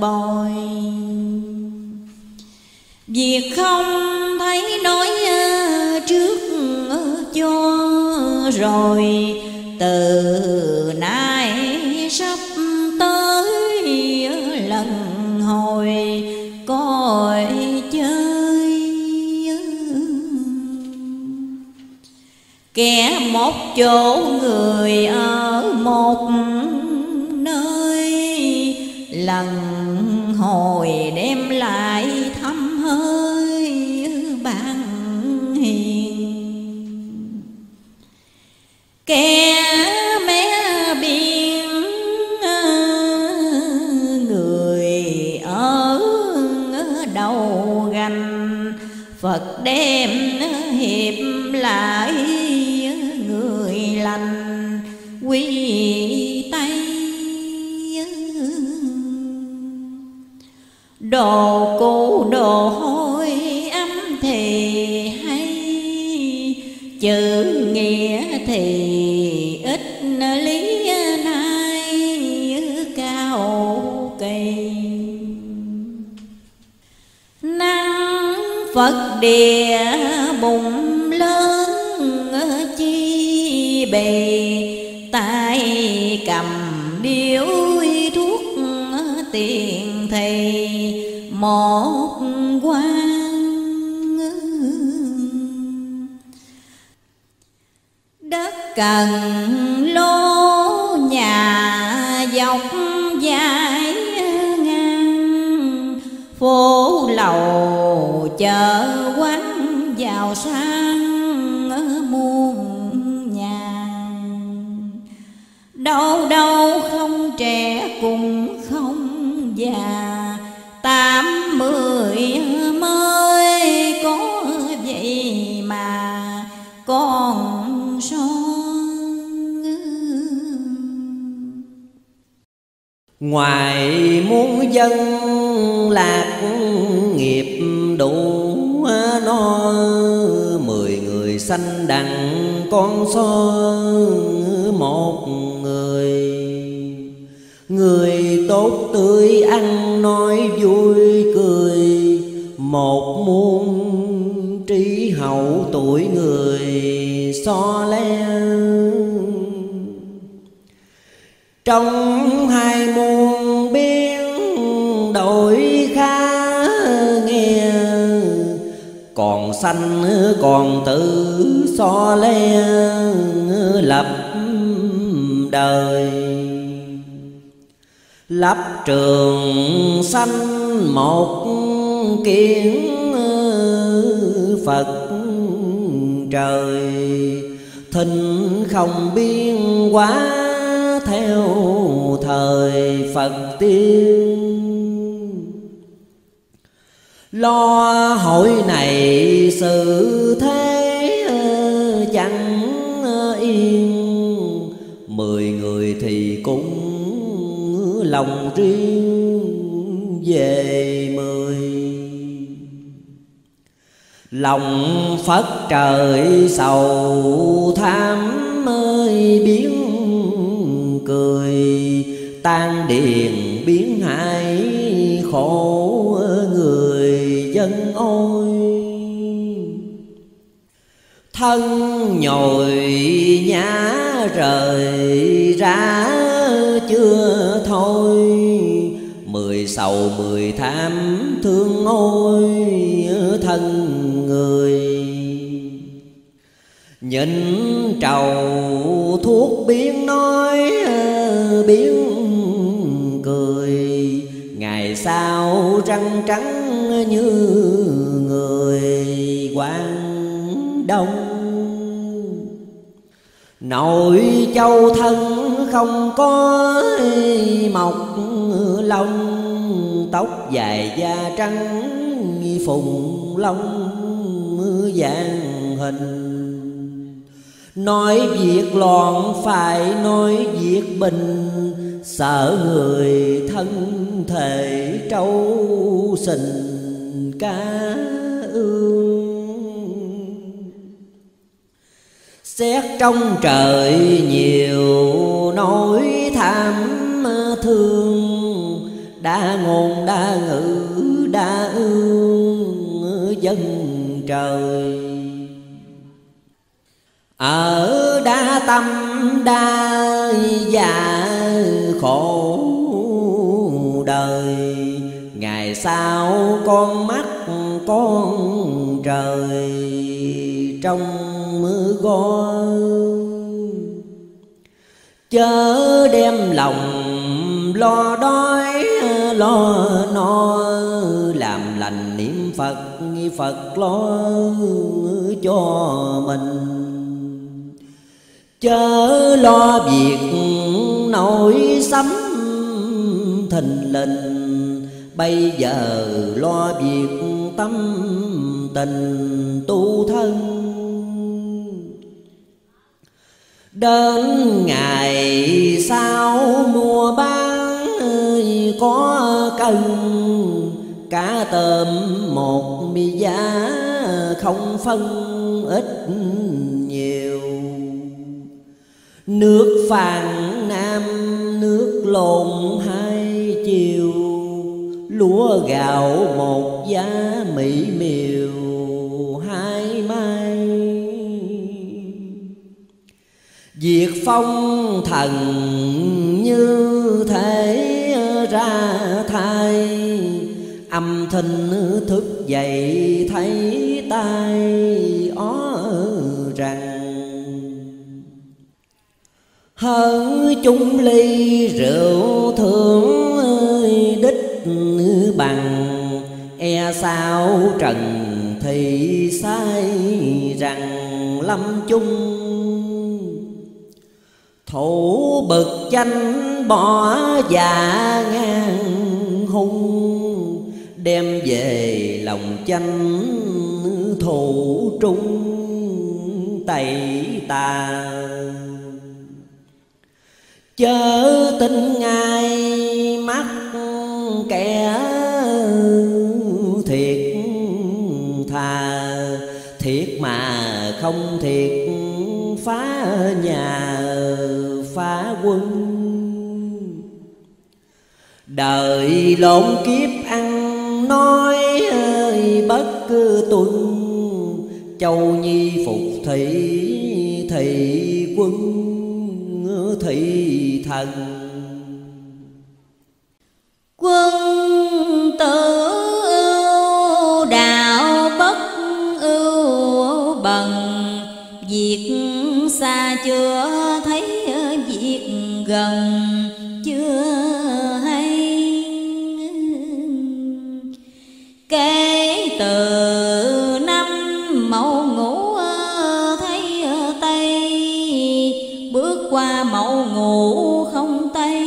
bồi. Việc không thấy nói ờ, trước ờ, cho rồi, Từ nay sắp tới ờ, lần hồi coi chơi. Kẻ một chỗ người ở một nơi, lần đêm hiệp lại người lành quy tây đồ cũ đồ hôi đè bụng lớn, chi bề, tay cầm điếu thuốc tiền thầy, một quan đất cần lô nhà dọc dài ngang, phố lầu chợ quán vào sáng muôn nhà. Đâu đâu không trẻ cùng không già, tám mười mới có vậy mà con son ngoài muôn dân lạc đặng con so một người. Người tốt tươi ăn nói vui cười, một muôn trí hậu tuổi người so le. Trong hai muôn biến đổi khá nghe, còn sanh còn tử so le lập đời. Lập trường sanh một kiến phật trời. Thinh không biên quá theo thời phật tiên. Lo hội này sự thế lòng riêng về mười. Lòng phật trời sầu tham ơi, biến cười, tan điền biến hại khổ người dân ôi. Thân nhồi nhá rời ra chưa thôi. Mười sầu mười tham thương ôi thân người. Nhìn trầu thuốc biến nói, biến cười. Ngày sau răng trắng như người quan đông. Nội châu thân không có mọc lông, tóc dài da trắng phùng lông vàng hình. Nói việc loạn phải nói việc bình, Sợ người thân thể trâu sình cá ương. Xét trong trời nhiều nỗi tham thương. Đã ngôn, đã ngữ, đã ương dân trời. Ở đa tâm, đa già khổ đời, ngày sau con mắt con trời. Trong mưa gói chớ đem lòng lo đói, lo no, làm lành niệm phật nghi phật lo cho mình. Chớ lo việc nổi sấm thình lình, bây giờ lo việc tâm tình tu thân đến ngày sau mùa bán có cân cá tôm một mi giá không phân ít nhiều. Nước phàn nam, nước lộn hai chiều, Lúa gạo một giá mỹ miều. Diệt phong thần như thể ra thai Âm thanh thức dậy thấy tai ó rằng. Hỡi chung ly rượu thương ơi, đích bằng. E sao trần thì sai rằng lâm chung thủ bực chanh bỏ già ngang hung, đem về lòng chanh thủ trung tẩy tà chớ tin ngay mắt kẻ thiệt thà thiệt mà không thiệt phá nhà phá quân. Đời lộn kiếp ăn nói ơi bất cứ tuân châu nhi phục thị thị quân thị thần. Quân tử xa chưa thấy việc gần, chưa hay kể từ năm mậu ngũ thấy tây, bước qua mậu ngũ không tây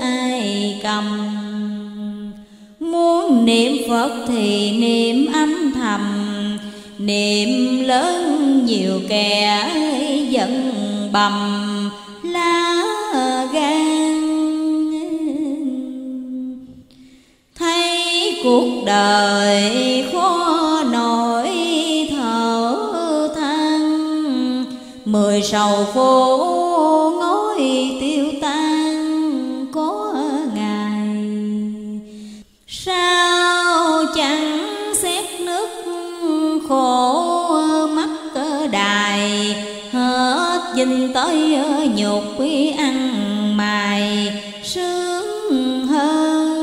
ai cầm. Muốn niệm phật thì niệm âm thầm, niệm lớn nhiều kẻ giận bầm lá gan. Thấy cuộc đời khó nổi thở than mười sầu phố hết dinh tới ờ, nhục quý ăn mài sướng hơn.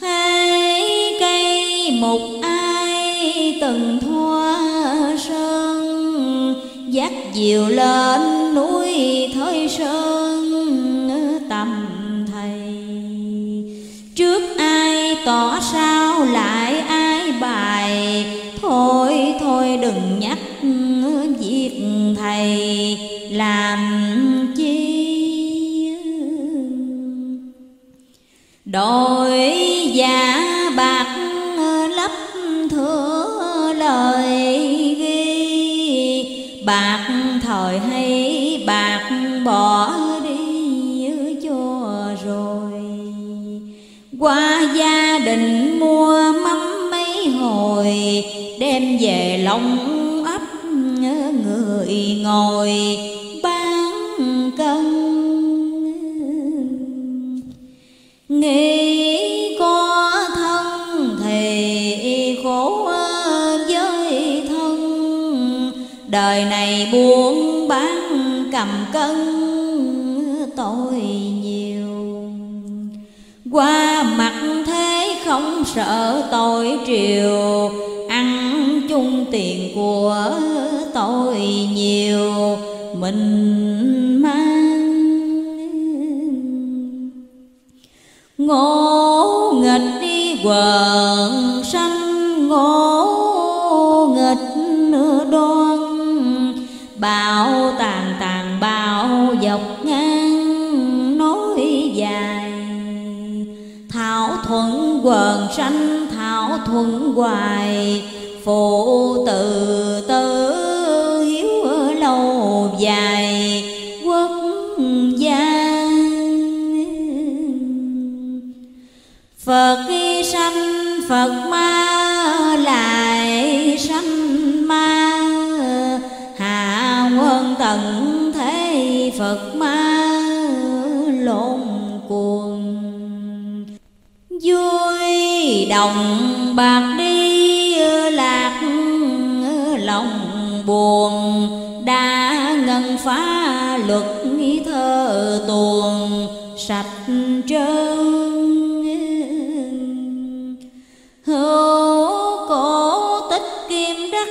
Thấy cây mục ai từng thoa sơn, dắt diều lên làm chi đổi giả bạc lấp thừa lời ghi. Bạc thời hay bạc bỏ đi cho rồi. Qua gia đình mua mắm mấy hồi, đem về lòng ấp người ngồi. Nghĩ có thân thì khổ với thân. Đời này buôn bán cầm cân tội nhiều. Qua mặt thế không sợ tội triều, ăn chung tiền của tội nhiều. Mình mang ngô nghịch đi quần sanh, ngô nghịch nửa đoan. Bạo tàn tàn bạo dọc ngang nói dài. Thảo thuận quần sanh, thảo thuận hoài. Phụ từ từ hiếu lâu dài. Phật sanh, Phật ma lại sanh ma. Hạ quân tận thế, Phật ma lộn cuồng. Vui đồng bạc đi, lạc lòng buồn. Đã ngân phá luật thơ tuồng, sạch trơn hữu cổ tích kim đắc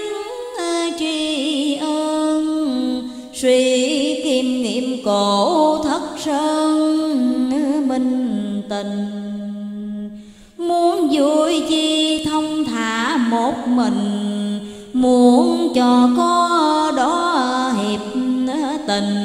ờ, tri ân. Suy kim niệm cổ thất sơn ờ, minh tình. Muốn vui chi thông thả một mình, muốn cho có đó hiệp ờ, tình.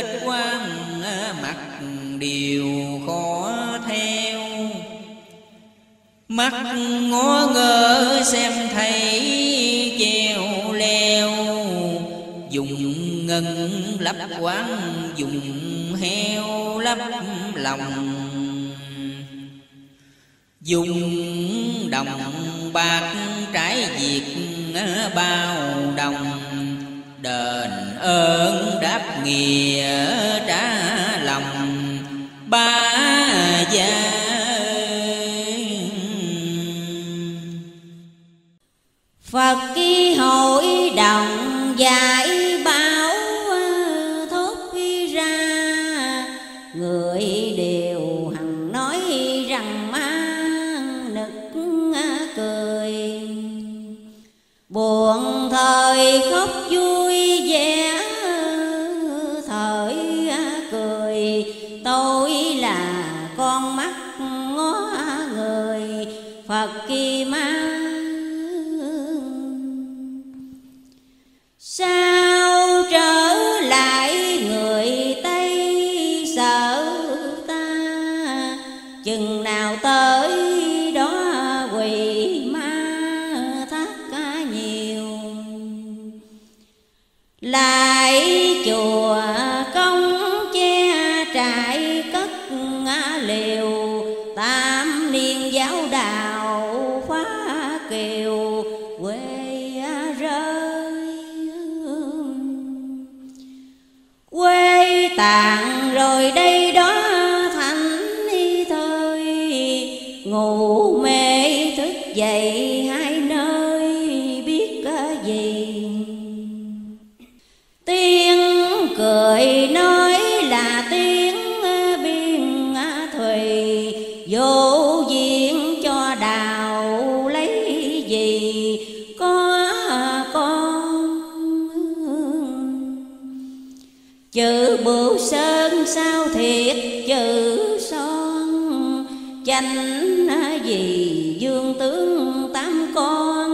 Kết quan ờ, mặt điều khó theo. Mắt ngó ngơ xem thấy treo leo. Dùng ngân lấp quán, dùng heo lấp lòng. Dùng đồng bạc trái diệt ờ, bao đồng. Đền ơn đáp nghĩa trả lòng ba gia. Phật ký hội đồng dạy bảo, thốt ra. Người đều hằng nói rằng mang nực cười. Buồn thời khóc vui Phật Kim An ngủ mê thức dậy hai nơi biết gì. Tiếng cười nói là tiếng biên thùy, vô diện cho đào lấy gì, có con chữ bưu sơn sao thiệt chữ son, chanh tướng tám con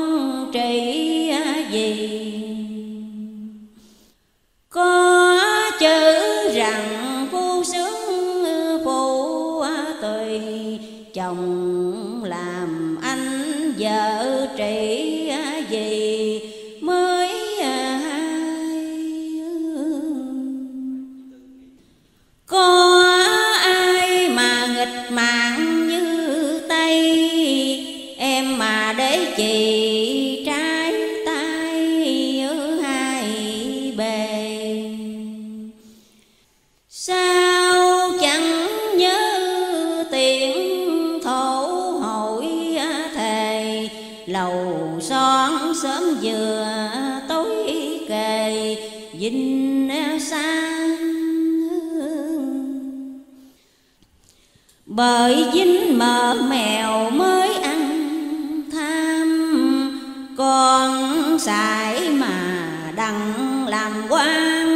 trị gì? Có chữ rằng phu sướng phụ tùy chồng bởi dính mờ mèo mới ăn tham con sải mà đặng làm quan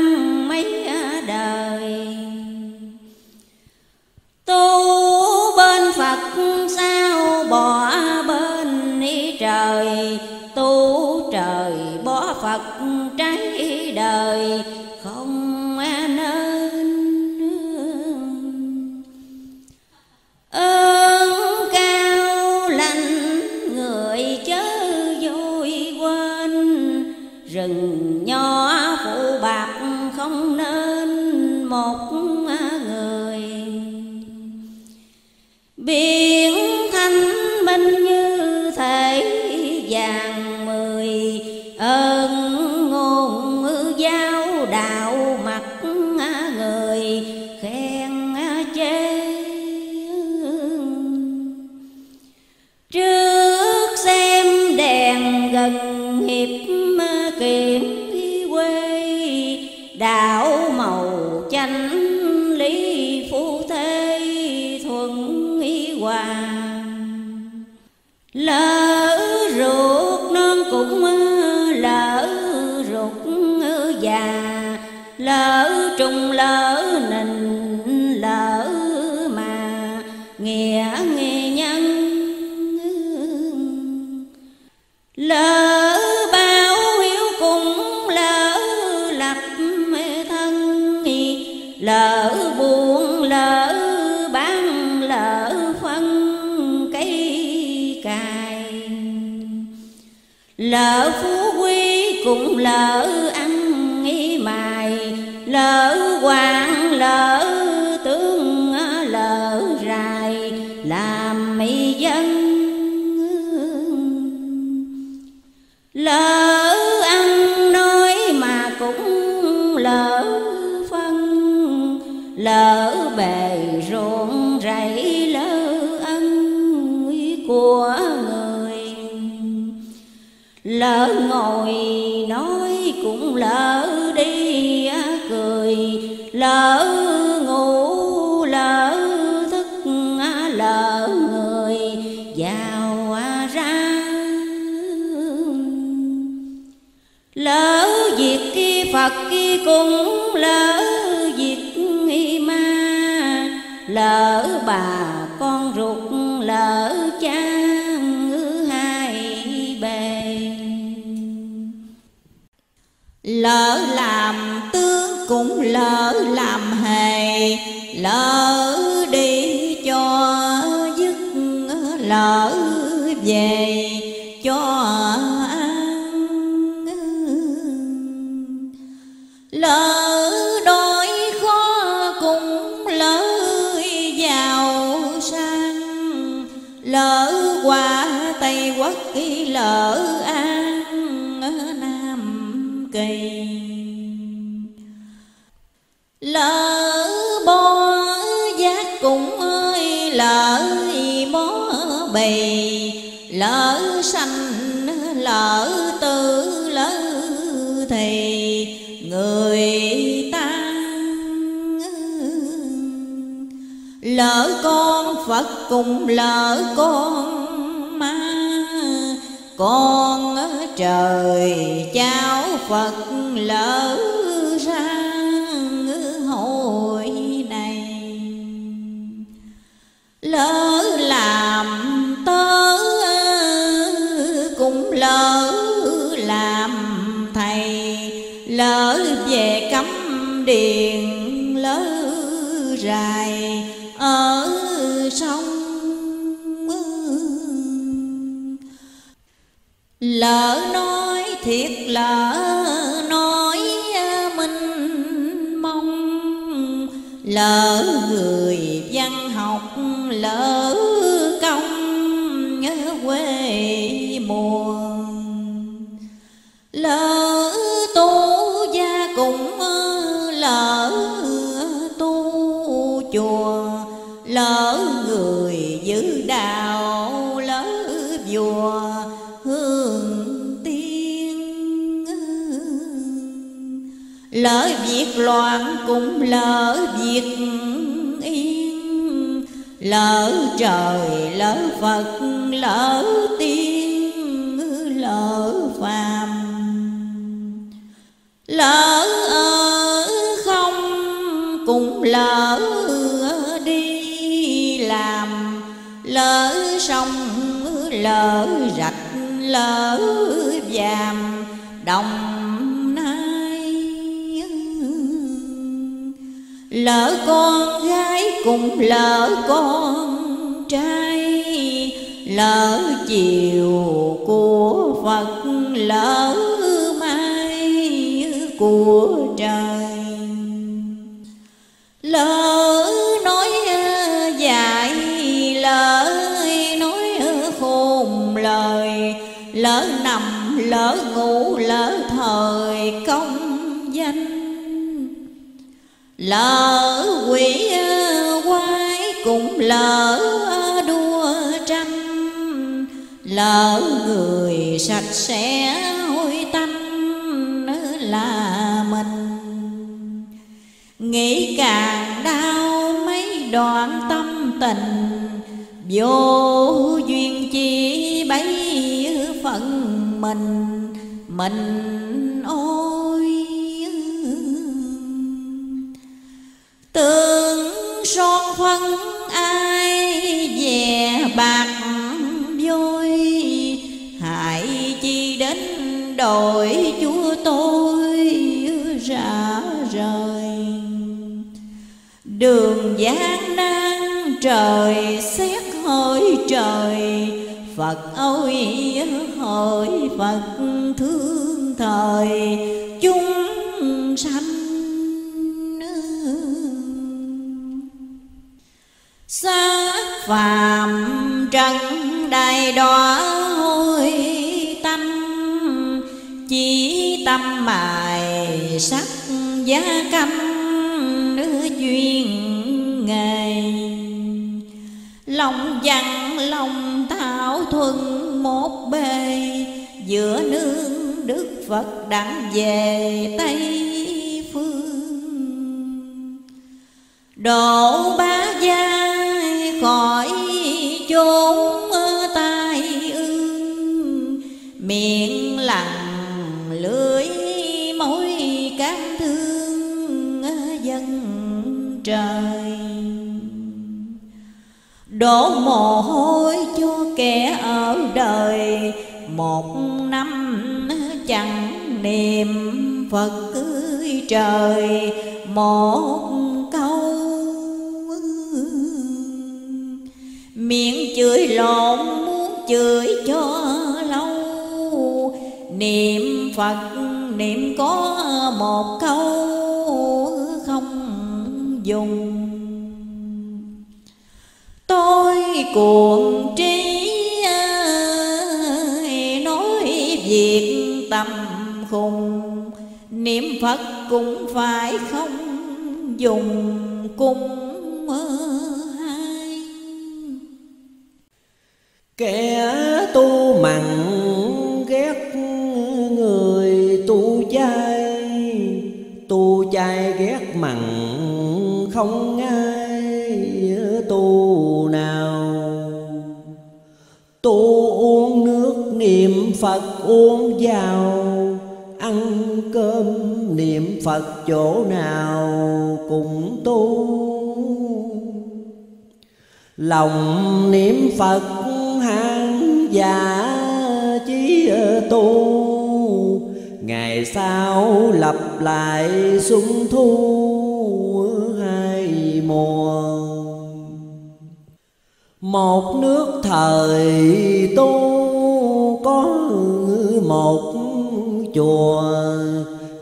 mấy đời. Tu bên phật sao bỏ bên ý trời? Tu trời bỏ phật trái đời. ơn cao lành, người chớ vui quên. Rừng nho phụ bạc không nên một người. Biển thanh minh chánh lý phu thế thuận y hòa lỡ ruột non cũng lỡ ruột già. Lỡ trùng, lỡ nình, lỡ mà. Nghĩa nghĩa nhân lỡ lỡ phú quý cũng lỡ ăn nghi mài lỡ hoàng lỡ lỡ ngồi nói cũng lỡ đi cười. Lỡ ngủ, lỡ thức lỡ người vào ra. Lỡ việc kia phật kia cũng lỡ việc ma, lỡ bà lỡ làm tướng cũng lỡ làm hề, lỡ đi cho dứt lỡ về cho ăn lỡ đói khó cũng lỡ giàu sang, lỡ qua tây quốc lỡ lỡ bo giác cũng ơi, lỡ bó bì lỡ sanh, lỡ tử, lỡ thì người ta lỡ con phật cùng lỡ con ma, con trời cháu phật lỡ lỡ làm tớ, cũng lỡ làm thầy. Lỡ về cấm điền lỡ dài ở sông. Lỡ nói thiệt lỡ nói lỡ người văn học, lỡ công quê mùa. Lỡ tu gia cũng, lỡ tu chùa. Lỡ lỡ việc loạn cũng lỡ việc yên. Lỡ trời lỡ phật, lỡ tiên, lỡ phàm. Lỡ ở không cũng lỡ đi làm. Lỡ sông lỡ rạch lỡ vàm, đồng lỡ con gái cũng lỡ con trai lỡ chiều của phật lỡ mai của trời. Lỡ nói dài, lỡ nói khôn lời lỡ nằm lỡ ngủ lỡ thời công danh lỡ quỷ ờ, quái cũng lỡ ờ, đua tranh. Lỡ người sạch sẽ hôi tanh ờ, là mình. Nghĩ càng đau mấy đoạn tâm tình, vô duyên chi bấy phận mình. Mình tương son phân ai về bạc vôi, hại chi đến đổi chúa tôi ra rời. Đường gian nan trời xét hỡi trời, Phật ơi hỡi Phật thương thời. Chúng sanh xa phàm trần đài đọa hôi tâm chỉ tâm mài sắc giá căm duyên nghề. Lòng dặn lòng thảo thuần một bề, giữa nương đức phật đặng về tây phương độ ba gia khỏi chốn tai ương, miệng lặng lưỡi mối cám thương dân trời. Đổ mồ hôi cho kẻ ở đời, một năm chẳng niệm phật ơi trời. Một câu miệng chửi lộn, muốn chửi cho lâu. Niệm phật, niệm có một câu, không dùng. Tôi cuồng trí, nói việc tầm khùng. Niệm phật cũng phải không dùng cung. Kẻ tu mặn ghét người tu chay tu chay ghét mặn không ai tu nào. Tu uống nước niệm phật uống vào, ăn cơm niệm phật chỗ nào cũng tu. Lòng niệm phật giả chí ờ, tu. Ngày sau lặp lại xuân thu hai mùa. Một nước thời tu, có một chùa.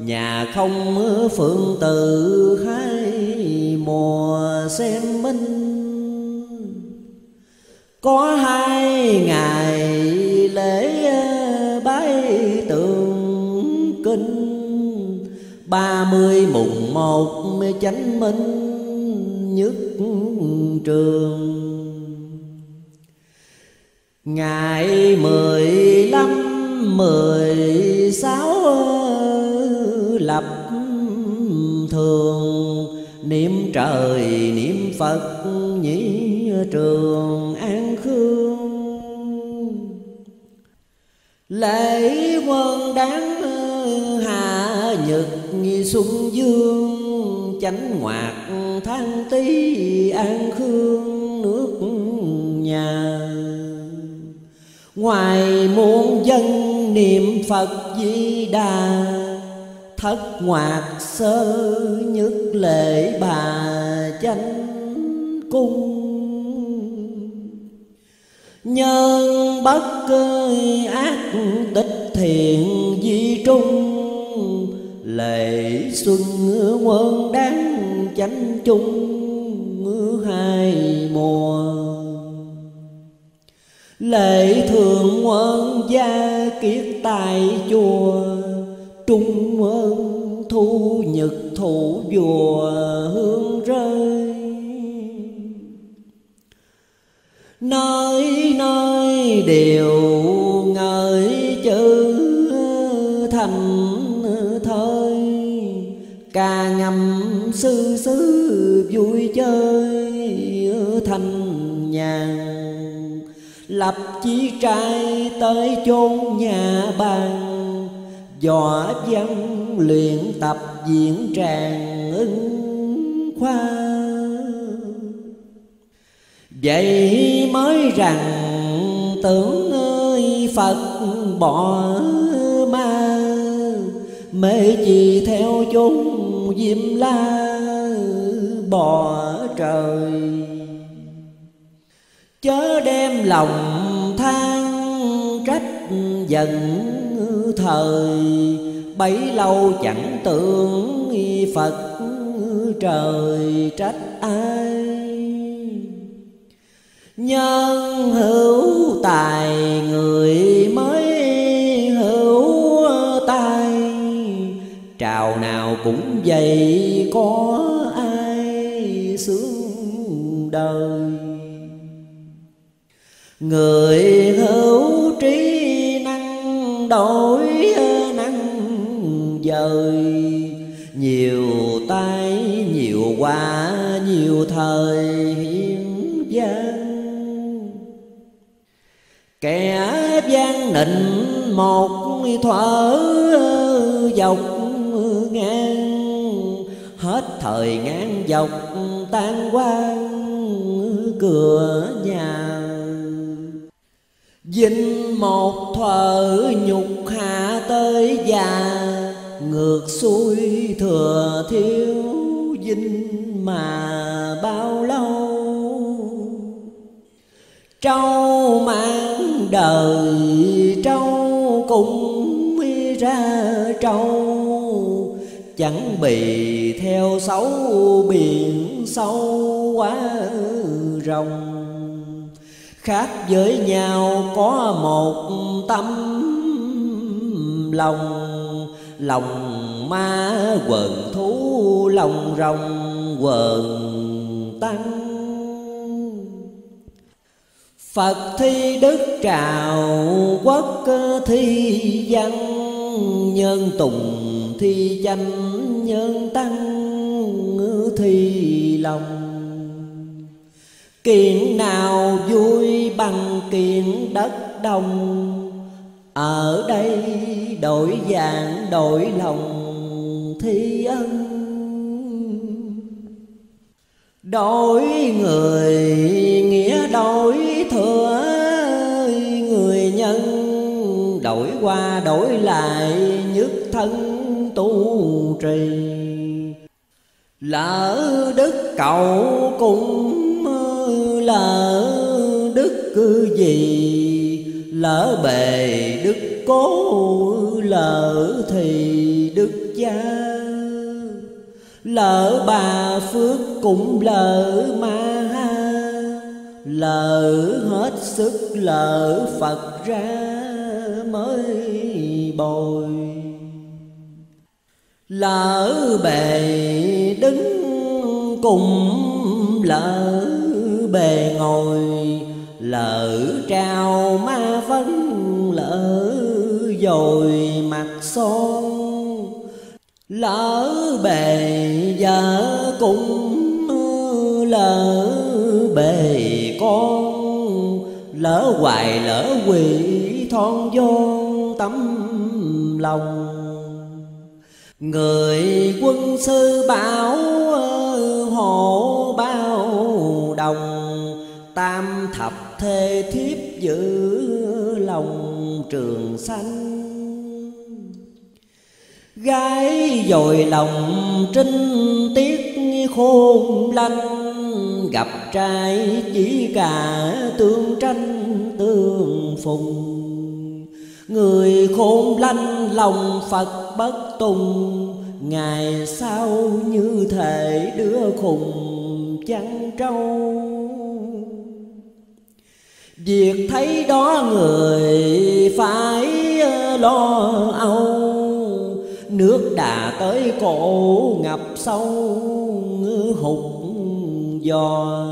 Nhà không phượng tự hai mùa xem minh có hai ngày lễ ờ, bái tượng kinh. Ba mươi mùng một chánh minh nhất trường. Ngày mười lăm, mười sáu ờ, lập thường. Niệm trời, niệm phật nhĩ trường an khương. Lễ quân đáng hạ nhật xuân dương, chánh ngoạc tháng tý an khương nước nhà. Ngoài muôn dân niệm phật di đà, thất ngoạc sơ nhất lễ bà chánh cung nhân bất cơi ác tích thiện di trung, lệ xuân quân đáng chánh chung hai mùa. Lệ thượng quân gia kiết tại chùa, trung ơn thu nhật thủ vùa hương rơi. Nơi điều ngợi chữ thành thơi. Ca ngầm sư sư vui chơi thành nhàn. Lập chí trai tới chốn nhà bàn. Dọa văn luyện tập diễn tràng ứng khoa. Vậy mới rằng tưởng ơi phật bỏ ma. Mê chỉ theo chúng diêm la, bỏ trời. Chớ đem lòng than trách giận thời, bấy lâu chẳng tưởng phật trời trách ai nhân hữu tài, người mới hữu tài. Trào nào cũng vậy, có ai sướng đời? Người hữu trí năng đổi năng dời. Nhiều tay nhiều quả, nhiều thời kẻ gian nịnh một thuở dọc ngang. Hết thời ngang dọc, tan quang cửa nhà. Dinh một thở nhục hạ tới già, Ngược xuôi thừa thiếu dinh mà bao lâu. Trâu mang đời trâu cũng ra trâu. Chẳng bị theo xấu, biển sâu quá rồng. Khác với nhau có một tâm lòng. Lòng ma quần thú, lòng rồng quần tăng. Phật thi đức trào, quốc thi văn Nhân tùng thi danh nhân tăng thi lòng. Kiện nào vui bằng kiện đất đồng, Ở đây đổi dạng, đổi lòng thi ân. Đổi người, nghĩa đổi Đổi qua, đổi lại, nhất thân tu trì. Lỡ đức cậu cũng lỡ đức cư gì, lỡ bề đức cố lỡ thì đức cha. Lỡ bà phước cũng lỡ ma lỡ hết sức lỡ phật ra mới bồi. Lỡ bề đứng cùng lỡ bề ngồi, lỡ trao ma vấn lỡ dồi mặt son. Lỡ bề vợ cũng lỡ bề con, lỡ hoài lỡ quỷ thon vô tấm lòng. Người quân sư bảo hộ bao đồng, tam thập thê thiếp giữ lòng trường sanh. Gái dồi lòng trinh tiết khôn lanh, gặp trai chỉ cả tương tranh tương phùng người khôn lanh lòng phật bất tùng, ngày sau như thể đứa khùng chăn trâu. Việc thấy đó người phải ờ, lo âu, nước đã tới cổ ngập sâu hụt giò.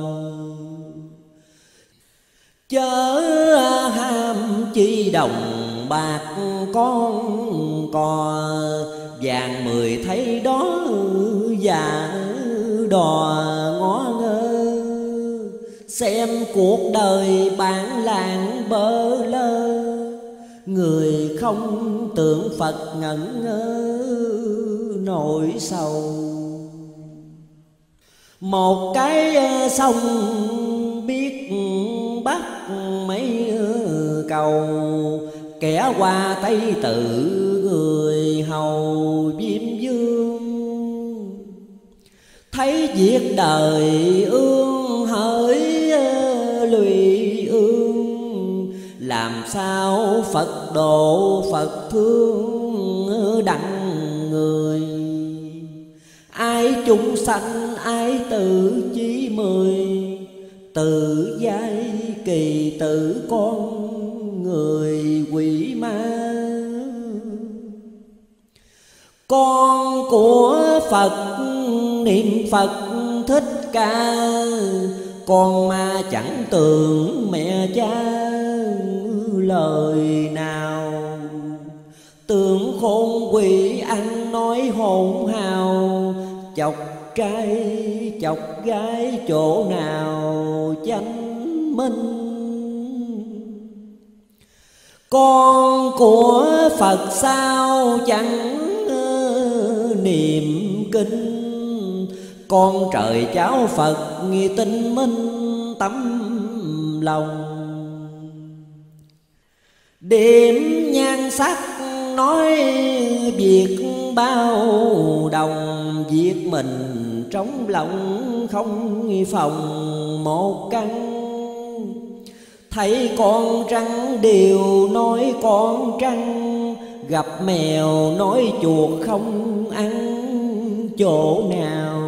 Chớ ham chi đồng bạc con cò, vàng mười thấy đó già đò ngó ngơ. Xem cuộc đời bản làng bơ lơ, người không tưởng phật ngẩn ngơ nỗi sầu. Một cái ờ, sông biết bắt mấy ờ, cầu kẻ qua tây tự người hầu diêm dương. Thấy việc đời ương hỡi, lụy ương, làm sao phật độ phật thương đặng người? Ai chúng sanh, ai tự chí mười, tự giai kỳ tự con người quỷ ma. Con của phật, niệm phật thích ca, con ma chẳng tưởng mẹ cha lời nào. Tưởng khôn quỷ ăn nói hồn hào, chọc trai chọc gái chỗ nào chánh minh con của phật sao chẳng niệm kinh? Con trời cháu phật, nghi tinh minh tấm lòng. Điểm nhan sắc nói việc bao đồng, việc mình trong lòng không phòng một căn thấy con trăng đều nói con trăng gặp mèo nói chuột không ăn chỗ nào.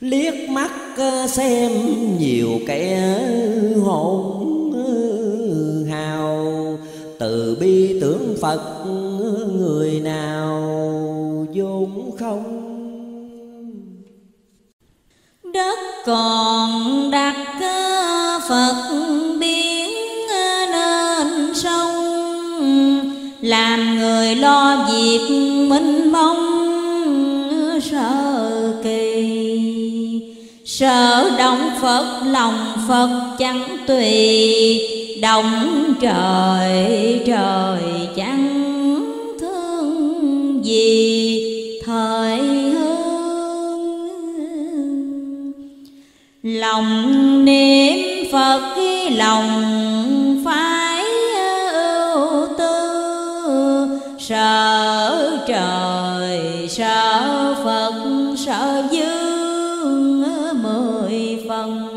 Liếc mắt ờ, xem nhiều kẻ hồn ờ, hào. Từ bi tưởng phật ờ, người nào vốn không. Đất còn đặt cơ phật biến nên sông, làm người lo việc minh mong sợ kỳ. Sợ động phật, lòng phật chẳng tùy, động trời trời chẳng thương gì. Thời lòng niệm phật khi lòng phải ưu tư, sợ trời, sợ phật, sợ dương mười phần.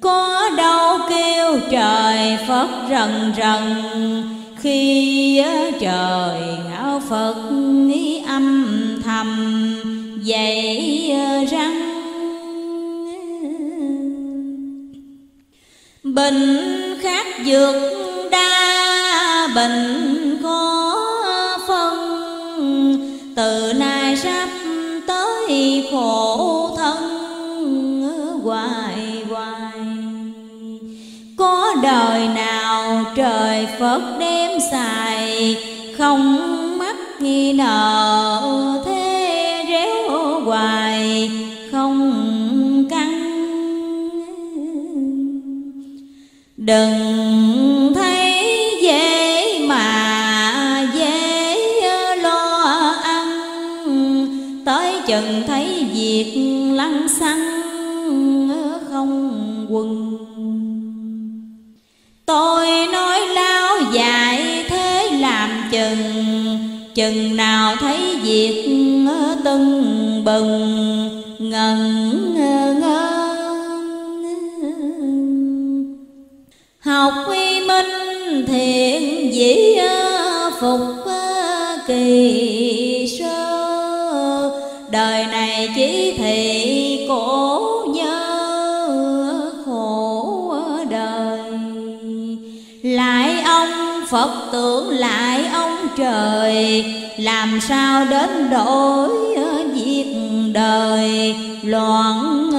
Có đâu kêu trời phật rần rần, khi trời ngạo phật âm thầm, dậy răng Bệnh khác dược đa, bệnh có phân. Từ nay sắp tới khổ thân, hoài hoài. Có đời nào trời Phật đem xài, Không mắc nghi nợ thế Đừng thấy dễ mà dễ lo ăn. Tới chừng thấy việc lăng xăng không quần. Tôi nói lao dài thế làm chừng Chừng nào thấy việc tưng bừng, ngần học quy minh thiện dĩ phục kỳ sơ. Đời này chỉ thị cổ nhớ, khổ đời. Lại ông Phật tưởng lại ông trời, Làm sao đến đổi việc đời. Loạn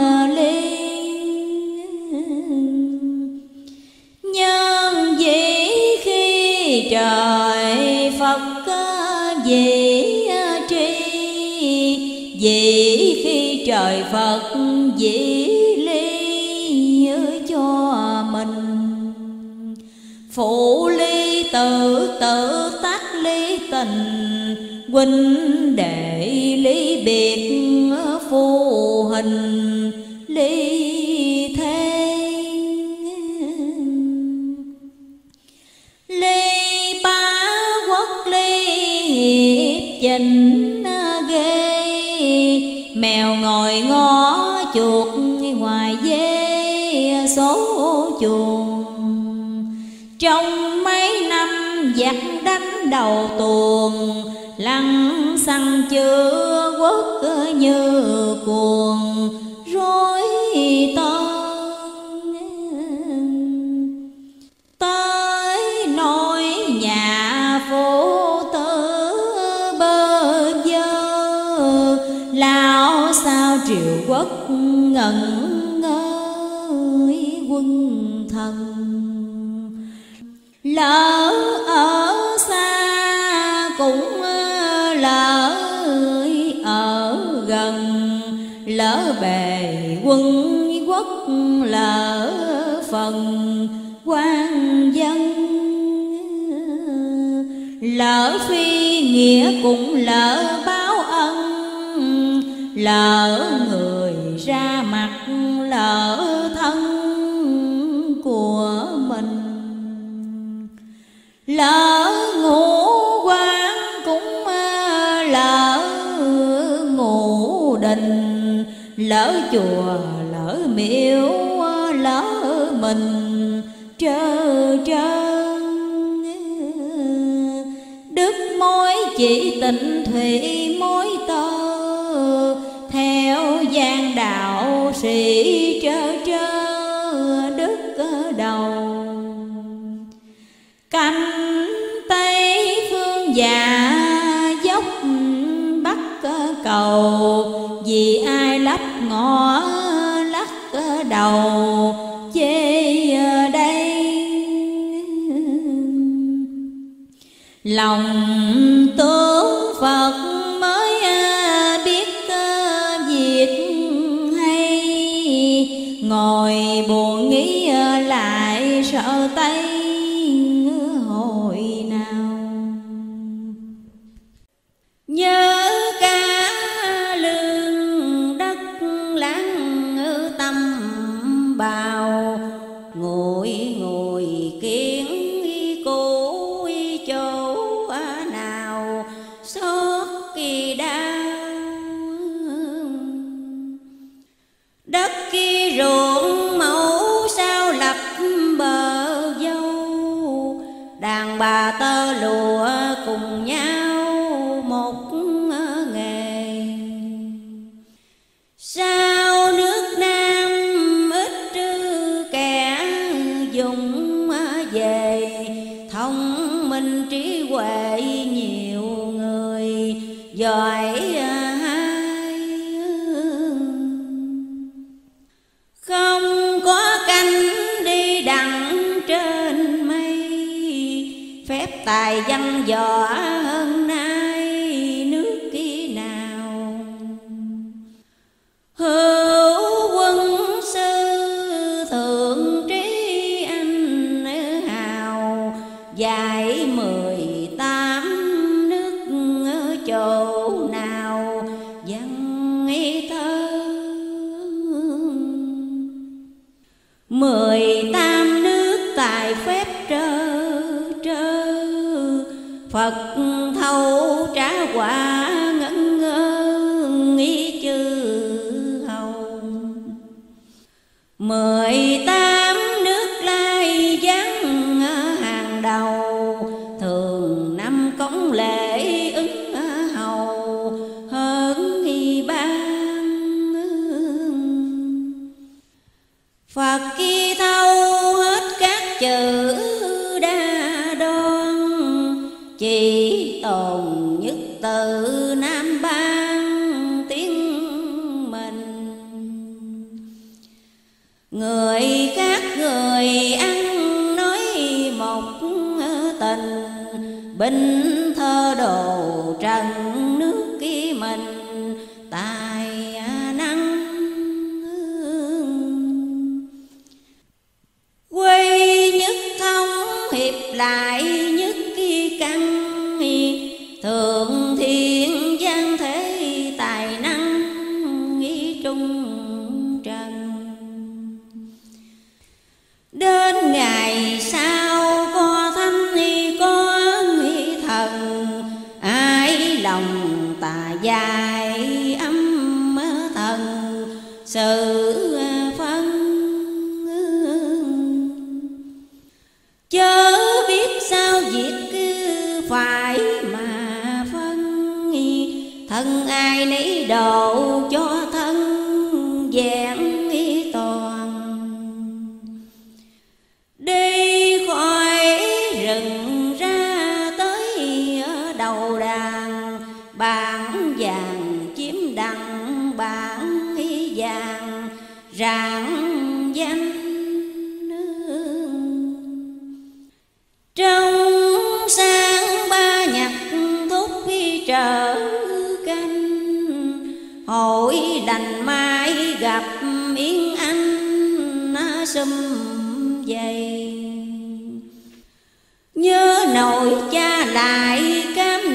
dễ à, tri dễ khi trời Phật dễ ly cho mình. Phụ ly tự tự tác ly tình. Huynh đệ ly biệt à, phu hình. Chỉnh ghê. Mèo ngồi ngó chuột ngoài dê số chuồng. Trong mấy năm giặc đánh đầu tuồng, Lăng xăng chưa quốc như cuồng. Lỡ ở xa cũng ờ, lỡ ở gần. Lỡ bề quân quốc lỡ phần quan dân, lỡ phi nghĩa cũng lỡ báo ân. Lỡ người ra mặt lỡ thân lỡ ngủ quán cũng à, lỡ ngủ đình. Lỡ chùa, lỡ miếu à, lỡ mình. Trơ trơn đức mối chỉ tịnh thủy mối tơ. Theo gian đạo sĩ trơ trơ, đức à, đầu. Canh cầu. Vì ai lắp ngõ, lắc đầu, chê đây. Lòng tướng phật mới à, biết à, việc hay. Ngồi buồn nghĩ à, lại sợ tay tài văn võ phật thâu trả quả ngẩn ngơ nghĩ chư hầu. Mười binh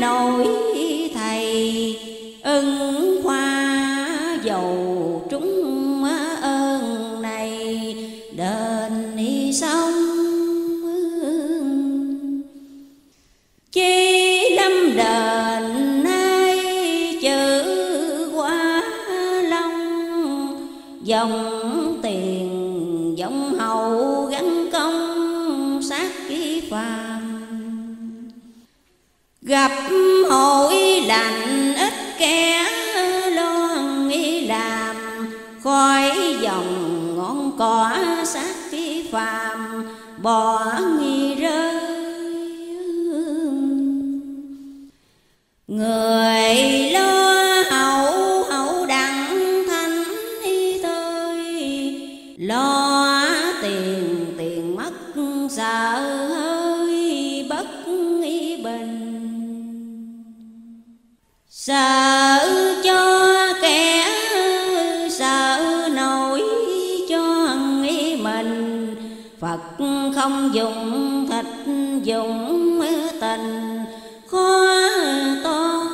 cam gặp hội lành, ít kẻ lo nghĩ làm. Khỏi dòng ngọn cỏ sát phi phàm, bỏ nghi rơi. Người sợ cho kẻ sợ nổi cho nghĩ mình. Phật không dùng thịt dùng tình. Khó to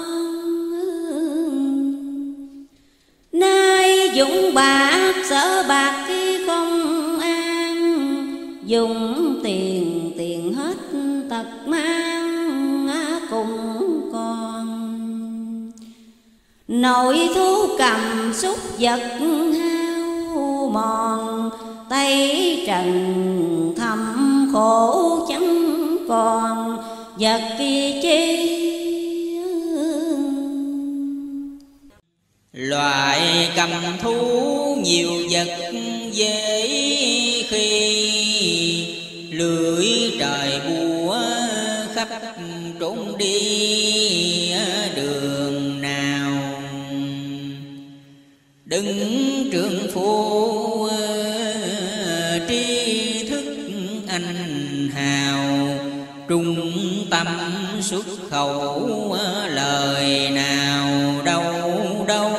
nay dũng bạc, sợ bạc khi không an. Dùng nội thú cầm xúc vật hao mòn tay trần thầm khổ chẳng còn, vật chi Loại cầm thú nhiều vật dễ khi, Lưỡi trời búa khắp trốn đi. Đứng trường phu ờ, tri thức anh hào. Trung tâm xuất khẩu ờ, lời nào đâu đâu.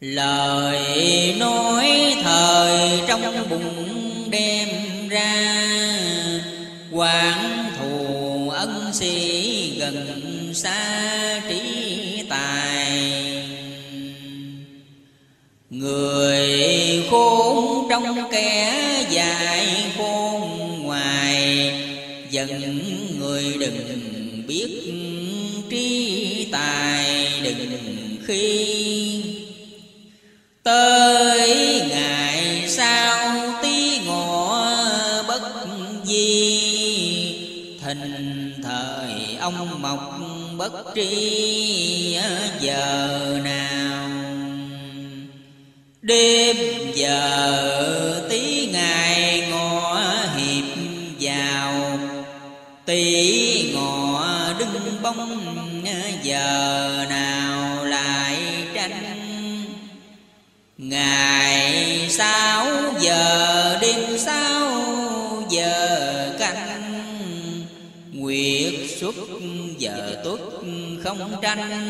Lời nói thời trong bụng đem ra trong kẻ dài khôn ngoài. Dần người đừng biết trí tài, đừng khi Tới ngày sau tí ngọ bất di. Thình thời ông mọc bất tri giờ nào? Đêm giờ tí ngày ngọ hiệp vào. Tí ngọ đứng bóng giờ nào lại tranh. Ngày sáu giờ, đêm sáu giờ canh. Nguyệt xuất giờ tuất không tranh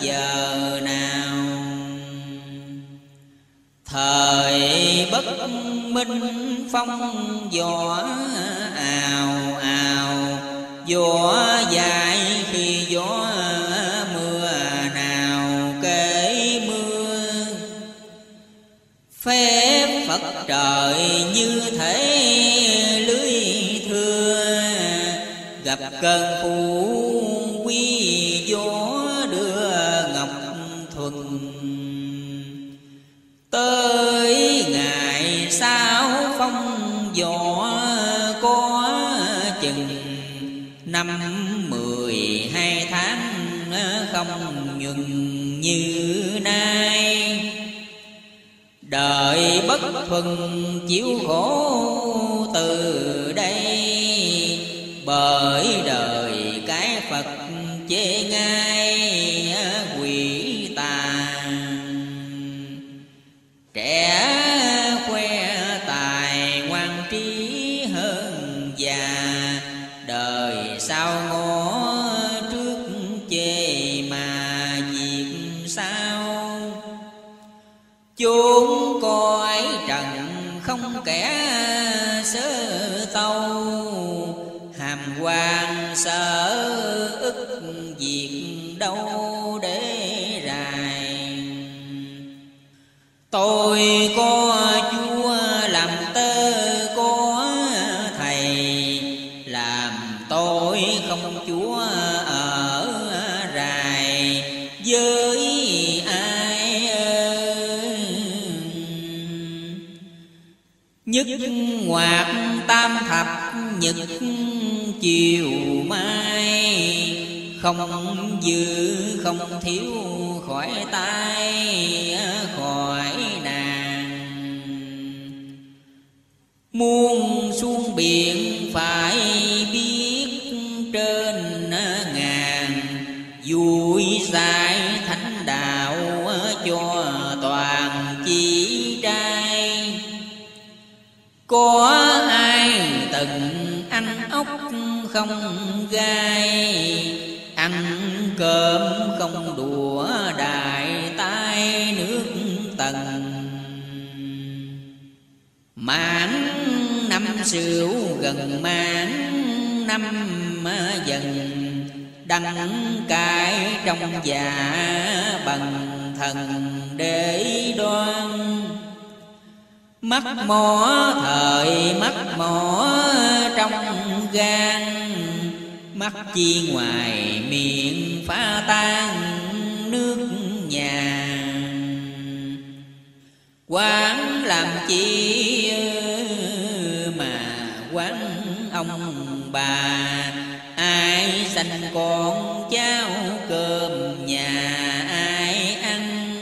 giờ nào thời bất minh phong gió ào ào, gió dài khi gió mưa nào kể mưa. Phép phật trời như thể lưới thưa, gặp cơn phù tới ngày sau phong gió có chừng năm mười hai tháng không nhường như nay. Đời bất thuần chịu khổ từ đây, bởi đời đời sau ngó trước chê mà việc sao? Chốn coi trần không kẻ sơ tâu, hàm quan sợ ức diệt đâu để rài tôi có Dứt ngoạc tam thập nhật chiều mai. Không dư, không thiếu khỏi tay khỏi nàng muôn xuống biển phải không gai. Ăn cơm không đùa đại tai nước tầng. Mãn năm sửu gần mãn năm dần. Đăng cải trong dạ bằng thần để đoan. Mắt mỏ thời mắt mỏ trong gan mắt chi ngoài miệng phá tan nước nhà. Quán làm chi mà quán ông bà? Ai sanh con cháu cơm nhà, ai ăn?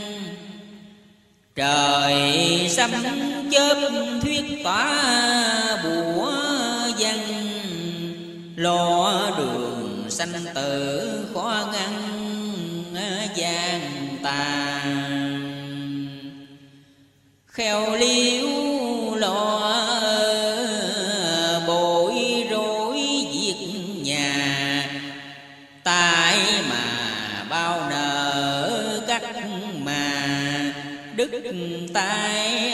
Trời xăm chớp thuyết tỏa buồn lo đường sanh tử khó ngăn, gian tàn. Khéo liếu lo, bội rối việc nhà. Tại mà bao nợ cách mà, đức tay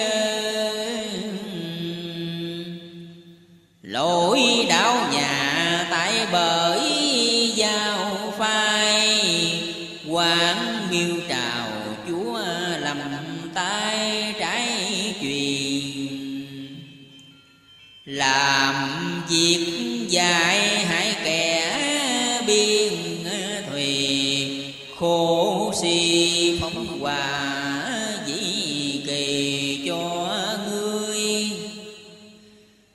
làm việc dài hãy kẻ biên thùy. Khổ si phong hòa dĩ kỳ cho ngươi.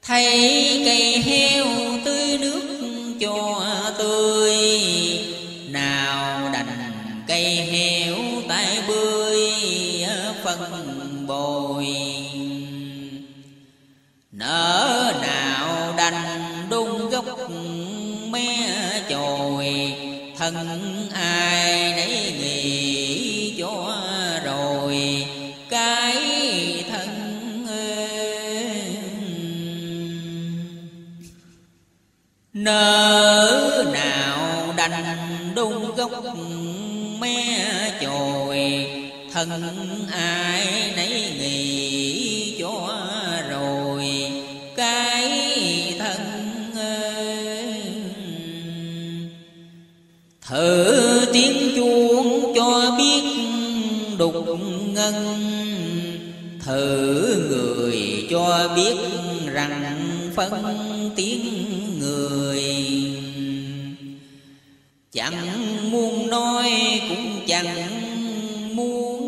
Thấy thân ai nấy nghĩ cho rồi, cái thân nỡ nào đành đúng gốc mé chồi, thân ai nấy nghĩ tiếng chuông cho biết đục ngân. Thử người cho biết rằng phân tiếng người. Chẳng muốn nói cũng chẳng muốn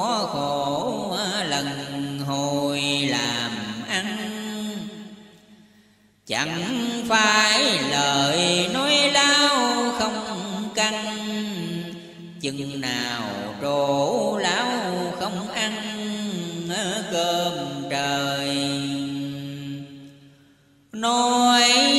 có khổ, lần hồi làm ăn. Chẳng phải lời nói lao không căn chừng nào trổ lão không ăn cơm trời. Nói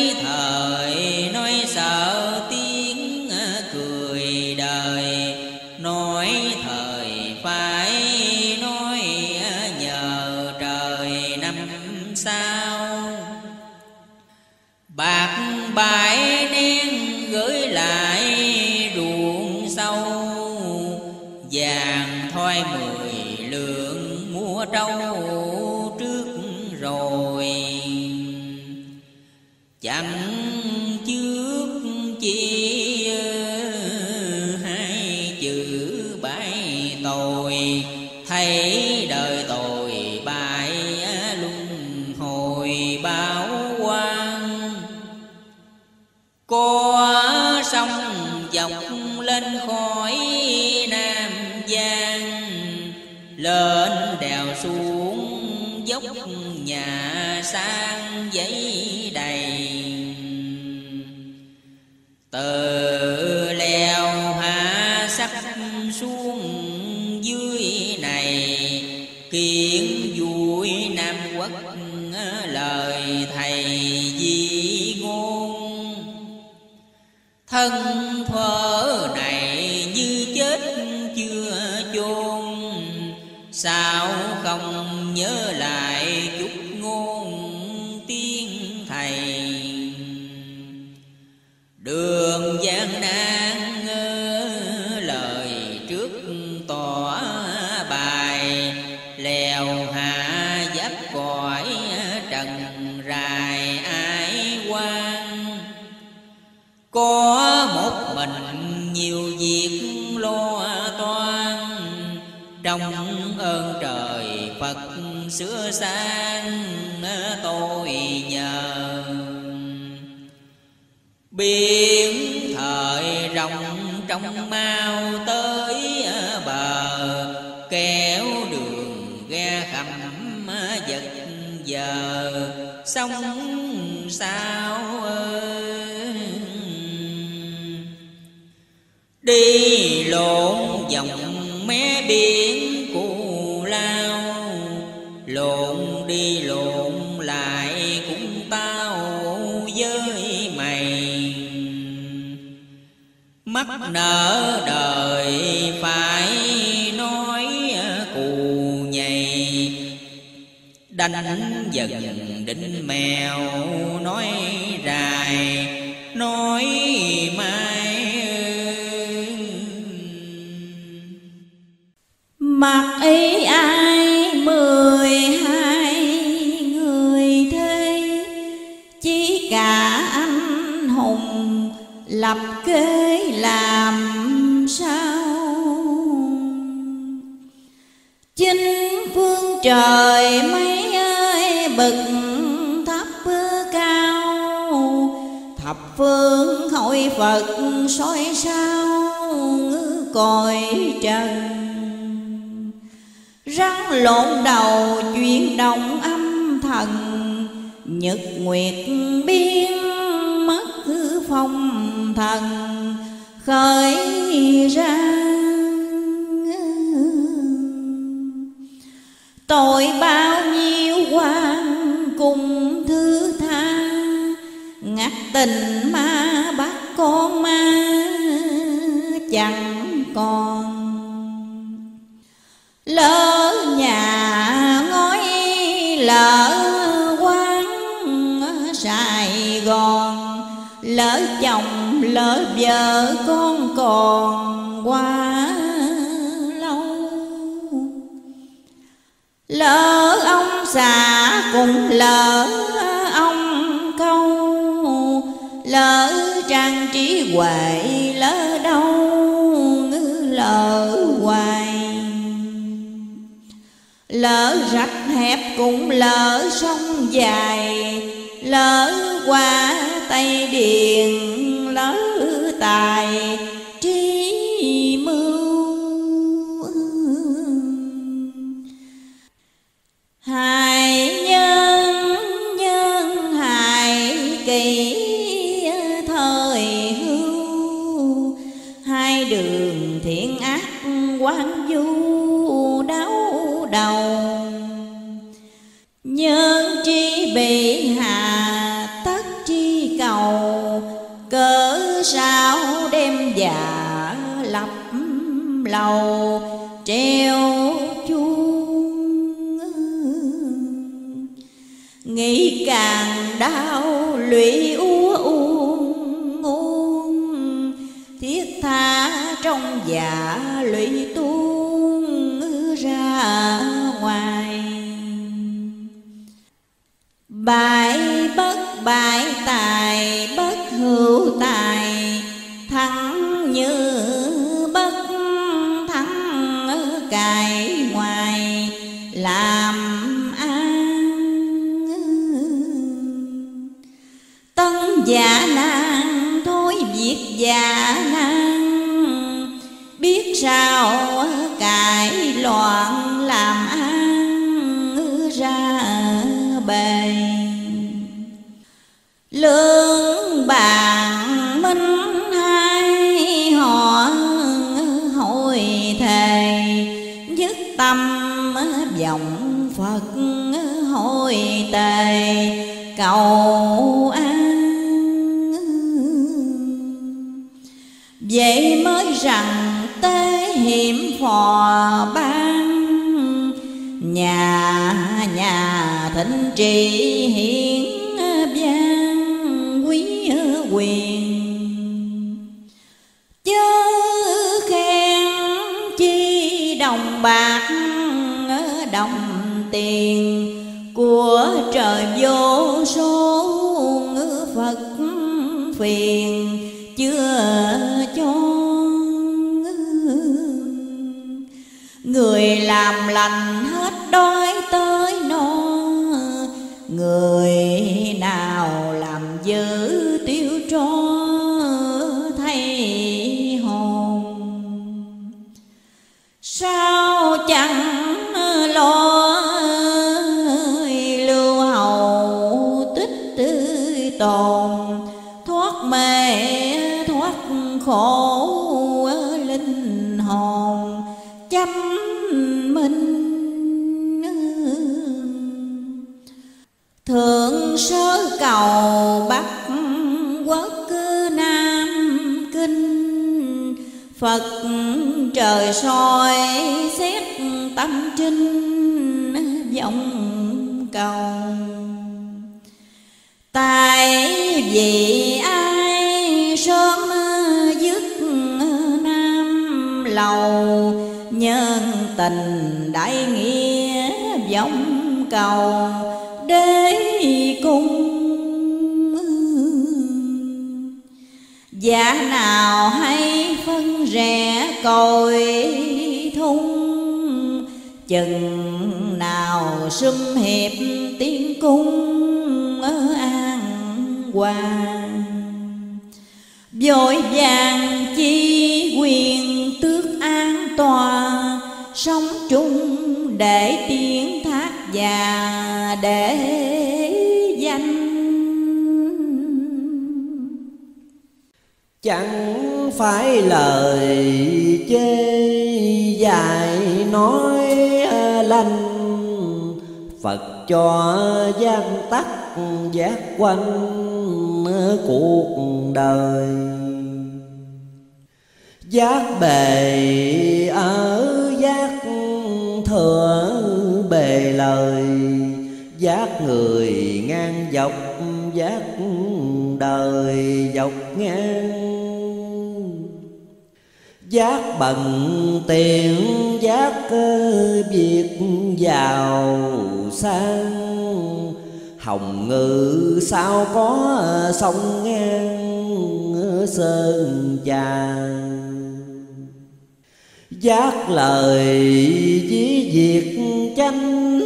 sửa sang tôi nhờ. Biển thời rộng trong mau tới ờ, bờ, kéo đường ghe khẩm vật ờ, giờ. Sông sao ơi đi lộn dòng mé biển mắt nở đời, phải nói cù nhầy. Đánh dần đỉnh mèo nói rài nói mai Mặc ý ai mười hai người thế Chỉ cả anh hùng lập kế trời mấy ơi, bực thấp cao. Thập phương hội Phật soi sao còi trần. Răng lộn đầu chuyển động âm thần, Nhật nguyệt biên mất phong thần. Khởi ra tội bao nhiêu quan cùng thứ tha, ngắt tình ma bắt con ma, chẳng còn. Lỡ nhà ngói lỡ quán Sài Gòn, lỡ chồng lỡ vợ con còn qua lỡ ông xà cũng lỡ ông câu, lỡ trang trí huệ lỡ đâu lỡ hoài. Lỡ rạch hẹp cũng lỡ sông dài, lỡ qua tây điền lỡ tài. Hài nhân nhân hại kỳ thời hưu. Hai đường thiện ác quan du đau đầu. Nhân tri bị hạ tất tri cầu, cớ sao đem dạ lập lầu. Treo chuông nghĩ càng đau, lụy úa uông ngôn thiết tha trong dạ lụy tuôn ra ngoài. Bại bất bại tài, bất hữu tài Thắng giả năng. Biết sao cải loạn làm ăn ra bề. Lương bạc minh hai họ hội thề. Nhất tâm vọng phật hội tề. Cầu vậy mới rằng tế hiểm phò ban. Nhà nhà thịnh trị hiển vang quý quyền. Chớ khen chi đồng bạc, đồng tiền của trời vô số phật phiền. Chưa người làm lành hết đói tới no người phật, trời soi xét tâm trinh, vọng cầu. Tại vì ai sớm dứt nam lầu, nhân tình đại nghĩa vọng cầu. Đế cung Giả nào hay phân rẽ cội thung, Chừng nào sum hiệp tiên cung ở an hoàng. Vội vàng chi quyền tước an tòa, Sống chung để tiếng thác và để Chẳng phải lời chê dài nói lanh Phật cho gian tắc giác quanh cuộc đời. Giác bề ở giác thừa bề lời. Giác người ngang dọc giác đời dọc ngang. Giác bằng tiền, giác việc giàu sang. Hồng ngự sao có sông ngang, sơn trà giác lời với việc chánh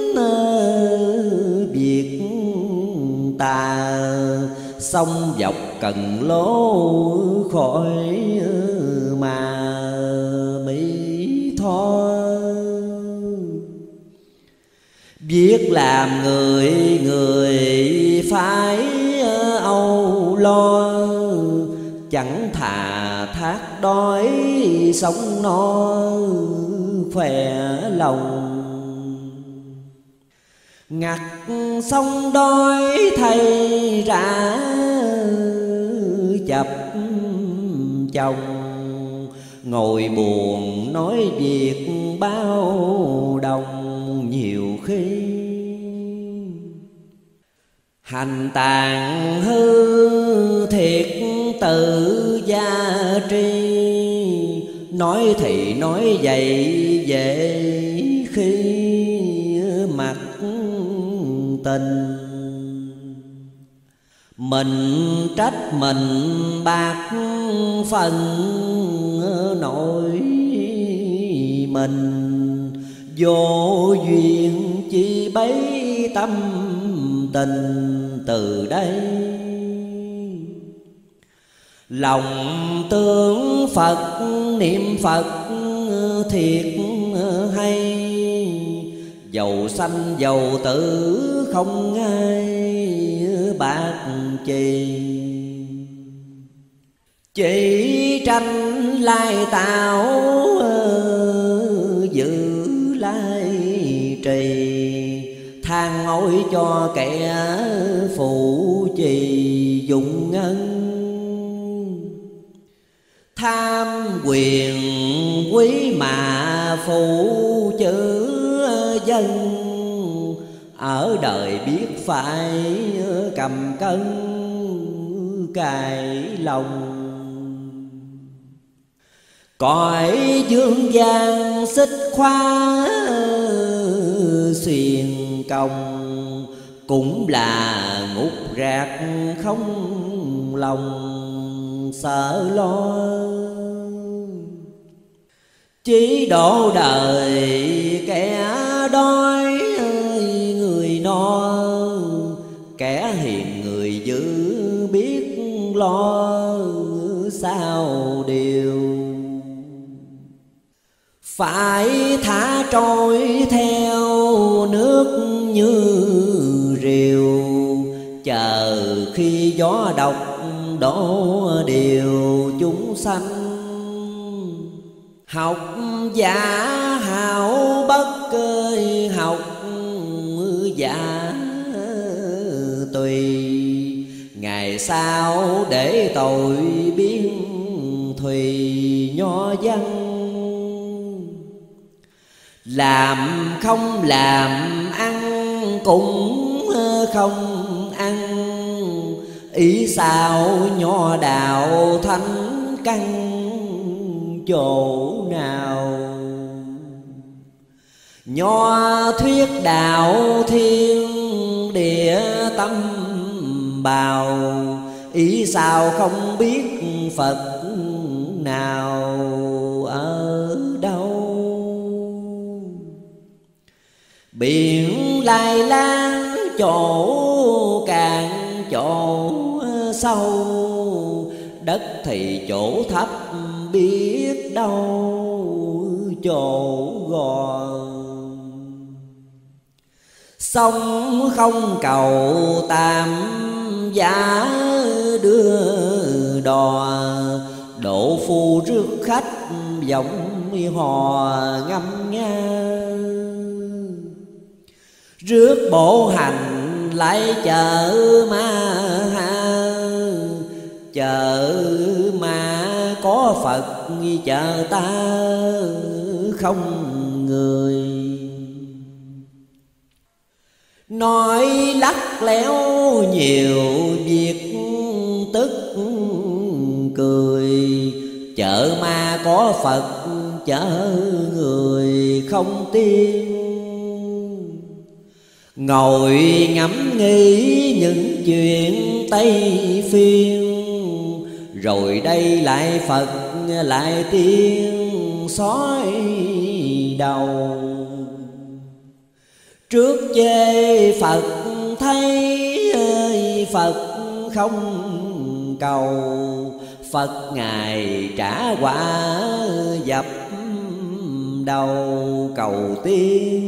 ta, sông dọc cần lố khỏi mà mỹ tho. Biết làm người người phải âu lo, chẳng thà thác đói sống no, khỏe lòng ngặt sông đôi thầy ra chập chồng. Ngồi buồn nói việc bao đồng nhiều khi. Hành tàn hư thiệt tự gia tri. Nói thì nói vậy về tình. Mình trách mình bạc phần nổi mình. Vô duyên chi bấy tâm tình từ đây. Lòng tưởng phật, niệm phật, thiệt hay. Dầu sanh dầu tử, không ai bạc chi Chỉ tranh lai tạo giữ lai trì. Than ngồi cho kẻ phụ trì dụng ngân. Tham quyền quý mà phụ chữ dân. Ở đời biết phải cầm cân, cài lòng. Cõi dương gian xích khoa xuyền công cũng là ngục rạc không lòng sợ lo. Chỉ độ đời kẻ đói người no. Kẻ hiền người dữ biết lo, sao điều? Phải thả trôi theo nước như rìu, chờ khi gió độc đổ điều chúng sanh học giả hảo, bất cơi học giả tùy. Ngày sau để tội biến thùy nho văn làm không làm, ăn cũng không ăn. Ý sao nho đạo thánh căn chỗ nào? Nho thuyết đạo thiên địa tâm bào, ý sao không biết phật nào ở đâu? Biển lai lan chỗ càng chỗ sâu, đất thì chỗ thấp biết đâu chỗ gò sông không cầu tạm giả đưa đò độ phu rước khách giọng hò ngâm nga. Rước bộ hành lại chợ ma ha chợ ma có phật chờ ta không người. Nói lắc léo nhiều việc tức cười. Chợ ma có phật chở người không tiên ngồi ngẫm nghĩ những chuyện tây phiên rồi đây lại phật, lại tiên sói đầu. Trước chê phật, thấy ơi phật không cầu. Phật ngài trả quả dập đầu cầu tiên.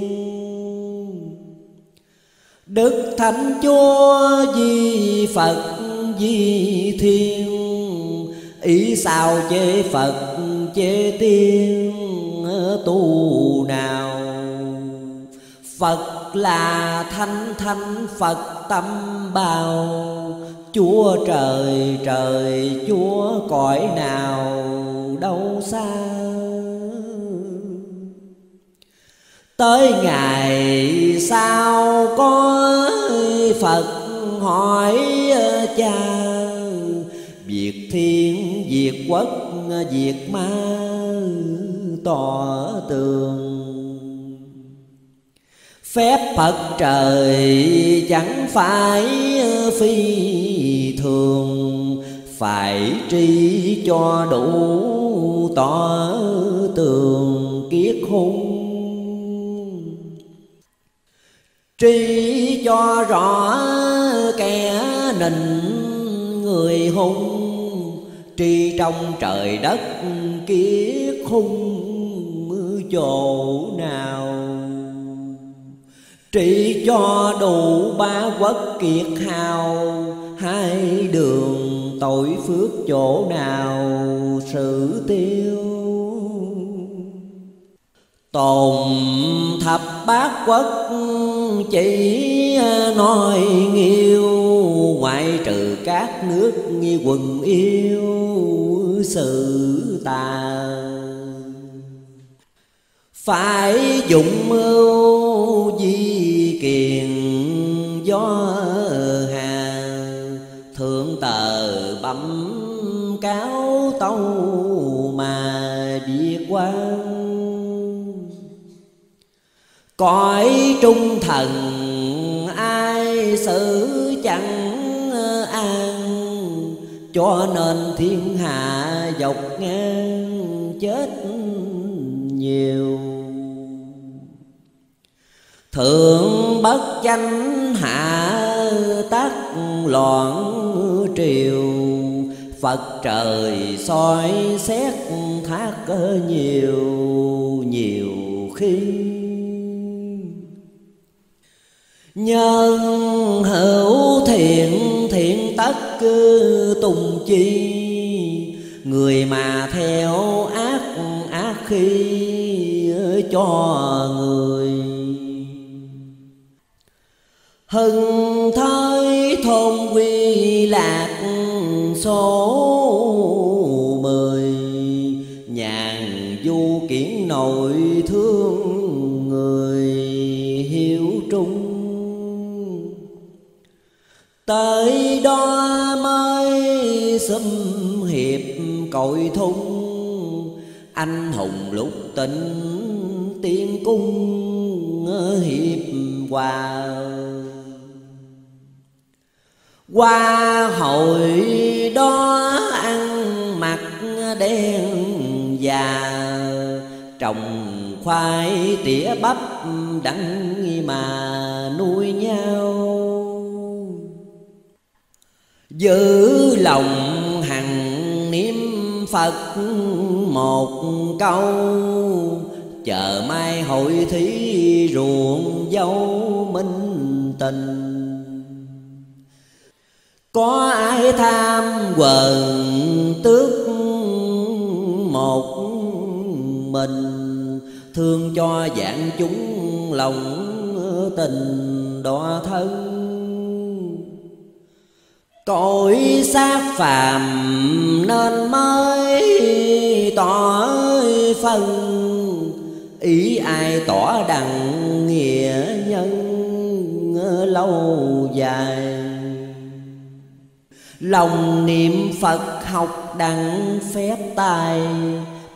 Đức thánh chúa di phật di thiên ý sao chế phật chế tiên, tu nào? Phật là thanh thanh, phật tâm bào chúa trời trời, chúa cõi nào? Đâu xa? Tới ngày sau có phật hỏi ờ, cha phiền diệt quốc, diệt ma tỏ tường. Phép phật trời chẳng phải phi thường, phải tri cho đủ tỏ tường kiết hung. Tri cho rõ kẻ nịnh người hung tri trong trời đất kiết khung chỗ nào? Trị cho đủ ba quốc kiệt hào, hai đường tội phước chỗ nào sự tiêu? Tồn thập bát quốc chỉ à, nói nghiêu, ngoại trừ các nước như quần yêu sự tà. Phải dụng mưu di kiền do hà, thượng tờ bấm cáo tâu mà đi quan cõi trung thần, ai xử chẳng an? Cho nên thiên hạ dọc ngang chết nhiều. Thượng bất chánh hạ tác loạn triều. Phật trời soi xét thác nhiều nhiều khi nhân hữu thiện thiện tất cư tùng chi. Người mà theo ác ác khi cho người. Hưng thới thôn quy lạc số mười. Nhàn du kiển nội thương người hiếu trung tới đó mới xâm hiệp cội thung anh hùng lúc tỉnh tiên cung hiệp hòa. Qua hội đó ăn mặc đen già, trồng khoai tỉa bắp đắng mà nuôi nhau giữ lòng hằng niệm phật một câu, chờ mai hội thí ruộng dấu minh tình. Có ai tham quần tước một mình, thương cho dạng chúng lòng tình đọa thân? Cõi xác phàm nên mới tỏ phân. Ý ai tỏ đặng nghĩa nhân lâu dài. Lòng niệm phật học đặng phép tài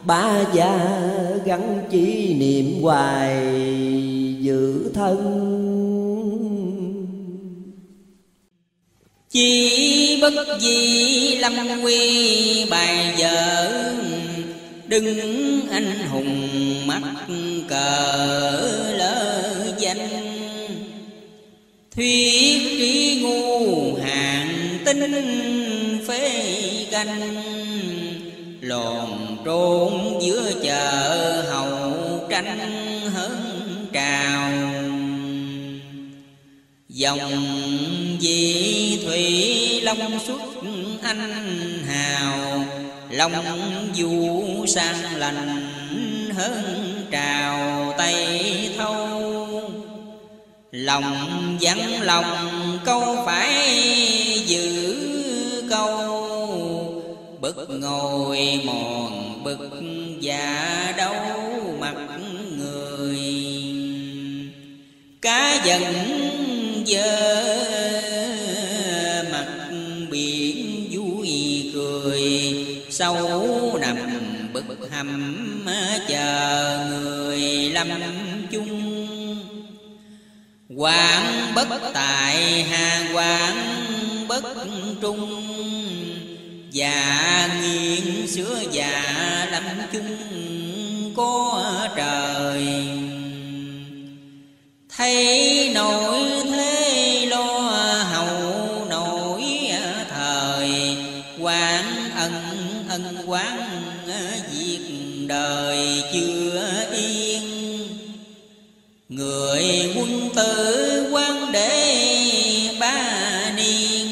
ba gia gắn chỉ niệm hoài giữ thân. Chi bất di lâm quy, bài vợ Đừng anh hùng mắt cờ lỡ danh. Thuyết trí ngu hàng tinh phế canh Lòn trốn giữa chợ hậu tranh hơn trào. Dòng vị thủy long xuất anh hào, Long du sang lành hơn trào tây thâu. Lòng vắng lòng câu phải giữ câu Bực ngồi mòn bực già đâu mặt người. Cá dần dơ mặt biển vui cười. Sâu nằm bực hầm chờ người lâm chung. Quảng bất tại hà quảng bất trung. Dạ nghiêng xưa già lâm chung có trời. Thấy nỗi Người quân tử quan đế ba niên,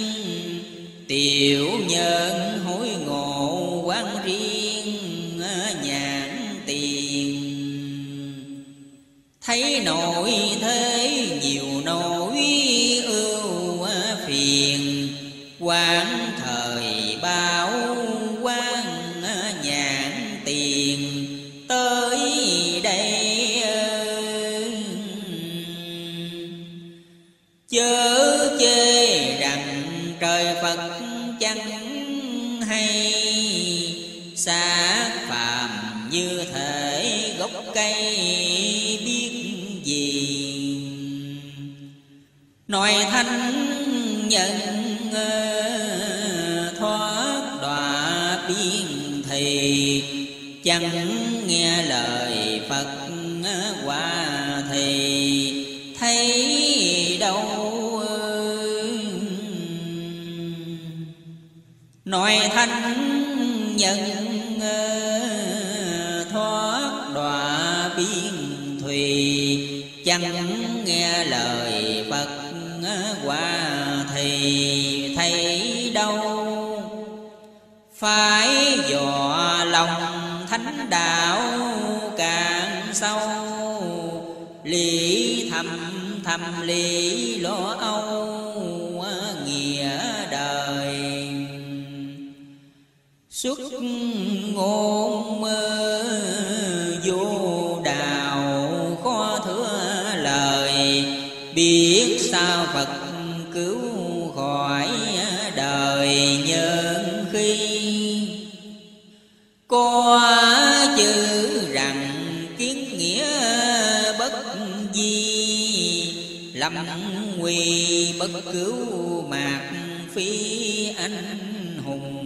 Tiểu nhân hối ngộ quan riêng, nhãn tiền. Thấy nổi làm lý lo âu nghĩa đời xuất ngôn lâm nguy bất cứu mạc phi anh hùng.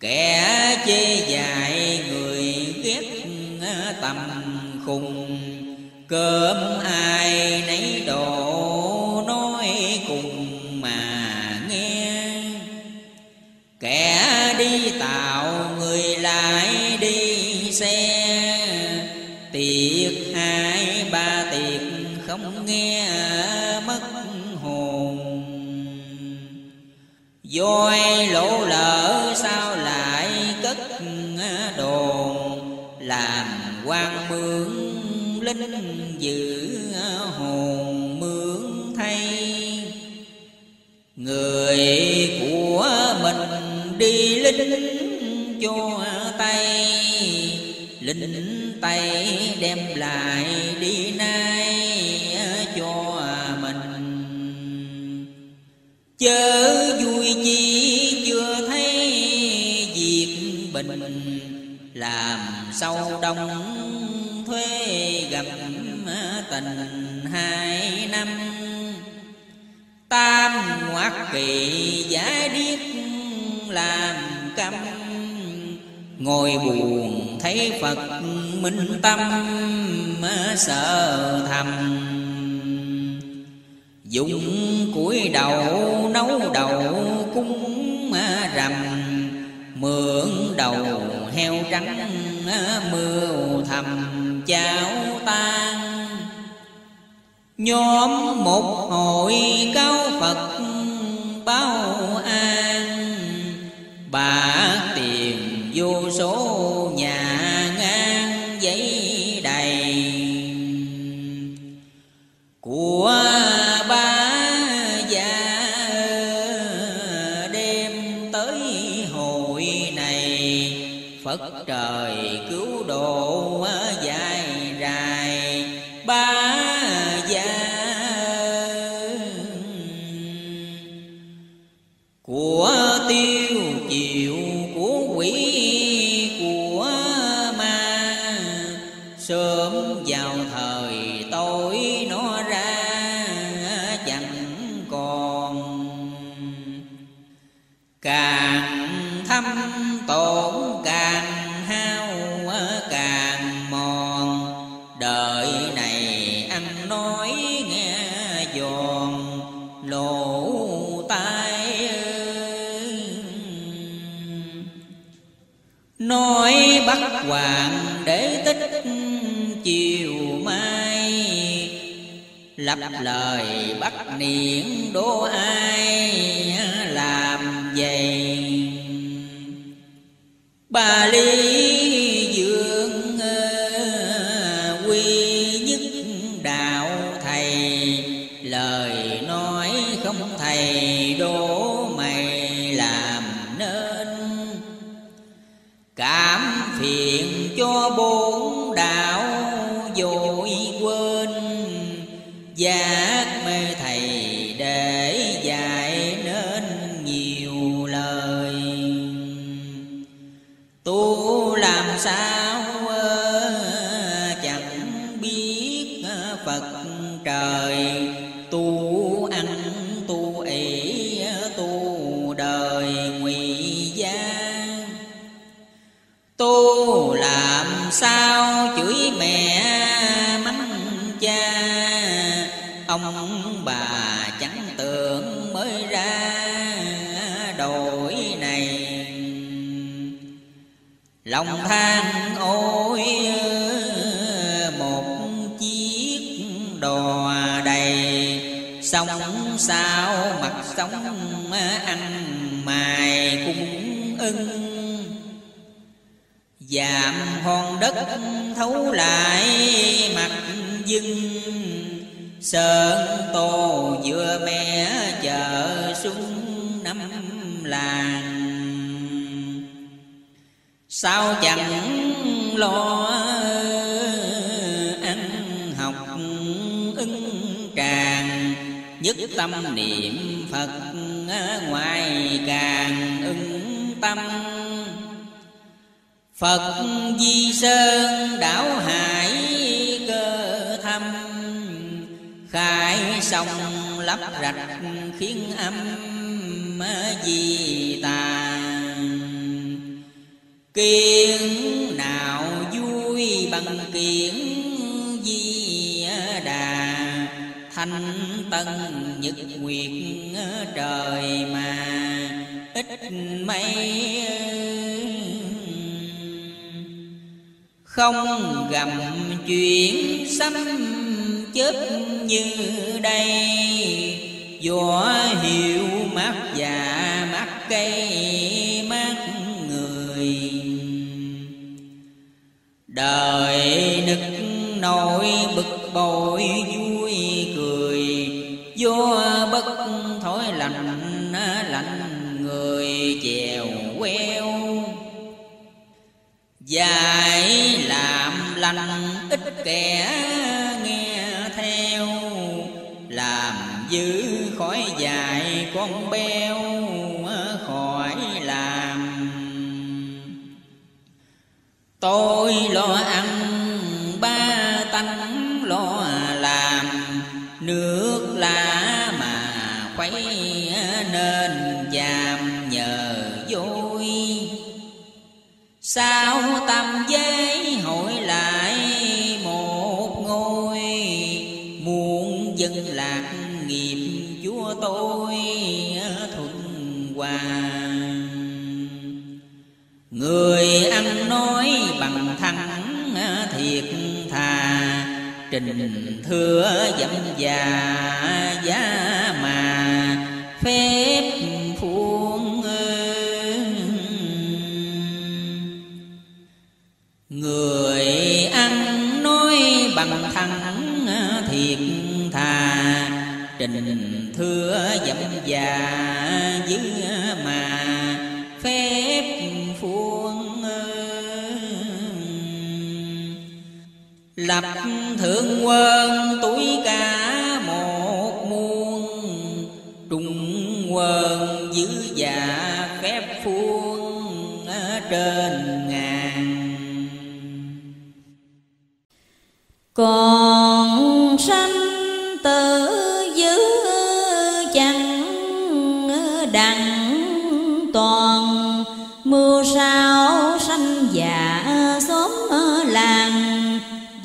Kẻ chê dài người ghét ờ, tầm khùng, cơm ai nấy lại đi nay cho mình. Chớ vui chi chưa thấy việc bình. Làm sâu đông thuê gặp tình hai năm. Tam ngoát kỳ giải điếc làm câm. Ngồi buồn thấy phật minh tâm sợ thầm. Dùng cuối đầu nấu đầu cúng rằm, mượn đầu heo trắng mưa thầm cháo tan nhóm một hội cao phật báo an bà tiền vô số nhà phật trời. Lặp lời bắt niệm đố ai làm vậy? Bà ly hòn đất thấu lại mặt dưng. Sơn tô vừa mẹ chợ xuống năm làng. Sao chẳng lo ăn học ưng càng, Nhất tâm niệm Phật ngoài càng ưng tâm. Phật Di Sơn đảo hải cơ thâm. Khai sông lấp rạch khiến âm di tàn. Kiên nào vui bằng kiển di đà. Thanh tân nhật nguyệt trời mà, ít mây không gầm chuyện xâm chớp như đây. Gió hiệu mát già mát cây mát người. Đời nực nỗi bực bội vui cười. Vô bất thối lạnh lạnh người chèo queo. Dài lành, ít kẻ nghe theo. Làm giữ khỏi dài con beo khỏi làm. Tôi lo ăn, ba tánh lo làm. Nước lá mà khuấy nên dàm nhờ vui sao tâm giới hội tôi, thuận hòa người ăn nói bằng thẳng thiệt thà. Trình thưa dẫm già giá mà. Phép phuông người ăn nói bằng thẳng thiệt thà. Trình thưa dậm già dữ mà phép phuông à, lập thượng quân tuổi cả một muôn trung quân dữ già phép phuông à, trên ngàn. Còn sanh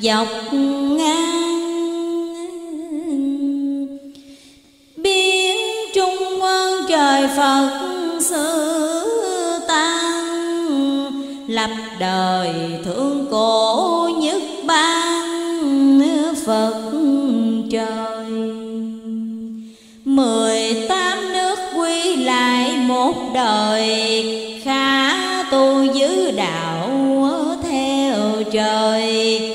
dọc ngang. Biến trung quân trời phật sư tăng, lập đời thượng cổ nhất ban phật trời. Mười tám nước quy lại một đời, khá tu giữ đạo theo trời.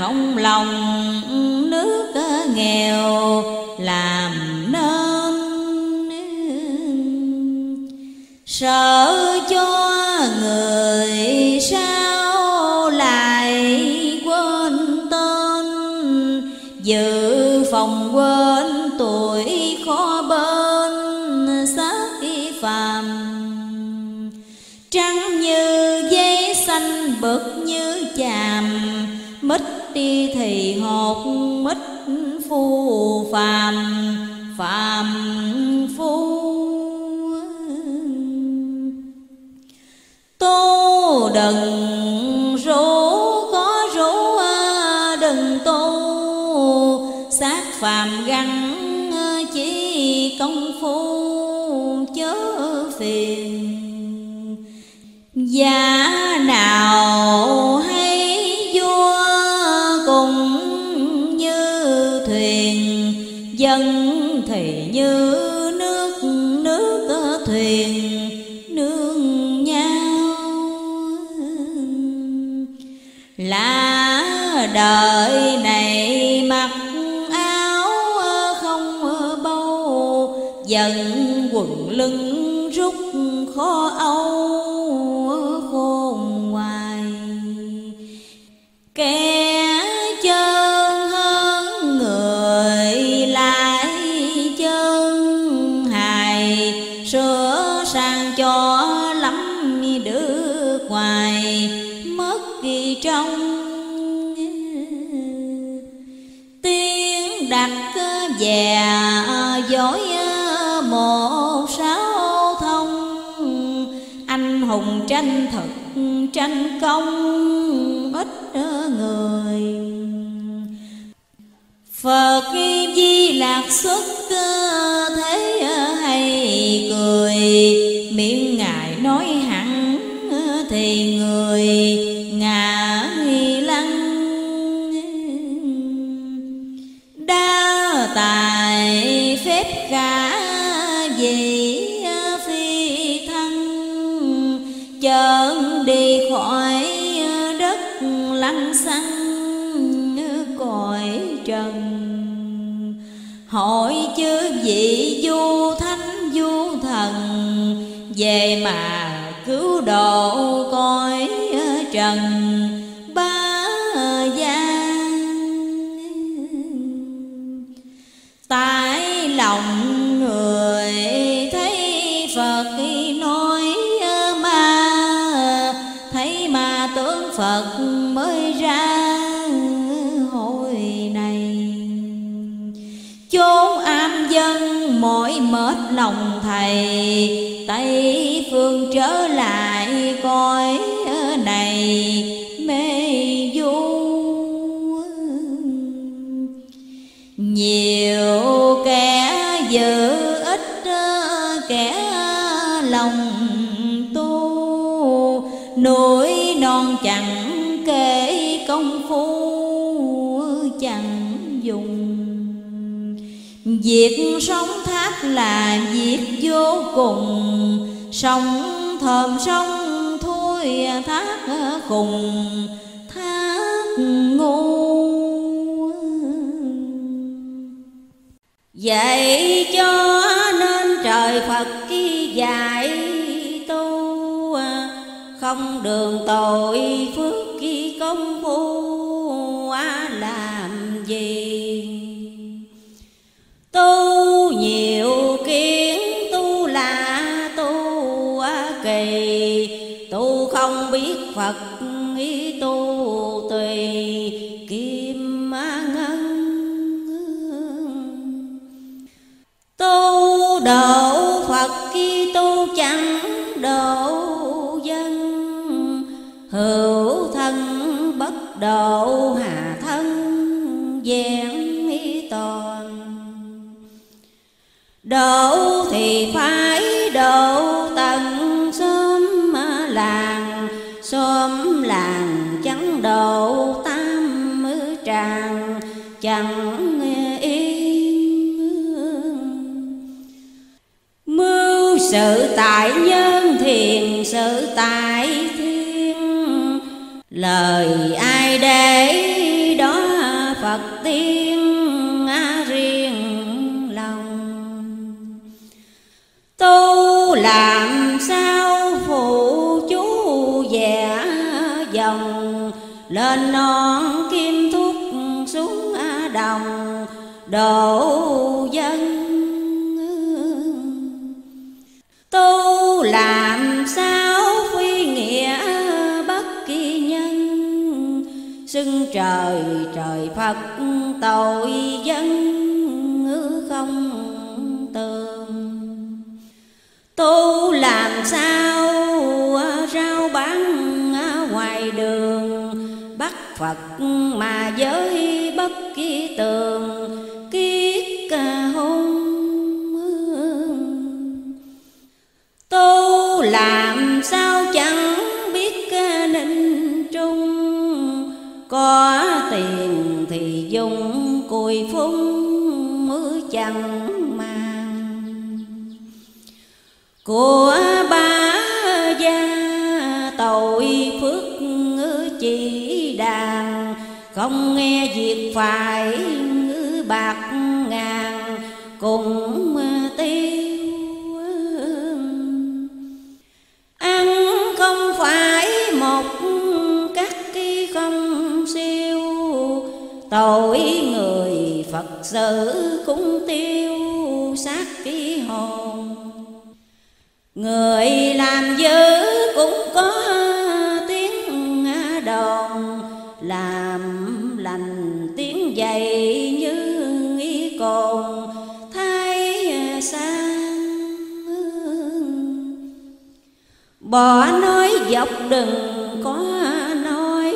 Tàn không lòng nước nghèo làm nên sợ cho người sao lại quên tên dự phòng quên tuổi khó bên xác phàm. Trắng như giấy xanh bực thì hột mít phu phàm phàm phu. Tu đừng rủ có rủ đừng tu xác phàm gắn chỉ công phu, chớ phiền. Giá nào dân thì như nước nước thuyền, nương nhau. Là đời này mặc áo không bâu, dần quần lưng rút khó âu khôn hoài. Kẻ tranh thực tranh công, ít người. Phật Di Lạc xuất thế hay cười. Miệng Ngài nói hẳn thì người. Lăng xăng cõi trần. Hỏi chứ vị du thánh du thần, về mà cứu độ cõi trần. Mệt lòng thầy. Tây phương trở lại coi này, mê du. Nhiều kẻ giữ ít, kẻ lòng tu, núi non chẳng Việc sống thác là việc vô cùng. Sống thơm, sống thui, thác khùng. Thác ngu. Vậy cho nên trời Phật khi dạy tu, Không đường tội phước khi công phu. Tu nhiều kiến, tu là tu à, kỳ. Tu không biết Phật, ý tu tùy. Kim ngân Tu độ Phật khi tu chẳng độ dân. Hữu thân bất độ hà thân gian ý tội Độ thì phải độ tận xóm làng Xóm làng chẳng độ tam tràng, chẳng Mưu sự tại nhân thiền, sự tại thiên. Lời ai để đó Phật tiên. Tu làm sao phụ chú vẽ dòng? Lên non kim thúc xuống đồng, độ dân Tu làm sao phi nghĩa bất kỳ nhân? Xưng trời trời Phật tội dân không? Tu làm sao à, rau bán à, ngoài đường. Bắt Phật mà giới bất kỳ tường Kiết hôn Tu làm sao chẳng biết à, ninh trung. Có tiền thì dùng cùi phung Của ba gia tội phước chỉ đàn Không nghe việc phải bạc ngàn, cùng tiêu ăn không phải một các cái không siêu, tội người phật sự cũng tiêu sát cái hồn người làm dữ cũng có tiếng đồng, làm lành tiếng dày như ý cồn. Thay sang bỏ nói dọc đừng có nói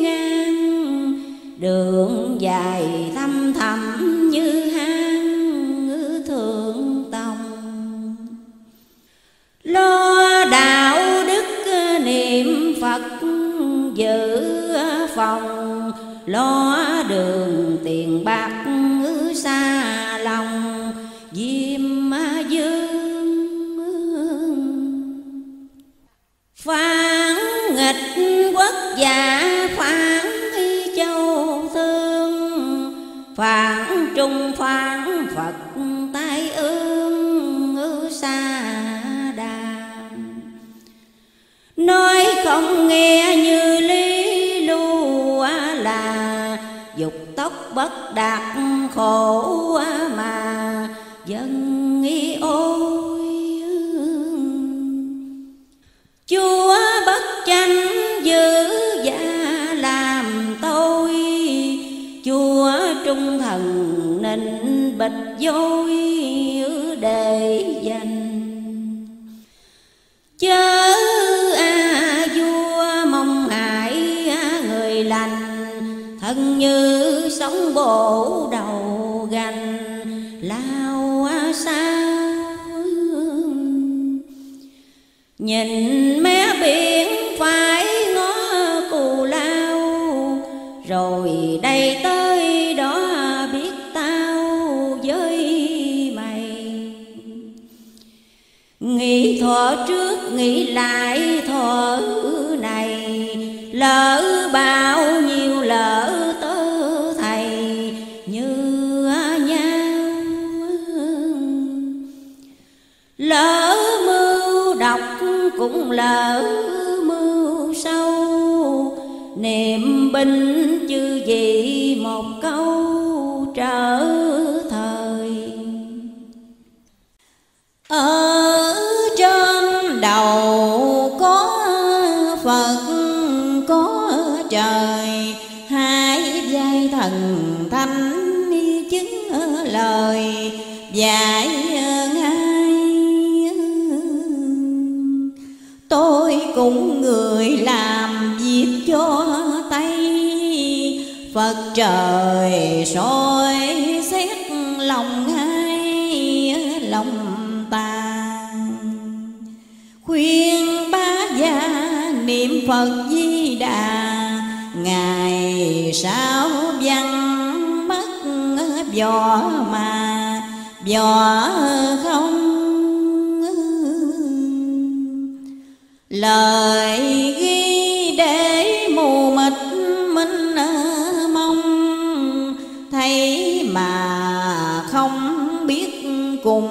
ngang, đường dài thăm thầm lo đạo đức niệm phật giữ phòng, lo đường tiền bạc xa lòng, diêm dương. Phán nghịch quốc gia, phán châu thương phản trung phán phật tai ương xa nói không nghe như lý lưu là, dục tốc bất đạt khổ mà. Dân nghi ôi chúa bất tranh giữ gia làm tôi. Chúa trung thần nên bịch dối để dành chớ thân như sống bổ đầu gành, lao sao nhìn mé biển phải ngó cù lao, rồi đây tới đó biết tao với mày. Nghĩ thuở trước, nghĩ lại thuở này, lỡ bao nhiêu lỡ lỡ mưu độc cũng lỡ mưu sâu. Niệm binh chư vị một câu trở thời. Ở trên đầu có phật, có trời. Hai giai thần thánh chứng lời dạy tôi cũng người làm việc cho tay. Phật trời soi xét lòng hai lòng ta. Khuyên ba gia niệm phật di đà, ngày sau văn mất vỏ mà vỏ không lời ghi để mù mịt minh mong thấy mà không biết cùng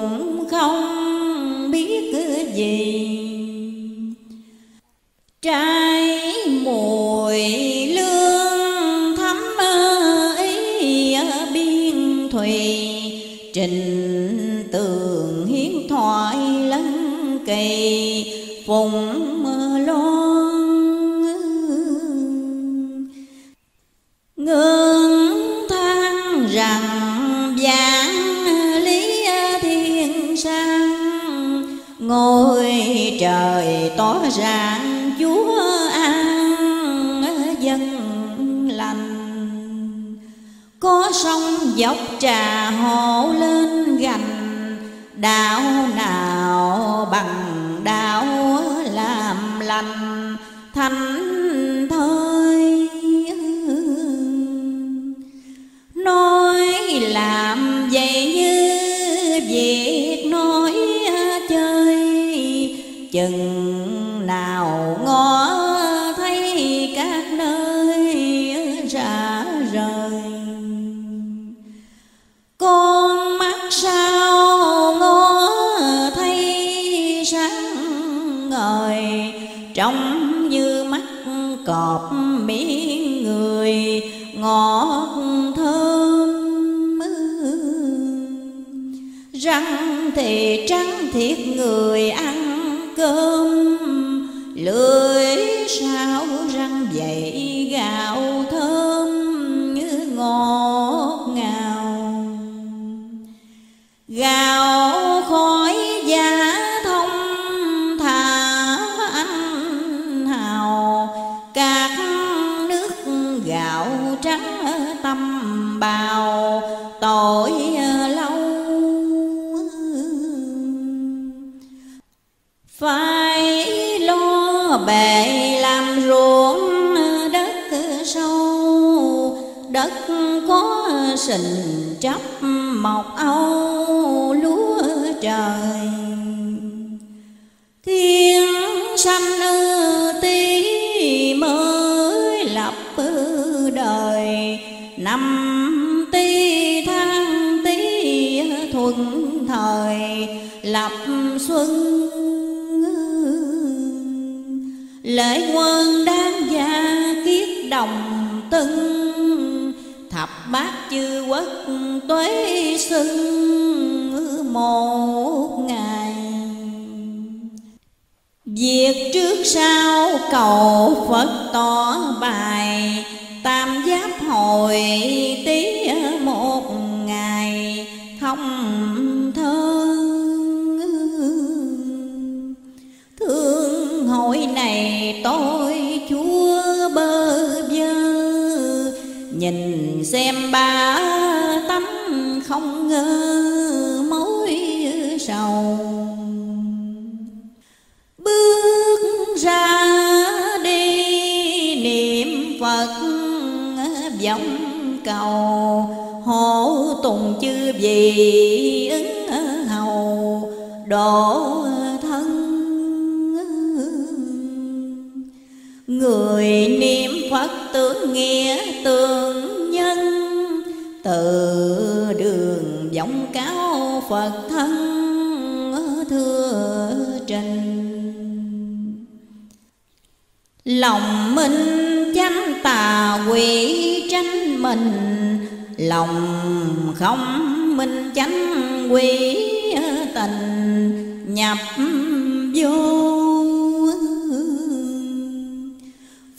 không biết gì. Trái mùi lương thắm ý biên thùy. Trình tường hiến thoại lân kỳ phùng tỏ ràng chúa an dân lành. Có sông dọc trà hộ lên gành đạo nào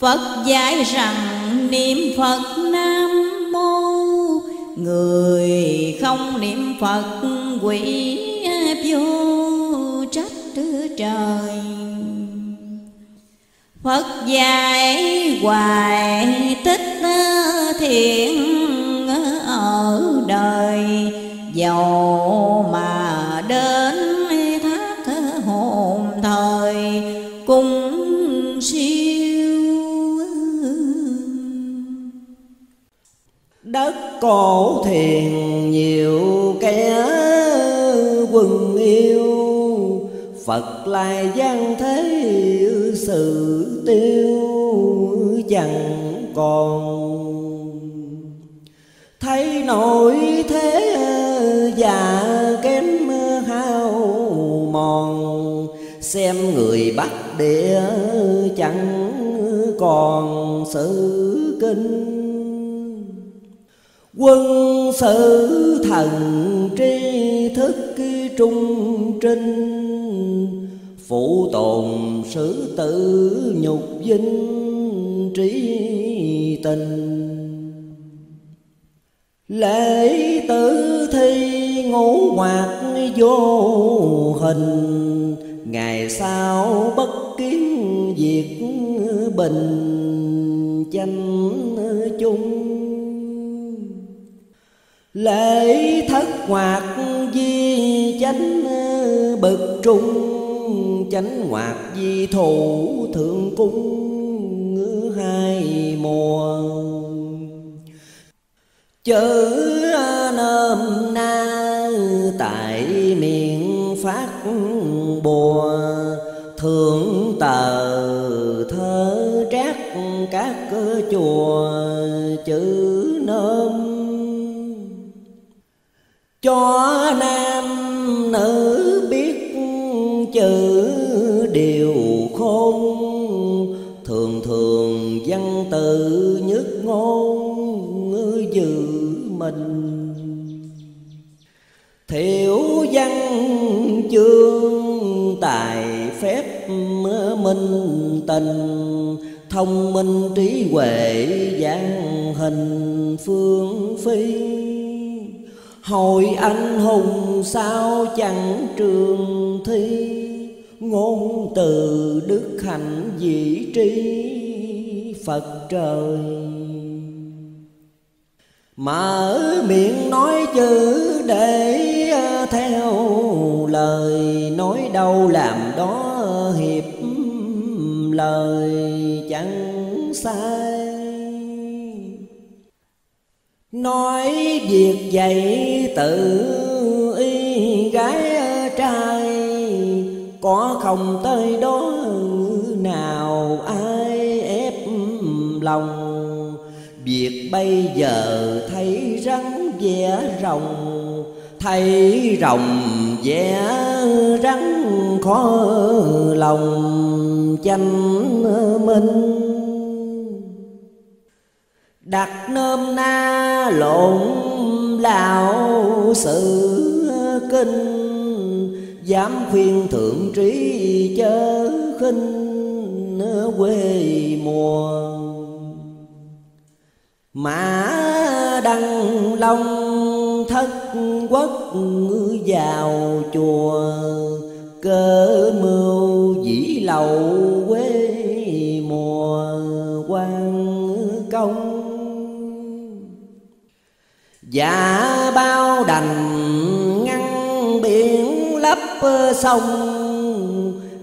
Phật dạy rằng niệm Phật Nam Mô. Người không niệm Phật quỷ vô trách trời. Phật dạy hoài tích thiện ở đời. Dầu mà đến Đất cổ thiền nhiều kẻ quần yêu. Phật lai gian thế sự tiêu chẳng còn. Thấy nổi thế già kém hao mòn, Xem người Bắc địa chẳng còn sự kinh. Quân sự thần tri thức trung trinh Phụ tồn sử tử nhục vinh trí tình. Lễ tử thi ngũ hoạt vô hình, Ngày sau bất kiến việc bình chánh. Lễ thất hoạt di chánh bực trung Chánh hoạt di thủ thượng cung, hai mùa. Chữ nôm na, tại miệng phát bùa, Thượng tờ thơ trác các chùa, chữ nôm cho nam nữ biết chữ điều khôn, thường thường văn tự nhất ngôn giữ mình. Thiểu văn chương tài phép minh tình, thông minh trí huệ giang hình phương phi. Hội anh hùng sao chẳng trường thi? Ngôn từ đức hạnh vị trí Phật trời. Mở miệng nói chữ để ờ, theo lời, Nói đâu làm đó hiệp lời chẳng sai. Nói việc dạy tự y gái trai, Có không tới đó nào ai ép lòng. Việc bây giờ thấy rắn vẽ rồng, Thấy rồng vẽ rắn khó lòng. Chanh minh đặt nôm na lộn lão sự kinh, dám khuyên thượng trí chớ khinh quê mùa. Mã đăng long thất quốc vào chùa cơ mưu dĩ lầu quê mùa. Quan công Giả bao đành ngăn biển lấp sông,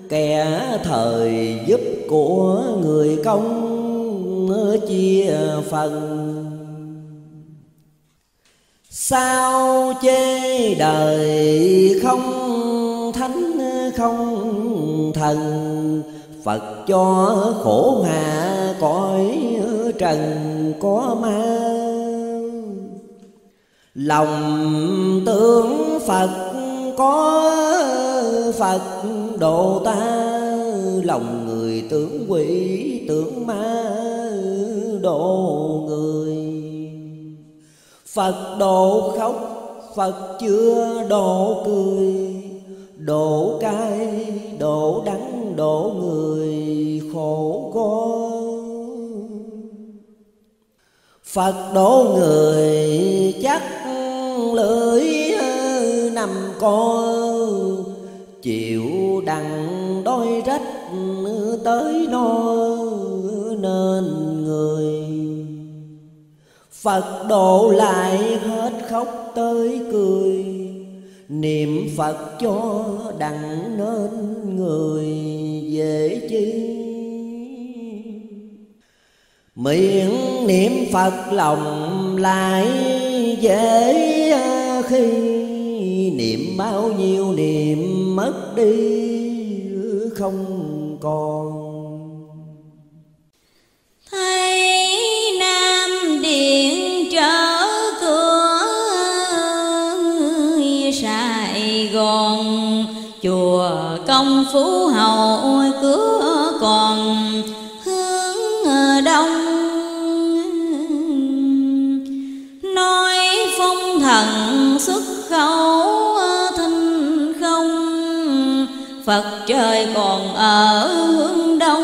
Kẻ thời giúp của người công chia phần. Sao chê đời không thánh không thần? Phật cho khổ hạ cõi trần có ma. Lòng tưởng Phật có Phật độ ta. Lòng người tưởng quỷ, tưởng ma độ người. Phật độ khóc, Phật chưa độ cười. Độ cay, độ đắng, độ người khổ con Phật độ người chắc lưỡi nằm co, Chịu đằng đôi rách tới no nên người. Phật độ lại hết khóc tới cười, Niệm Phật cho đặng nên người dễ chi. Miệng niệm Phật, lòng lại dễ khi. Niệm bao nhiêu niệm mất đi, không còn. Thấy nam điện trở cửa sài gòn, chùa công phú hậu cửa phật trời còn ở hướng đông,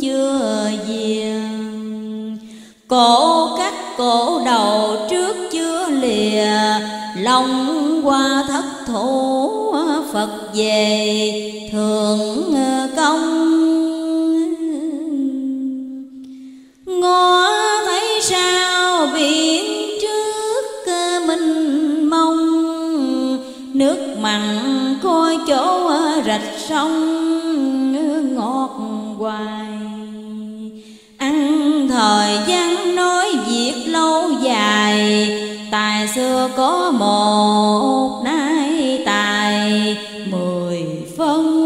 chưa về cổ cắt cổ đầu trước chưa lìa, lòng qua thất thủ phật về thượng công. Ngó chỗ à, rạch sông ngọt hoài. Ăn thời gian nói việc lâu dài, tài xưa có một nay tài mười phân.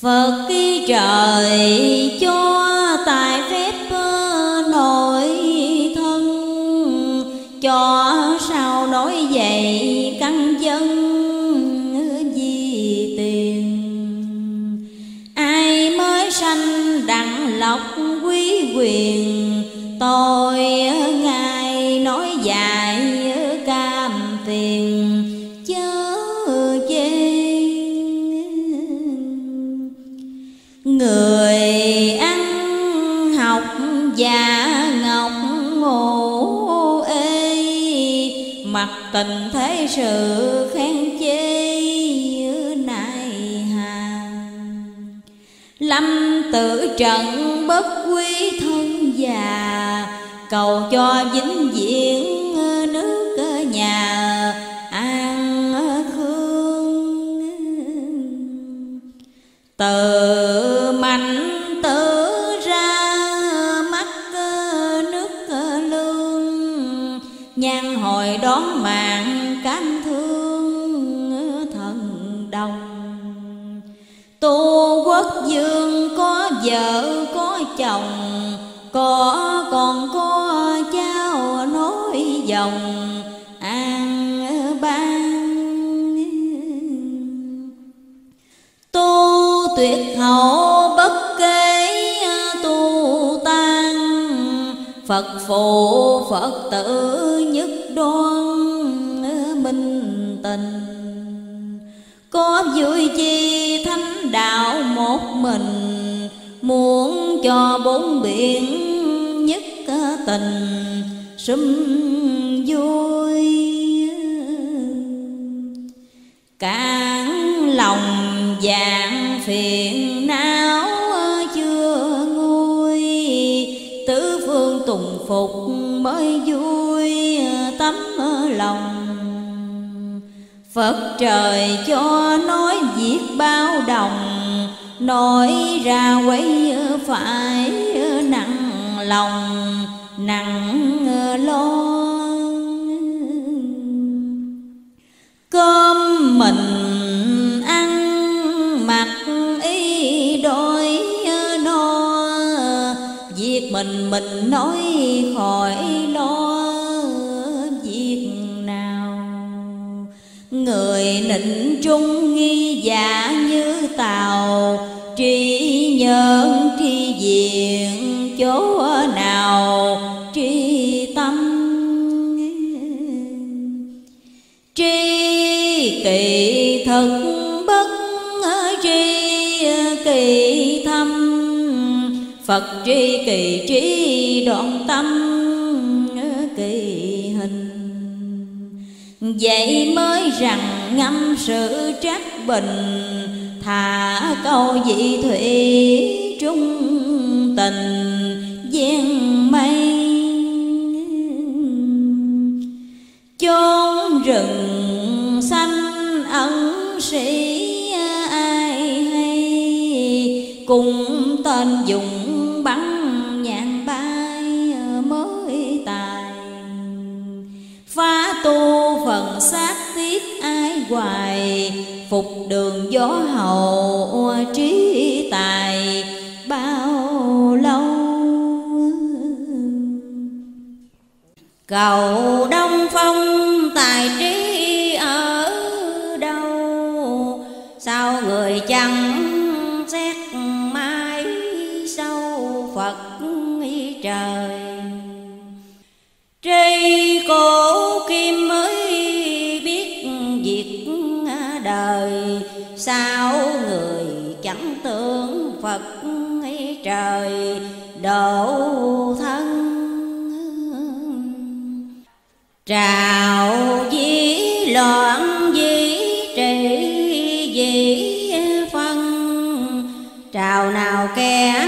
Phật khi trời cho tài phép à, nội thân, Cho sanh đặng lộc quý quyền. Tôi ngài nói dài cam tiền chớ chê. Người ăn học già ngọc ngộ ê Mặt tình thế sự khen chê. Lâm tử trận bất quý thân già cầu cho vĩnh viễn phật tử nhất đoan minh tình. Có vui chi thánh đạo một mình, muốn cho bốn biển nhất tình. Sum Nói ra quấy phải nặng lòng, nặng lo. Cơm mình ăn, mặc y đôi no. Việc mình mình nói khỏi lo. Việc nào Người nịnh trung nghi giả như tàu diện chỗ nào tri tâm Tri kỳ thật bất tri kỳ thâm. Phật tri kỳ trí đoạn tâm kỳ hình. Vậy mới rằng ngâm sự trách bình. Thả câu dị thủy trung tình, gian mây. Chốn rừng xanh ẩn sĩ ai hay, cùng tên dùng bắn nhạn bay mới tài phá tu phần xác tiết ai hoài. Phục đường gió hậu trí tài, bao lâu? Cầu đông phong tài trí sao người chẳng tưởng phật trời độ thân. Trào dĩ loạn dĩ trị dĩ phân. Trào nào kẻ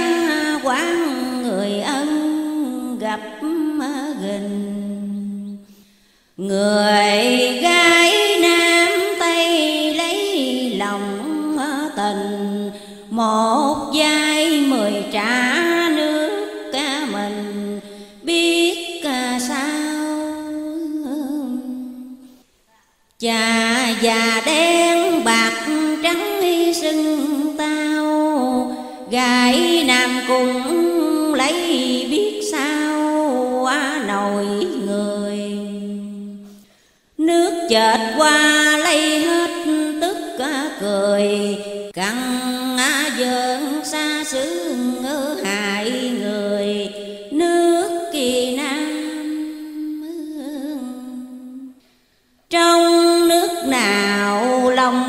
quán người ân gặp gình người già đen bạc trắng sưng tao, Gái nam cùng lấy biết sao á nổi người. Nước chợt qua lấy hết tức cười, Căng á dơn xa xứ.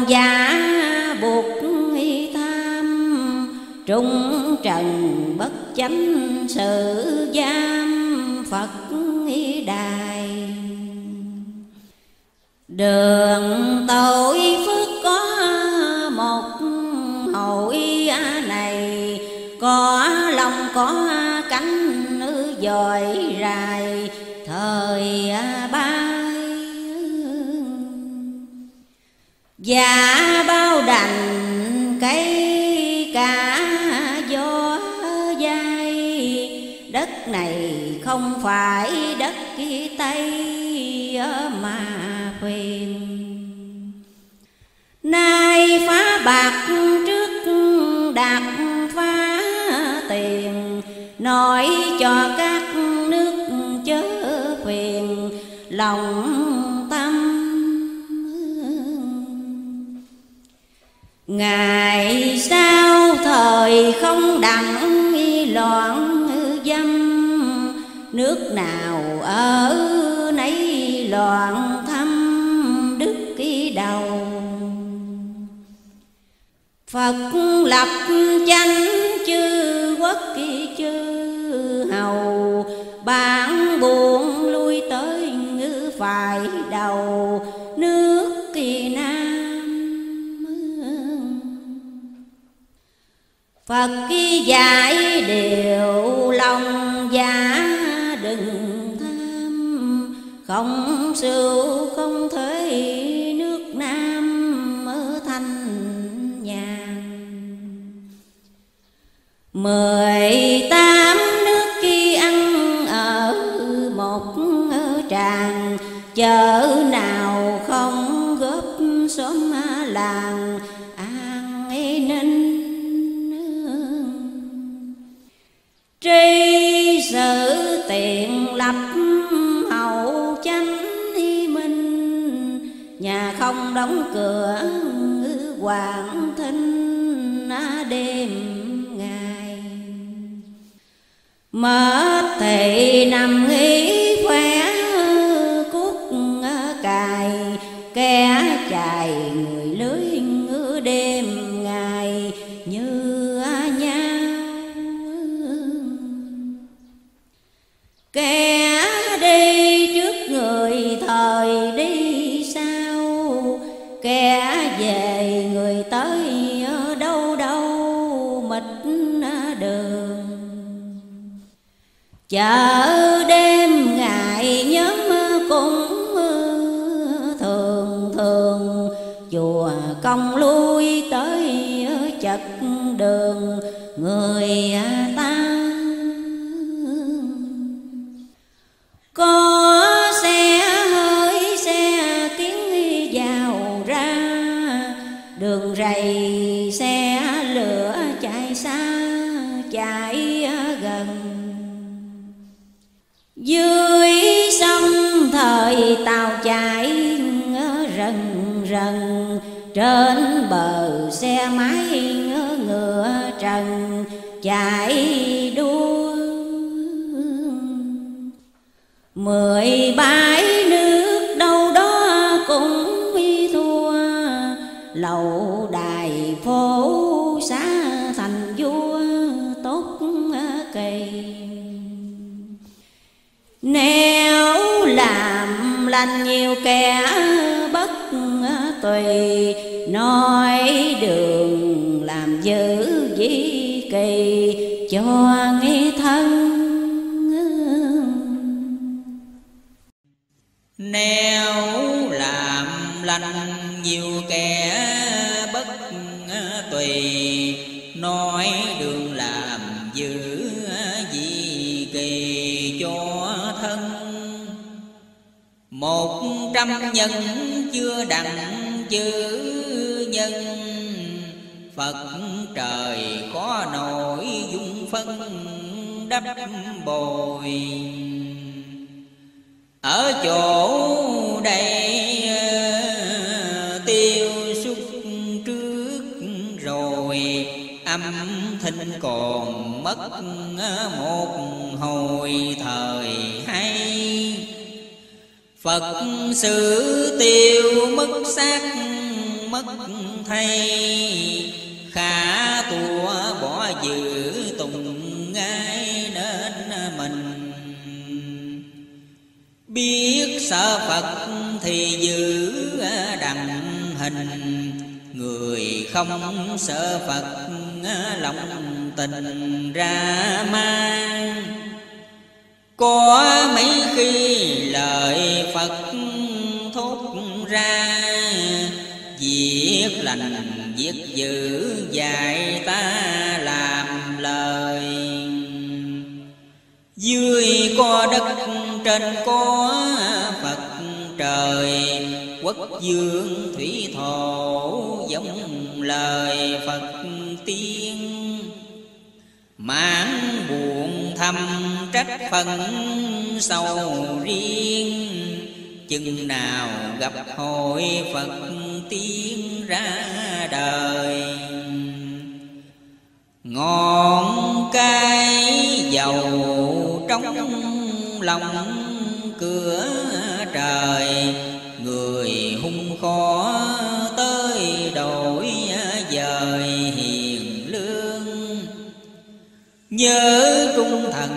giả buộc y tham trung trần bất chánh sự giam phật y đài. Đường tội phước có một hội này, có lòng có cánh dội rài, thời và bao đành cây cả gió dai. Đất này không phải đất kia tây mà quyền nay phá bạc trước đạt phá tiền. Nói cho các nước chớ phiền, lòng ngày sau thời không đặng loạn dâm. Nước nào ở nấy loạn thăm đức kỳ đầu. Phật lập chánh chư, quốc kỳ chư hầu. Bản buồn lui tới ngữ phải đầu. Nước Phật ký dạy điều lòng giả đừng tham. Không sưu, không thể nước nam ở thanh nhàn. Mười tám nước khi ăn ở một tràng, Chợ nào không góp xóm làng. Tri sự tiện lập hậu chánh minh. Nhà không đóng cửa, hoàng thinh đêm ngày. Mất thì nằm nghỉ khỏe cuốc cài, Kẻ chài Kẻ đi trước người thời đi sau, Kẻ về người tới ở đâu đâu mịt đường. Chợ đêm ngày nhóm cũng thường thường, Chùa công lui tới chật đường. Người ta có xe hơi, xe kiến vào ra. Đường rầy, xe lửa chạy xa, chạy gần. Dưới sông thời tàu chạy rần rần, trên bờ xe máy ngựa trần, chạy mười bãi nước đâu đó cũng thua. Lầu đài phố xá thành vua, tốt kỳ nếu làm lành nhiều kẻ bất tùy, nói đường làm dữ dĩ kỳ, cho nghe Nếu làm lành nhiều kẻ bất tùy, Nói đường làm giữ gì kỳ cho thân. Một trăm nhân chưa đặng chữ nhân, Phật trời có nổi dung phân đắp bồi ở chỗ đây ờ, tiêu xúc trước rồi, âm thanh còn mất ờ, một hồi thời hay. Phật sự tiêu mất xác, mất thay, khả Biết sợ Phật thì giữ đằng hình. Người không sợ Phật, lòng tình ra mang. Có mấy khi lời phật thốt ra việc lành việc dữ, dạy ta làm lời. Dưới có đất trên có phật trời. Quốc dương thủy thổ giống lời phật tiên. Mãn buồn thầm trách phần sâu riêng. Chừng nào gặp hội phật tiên ra đời. Ngọn cây dầu trong lòng cửa trời. Người hung khó tới đổi dời hiền lương. Nhớ trung thần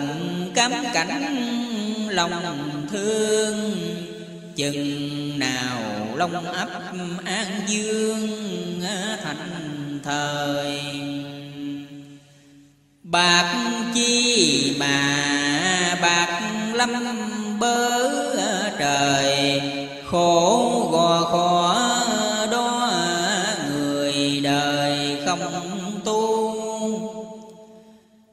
cám cảnh lòng thương. Chừng nào long ấp an dương thành thời. Bạc chi mà bạc lâm bớ trời. Khổ gò khó đó người đời không tu.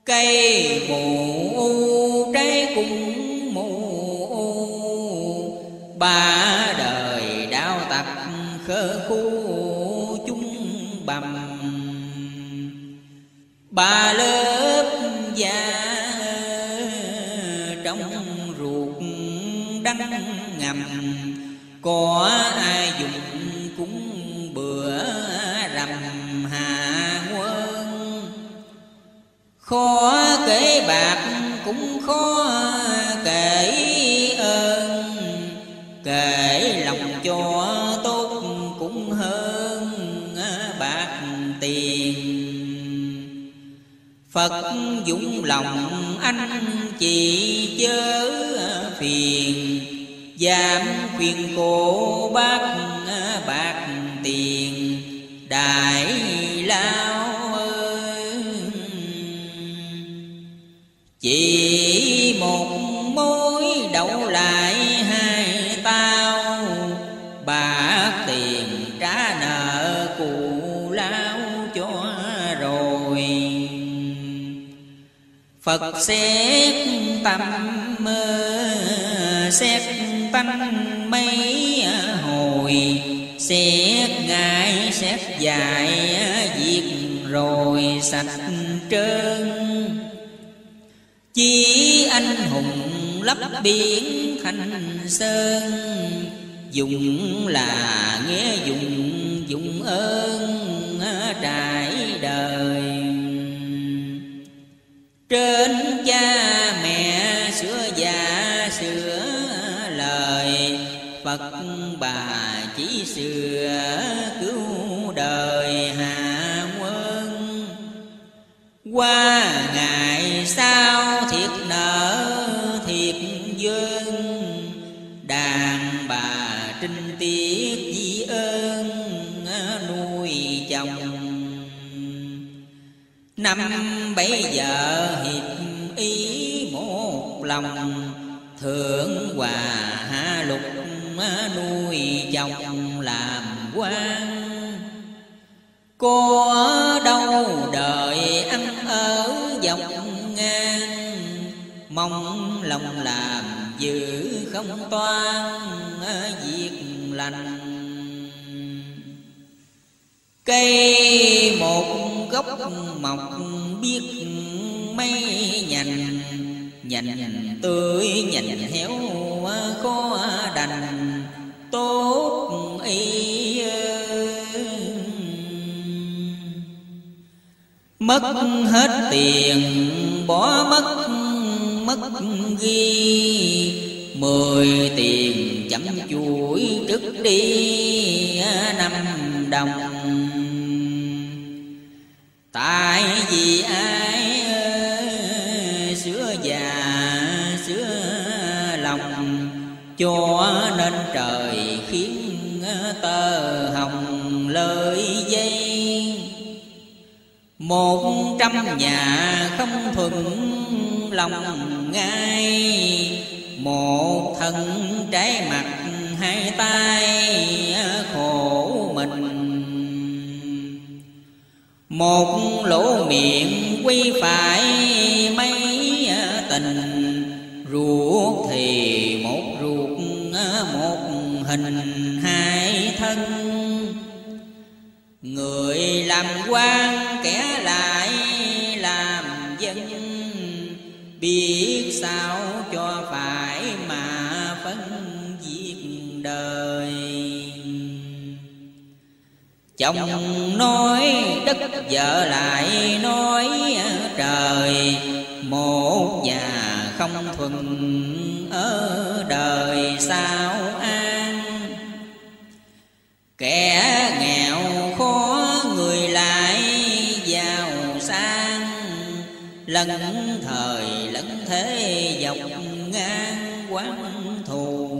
Cây mù trái cũng mù. Ba đời đau tặc khơ khu chúng bầm. Ba lơ đắng ngầm. Có ai dùng cúng bữa rằm hạ quân khó kể bạc cũng khó kể ơn. Kể lòng cho tốt cũng hơn bạc tiền. Phật dũng lòng anh chị chớ phiền. Giảm khuyên cô bác bạc tiền, Đại lao ơi. Chỉ một mối đậu lại hai tao Bạc tiền trả nợ cụ lao cho rồi. Phật xét tâm tanh mấy hồi. Xét ngại xét dài việc rồi sạch trơn. Chỉ anh hùng lấp biển thành sơn. Dùng là nghe dùng dùng ơn trải đời. Trên bà chỉ xưa cứu đời hạ quân. Qua ngày sau thiệt nợ, thiệt dơn Đàn bà trinh tiết di ơn, nuôi chồng. Năm bảy giờ hiệp ý một lòng Thượng hòa hạ lục nuôi chồng làm quan. Có đâu đời ăn ở dọc ngang, Mong lòng làm giữ không toan việc lành. Cây một gốc mọc biết mấy nhành Nhành tươi nhành héo khó đành tốt y Mất hết tiền, bỏ mất mất ghi. Mười tiền chấm chuỗi trước đi năm đồng. Tại vì ai xưa già xưa lòng, Cho nên trời tơ hồng lợi dây. Một trăm nhà không thuận lòng ngay. Một thân trái mặt, hai tay khổ mình. Một lỗ miệng quy phải mấy tình. Ruột thì một ruột, một hình hai thân. Người làm quan kẻ lại làm dân, biết sao cho phải mà phân diệt đời. Chồng nói đất vợ lại nói trời, một nhà không thuần ở đời sao kẻ nghèo khó người lại giàu sang. Lẫn thời, lẫn thế dọc ngang quán thù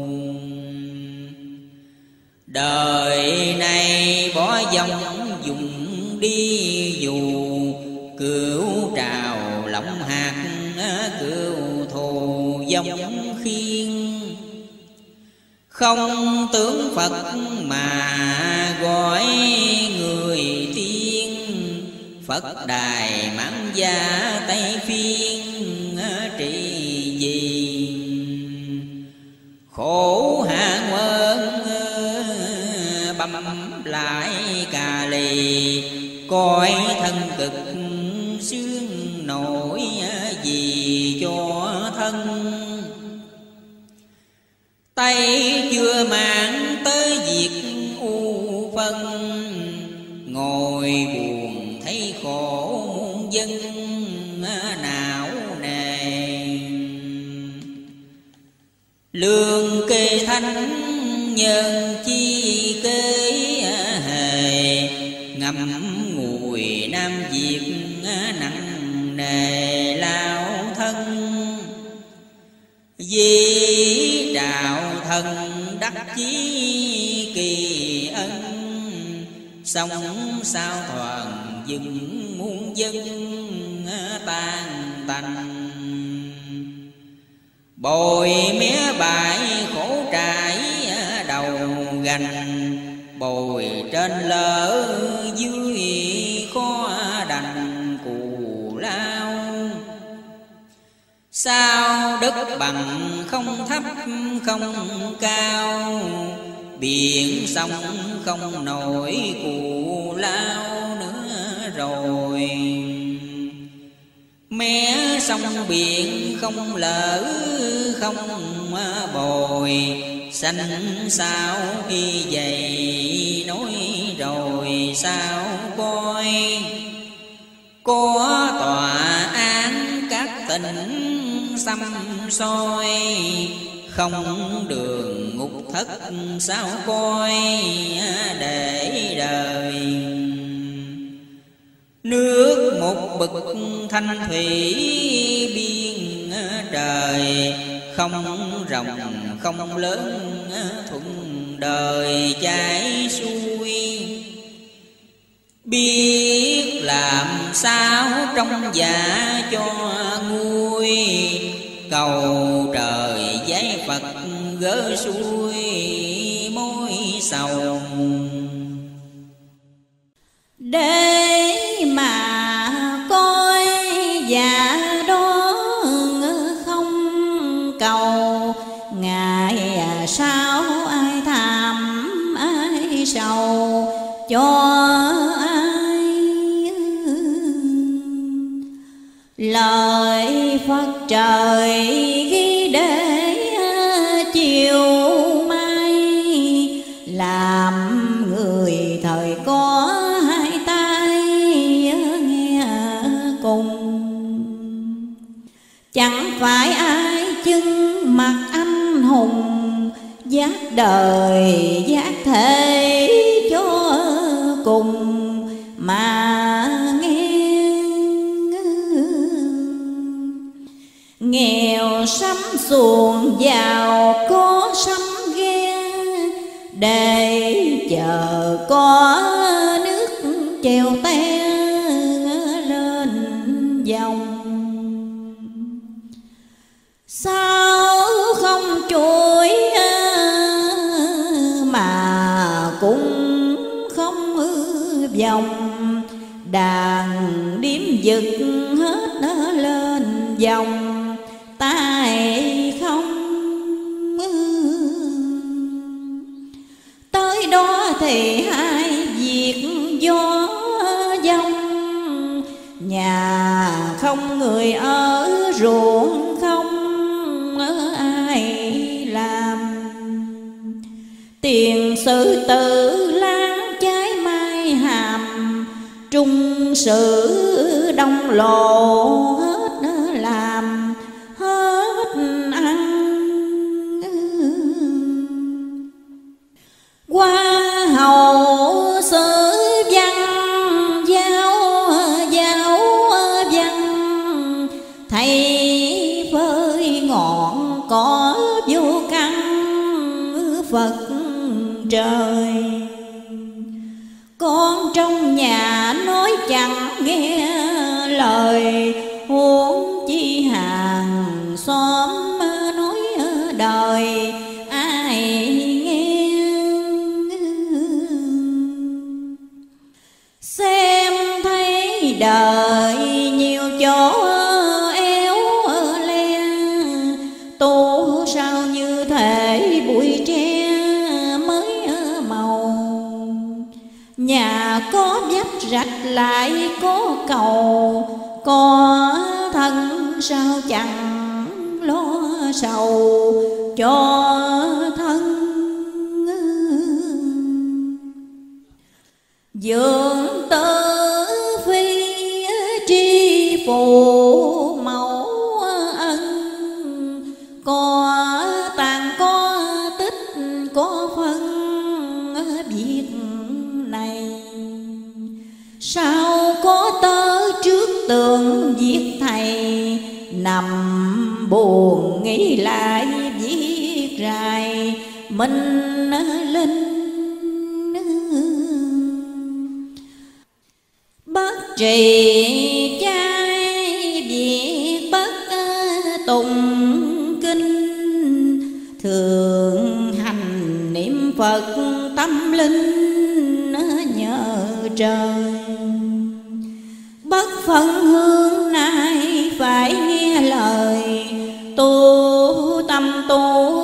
đời này bỏ dòng dùng đi dù. Cửu trào lỏng hạt cửu thù dòng không tướng phật mà gọi người tiên. Phật đài mãn gia tây phiên ờ, trị gì khổ hạ quân ờ, bầm lại cà lì, coi thân cực tay chưa mang tới việc u phân. Ngồi buồn thấy khổ muôn dân à, não nề. Lương kê thanh nhân chi kê à, hề. Ngâm ngùi nam việt à, nặng nề lao thân. Vì vào thân đắc chí kỳ ân. Sống sao toàn dừng muôn dân tan tành. Bồi mé bãi khổ trải đầu gành, bồi trên lỡ dưới sao đất bằng không thấp, không cao? Biển sông không nổi, cù lao nữa rồi. Mé sông biển không lỡ, không bồi. Xanh sao y dày, nói rồi sao coi có tòa án các tỉnh xăm soi, không đường ngục thất sao coi để đời. Nước một bực thanh thủy biên trời, không rộng không lớn thuận đời chảy xuôi biết làm sao trong dạ cho nguôi, cầu trời giấy phật gỡ xuôi mối sầu. Để mà coi dạ đó không cầu, ngày à, sau ai tham ai sầu, cho trời phật trời ghi để chiều mai. Làm người thời có hai tay, nghe cùng. Chẳng phải ai chân mặt anh hùng, giác đời, giác thể cho cùng, mà sắm xuồng vào, có sắm ghe. Để chờ có nước chèo te lên dòng. Sao không chuỗi à, mà cũng không vòng. Đàn điếm giật hết lên dòng tại không? Tới đó thì hai việc gió dông nhà không người ở ruộng không ai làm. Tiền sự tự lan trái mai hàm. Trung sự đông lộ qua hầu sử văn, giáo giáo văn. Thầy phơi ngọn cỏ vô căn phật trời. Con trong nhà nói chẳng nghe lời, huống chi hàng xóm đời nhiều chỗ éo len tu sao như thể bụi tre mới màu. Nhà có vách rạch lại có cầu. Có thân sao chẳng lo sầu. Cho thân dưỡng tới trước giết thầy. Nằm buồn nghĩ lại viết rài, mình linh bất trì trai việc bất tùng kinh, thường hành niệm phật tâm linh nhờ trời bất phận hương nay phải nghe lời tu tâm tu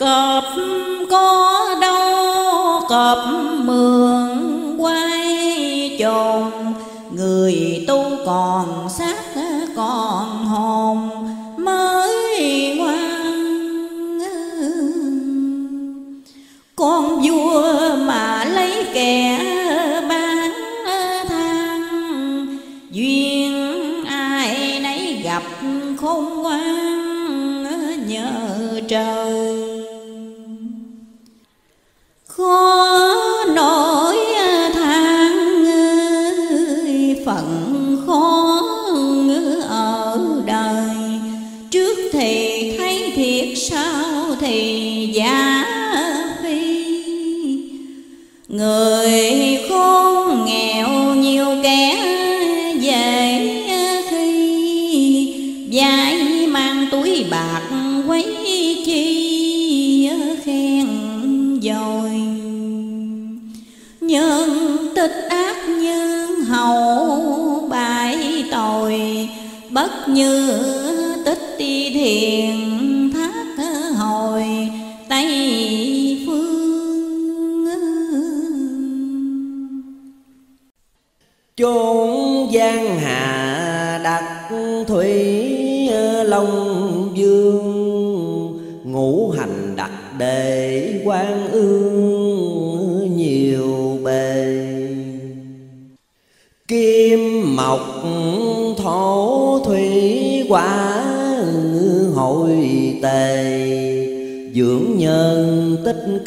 cọp có đâu cọp mường quay chồn người tu còn xác, còn hồn mới ngoan. Con vua mà lấy kẻ thì già.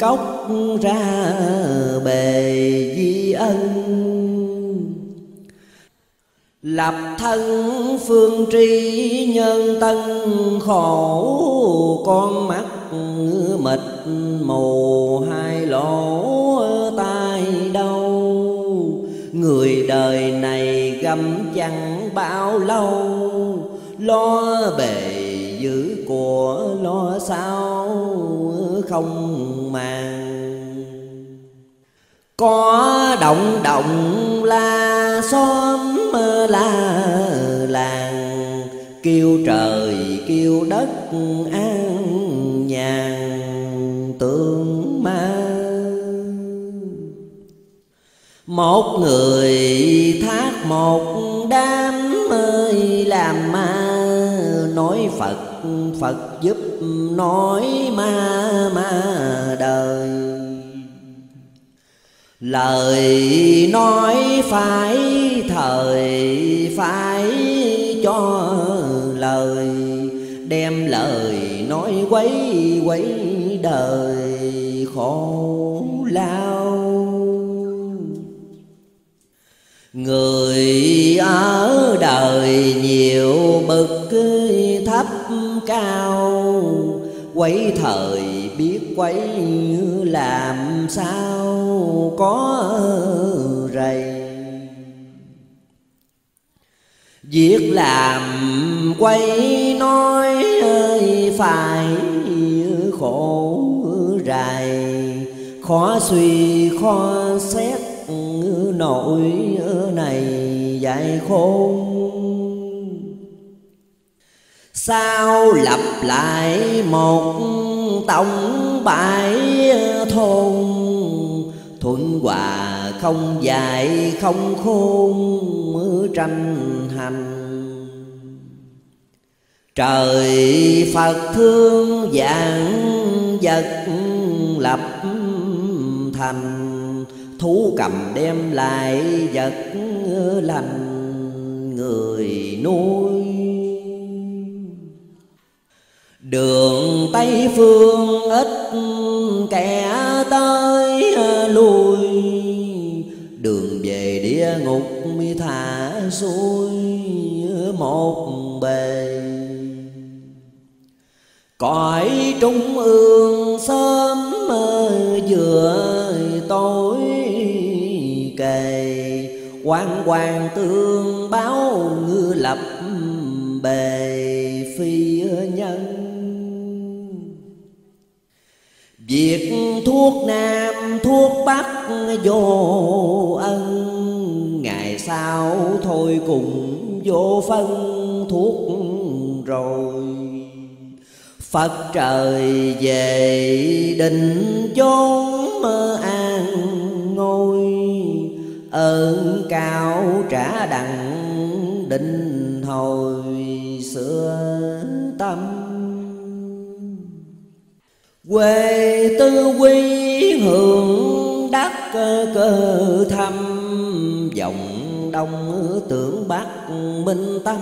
Cốc ra bề di ân. Lập thân phương tri nhân tân khổ, con mắt mịt mù, hai lỗ tai đâu người đời này găm chẳng bao lâu, lo bề giữ của lo sao? Không màng có động động la xóm la làng, kêu trời, kêu đất an nhàn tương ma. Một người thác một đám ơi, làm ma, nói phật phật nói ma ma đời. Lời nói phải, thời phải cho lời. Đem lời nói quấy quấy đời khổ lao. Người ở đời nhiều bậc thấp cao quấy thời biết quấy làm sao có rầy. Việc làm quay nói ơi, phải khổ dài khó suy, khó xét nỗi này dài khôn sao lặp lại một tổng bãi thôn? Thuận hòa không dài, không khôn tranh hành. Trời phật thương dạng vật lập thành, thú cầm đem lại vật lành người nuôi đường tây phương ít kẻ tới lui. Đường về địa ngục mi thả xuôi một bề. Cõi trung ương sớm vừa tối kề. Quan quan tương báo ngư lập bề phi nhân Việc thuốc nam, thuốc bắc vô ân. Ngày sau thôi cùng vô phân thuốc rồi. Phật trời về định chốn an ngôi. Ơn cao trả đặng định hồi xưa tâm quê tư quy hưởng đắc cơ thăm dòng đông tưởng bắc minh tâm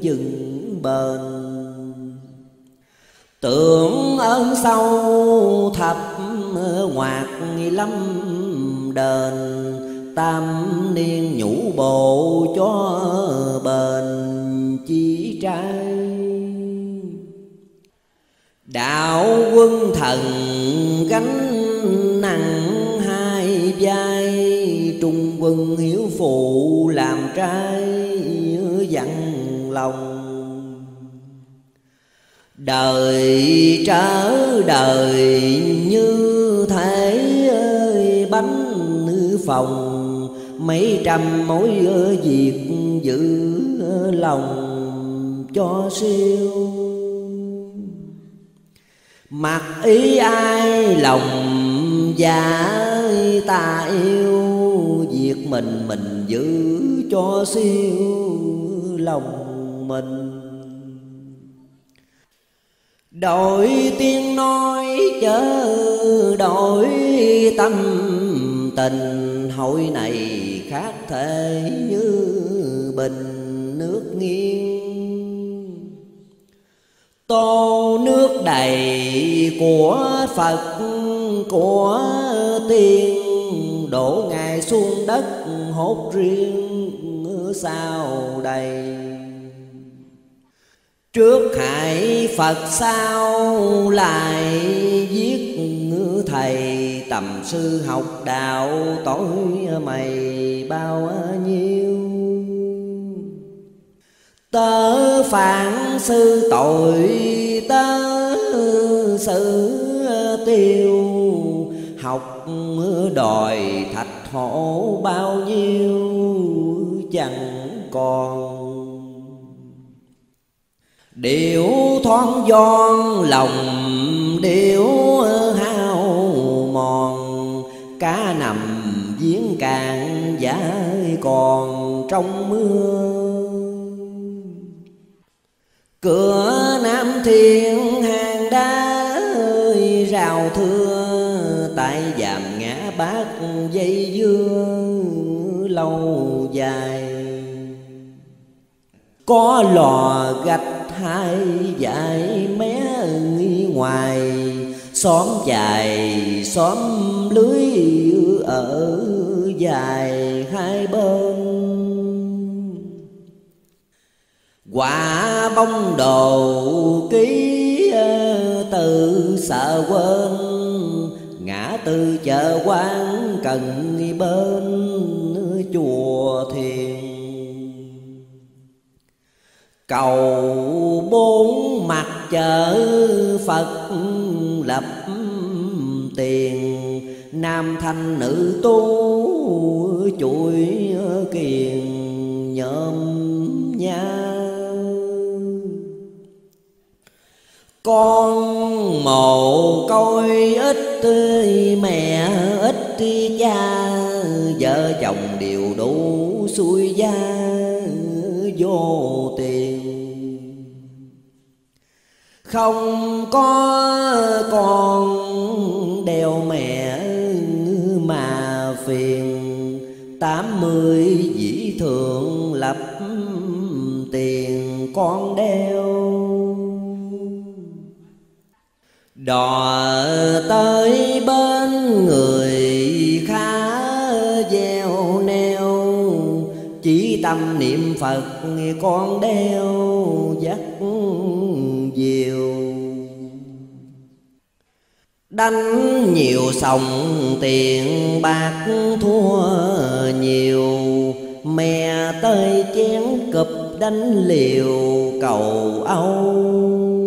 dừng bền. Tưởng ơn sâu thập ngoạc lâm đền, tam niên nhũ bộ cho bền chi trai đạo quân thần gánh nặng hai vai, trung quân hiếu phụ làm trai dặn lòng. Đời trở đời như thế ơi, bánh phòng, mấy trăm mối việc giữ lòng cho siêu mặc ý ai, lòng giả ta yêu. Việc mình mình giữ cho siêu lòng mình. Đổi tiếng nói chớ đổi tâm tình. Hội này khác thể như bình nước nghiêng tô nước đầy của phật, của tiên. Đổ ngài xuống đất, hốt riêng sao đầy. Trước hại Phật sau lại giết thầy? Tầm sư học đạo tối mày bao nhiêu? Tớ phản sư tội tớ sự tiêu. Học đòi thạch hổ bao nhiêu chẳng còn. Điệu thoáng giòn lòng điệu hao mòn. Cá nằm giếng càng giải còn trong mưa. Cửa Nam Thiên hàng đá ơi, rào thưa Tại dạm ngã bát dây dương lâu dài. Có lò gạch hai dải mé nghi ngoài, Xóm dài xóm lưới ở dài hai bên. Quả bông đồ ký ờ, từ sợ quên. Ngã tư chợ quán cần bên chùa thiền. Cầu bốn mặt chợ phật lập tiền. Nam thanh nữ tu chuỗi kiền nhôm nha con mồ côi ít mẹ ít cha. Vợ chồng đều đủ xuôi gia, vô tiền. Không có con đeo mẹ mà phiền. Tám mươi dĩ thượng lập tiền con đeo đò tới bên người khá gieo neo, chỉ tâm niệm phật con đeo dắt diều đánh nhiều sòng tiền bạc thua nhiều mè tới chén cụp đánh liều cầu âu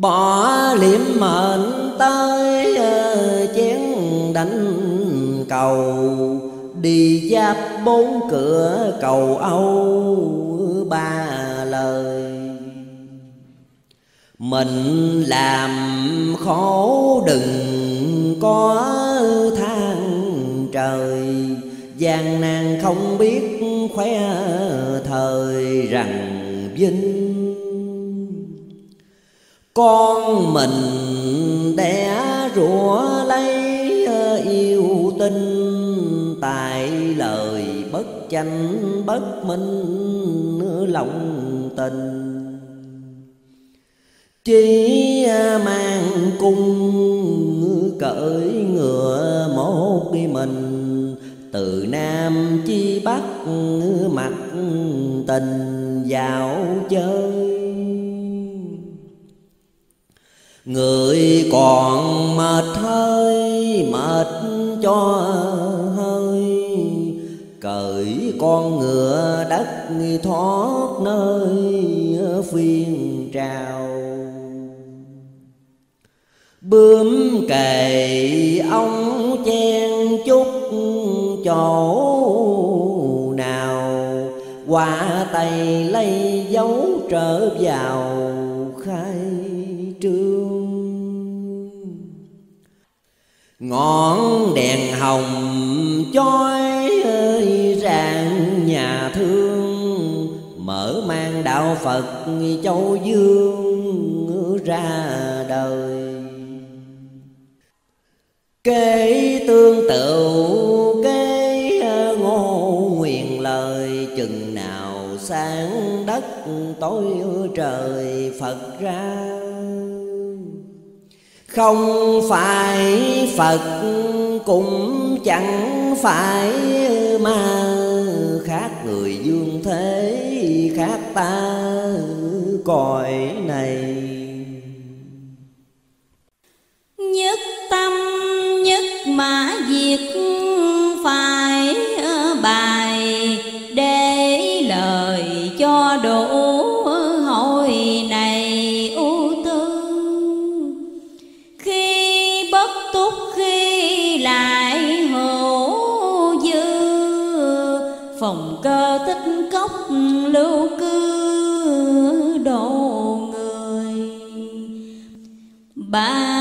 bỏ liễm mệnh tới ờ, chén đánh cầu. Đi giáp bốn cửa cầu âu, ba lời. Mình làm khổ đừng có than trời. Gian nan không biết khoe thời rằng vinh con mình đẻ rủa lấy ờ, yêu tinh tại lời bất chánh bất minh lòng tình. Chỉ ờ, mang cung cởi ngựa một mình, từ nam chi bắc mặt tình vào chơi. Người còn mệt hơi, mệt cho hơi. Cởi con ngựa đất thoát nơi phiên trào. Bướm kề ông chen chút chỗ nào. Qua tay lấy dấu trở vào khai trương ngọn đèn hồng chói rạng nhà thương. Mở mang đạo phật châu dương ra đời. Kế tương tự kế ngô nguyện lời, chừng nào sáng đất tối trời phật ra không phải phật, cũng chẳng phải ma. Khác người dương thế, khác ta cõi này. Nhất tâm, nhất mã diệt, phải bài để lời cho đủ Bye.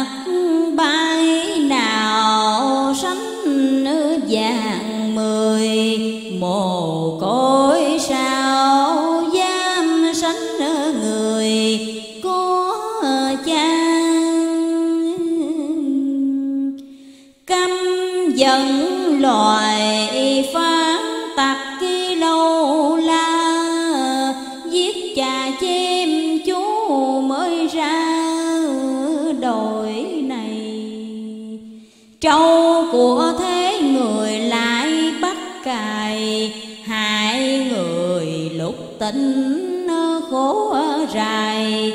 châu của thế người lại bắt cài hai người lục tình khổ rài.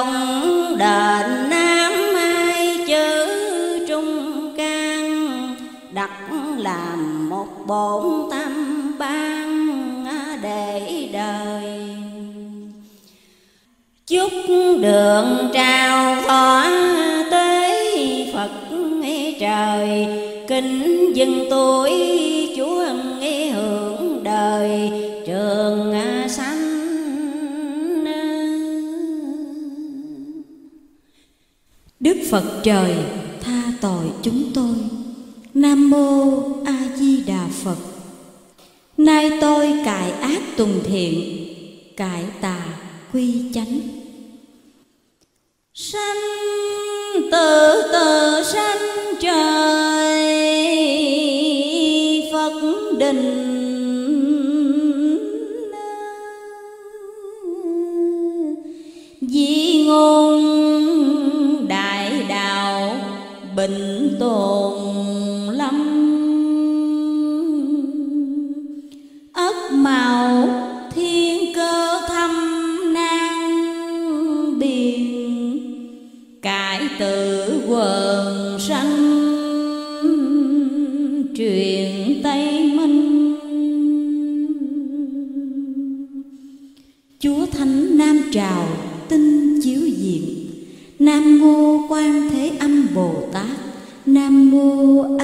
lòng đền nam ai chữ trung can, đặt làm một bổn tâm ban để đời. Chúc đường trao tỏa tới phật trời, kính dân tuổi Đức Phật trời tha tội chúng tôi. Nam mô A Di Đà Phật. Nay tôi cải ác tùng thiện, cải tà quy chánh. Sanh từ từ sanh trời Phật định bình tồn lắm. Ất màu thiên cơ thâm nan biển, cải tử quần sanh truyền tây minh. Chúa thánh nam trào you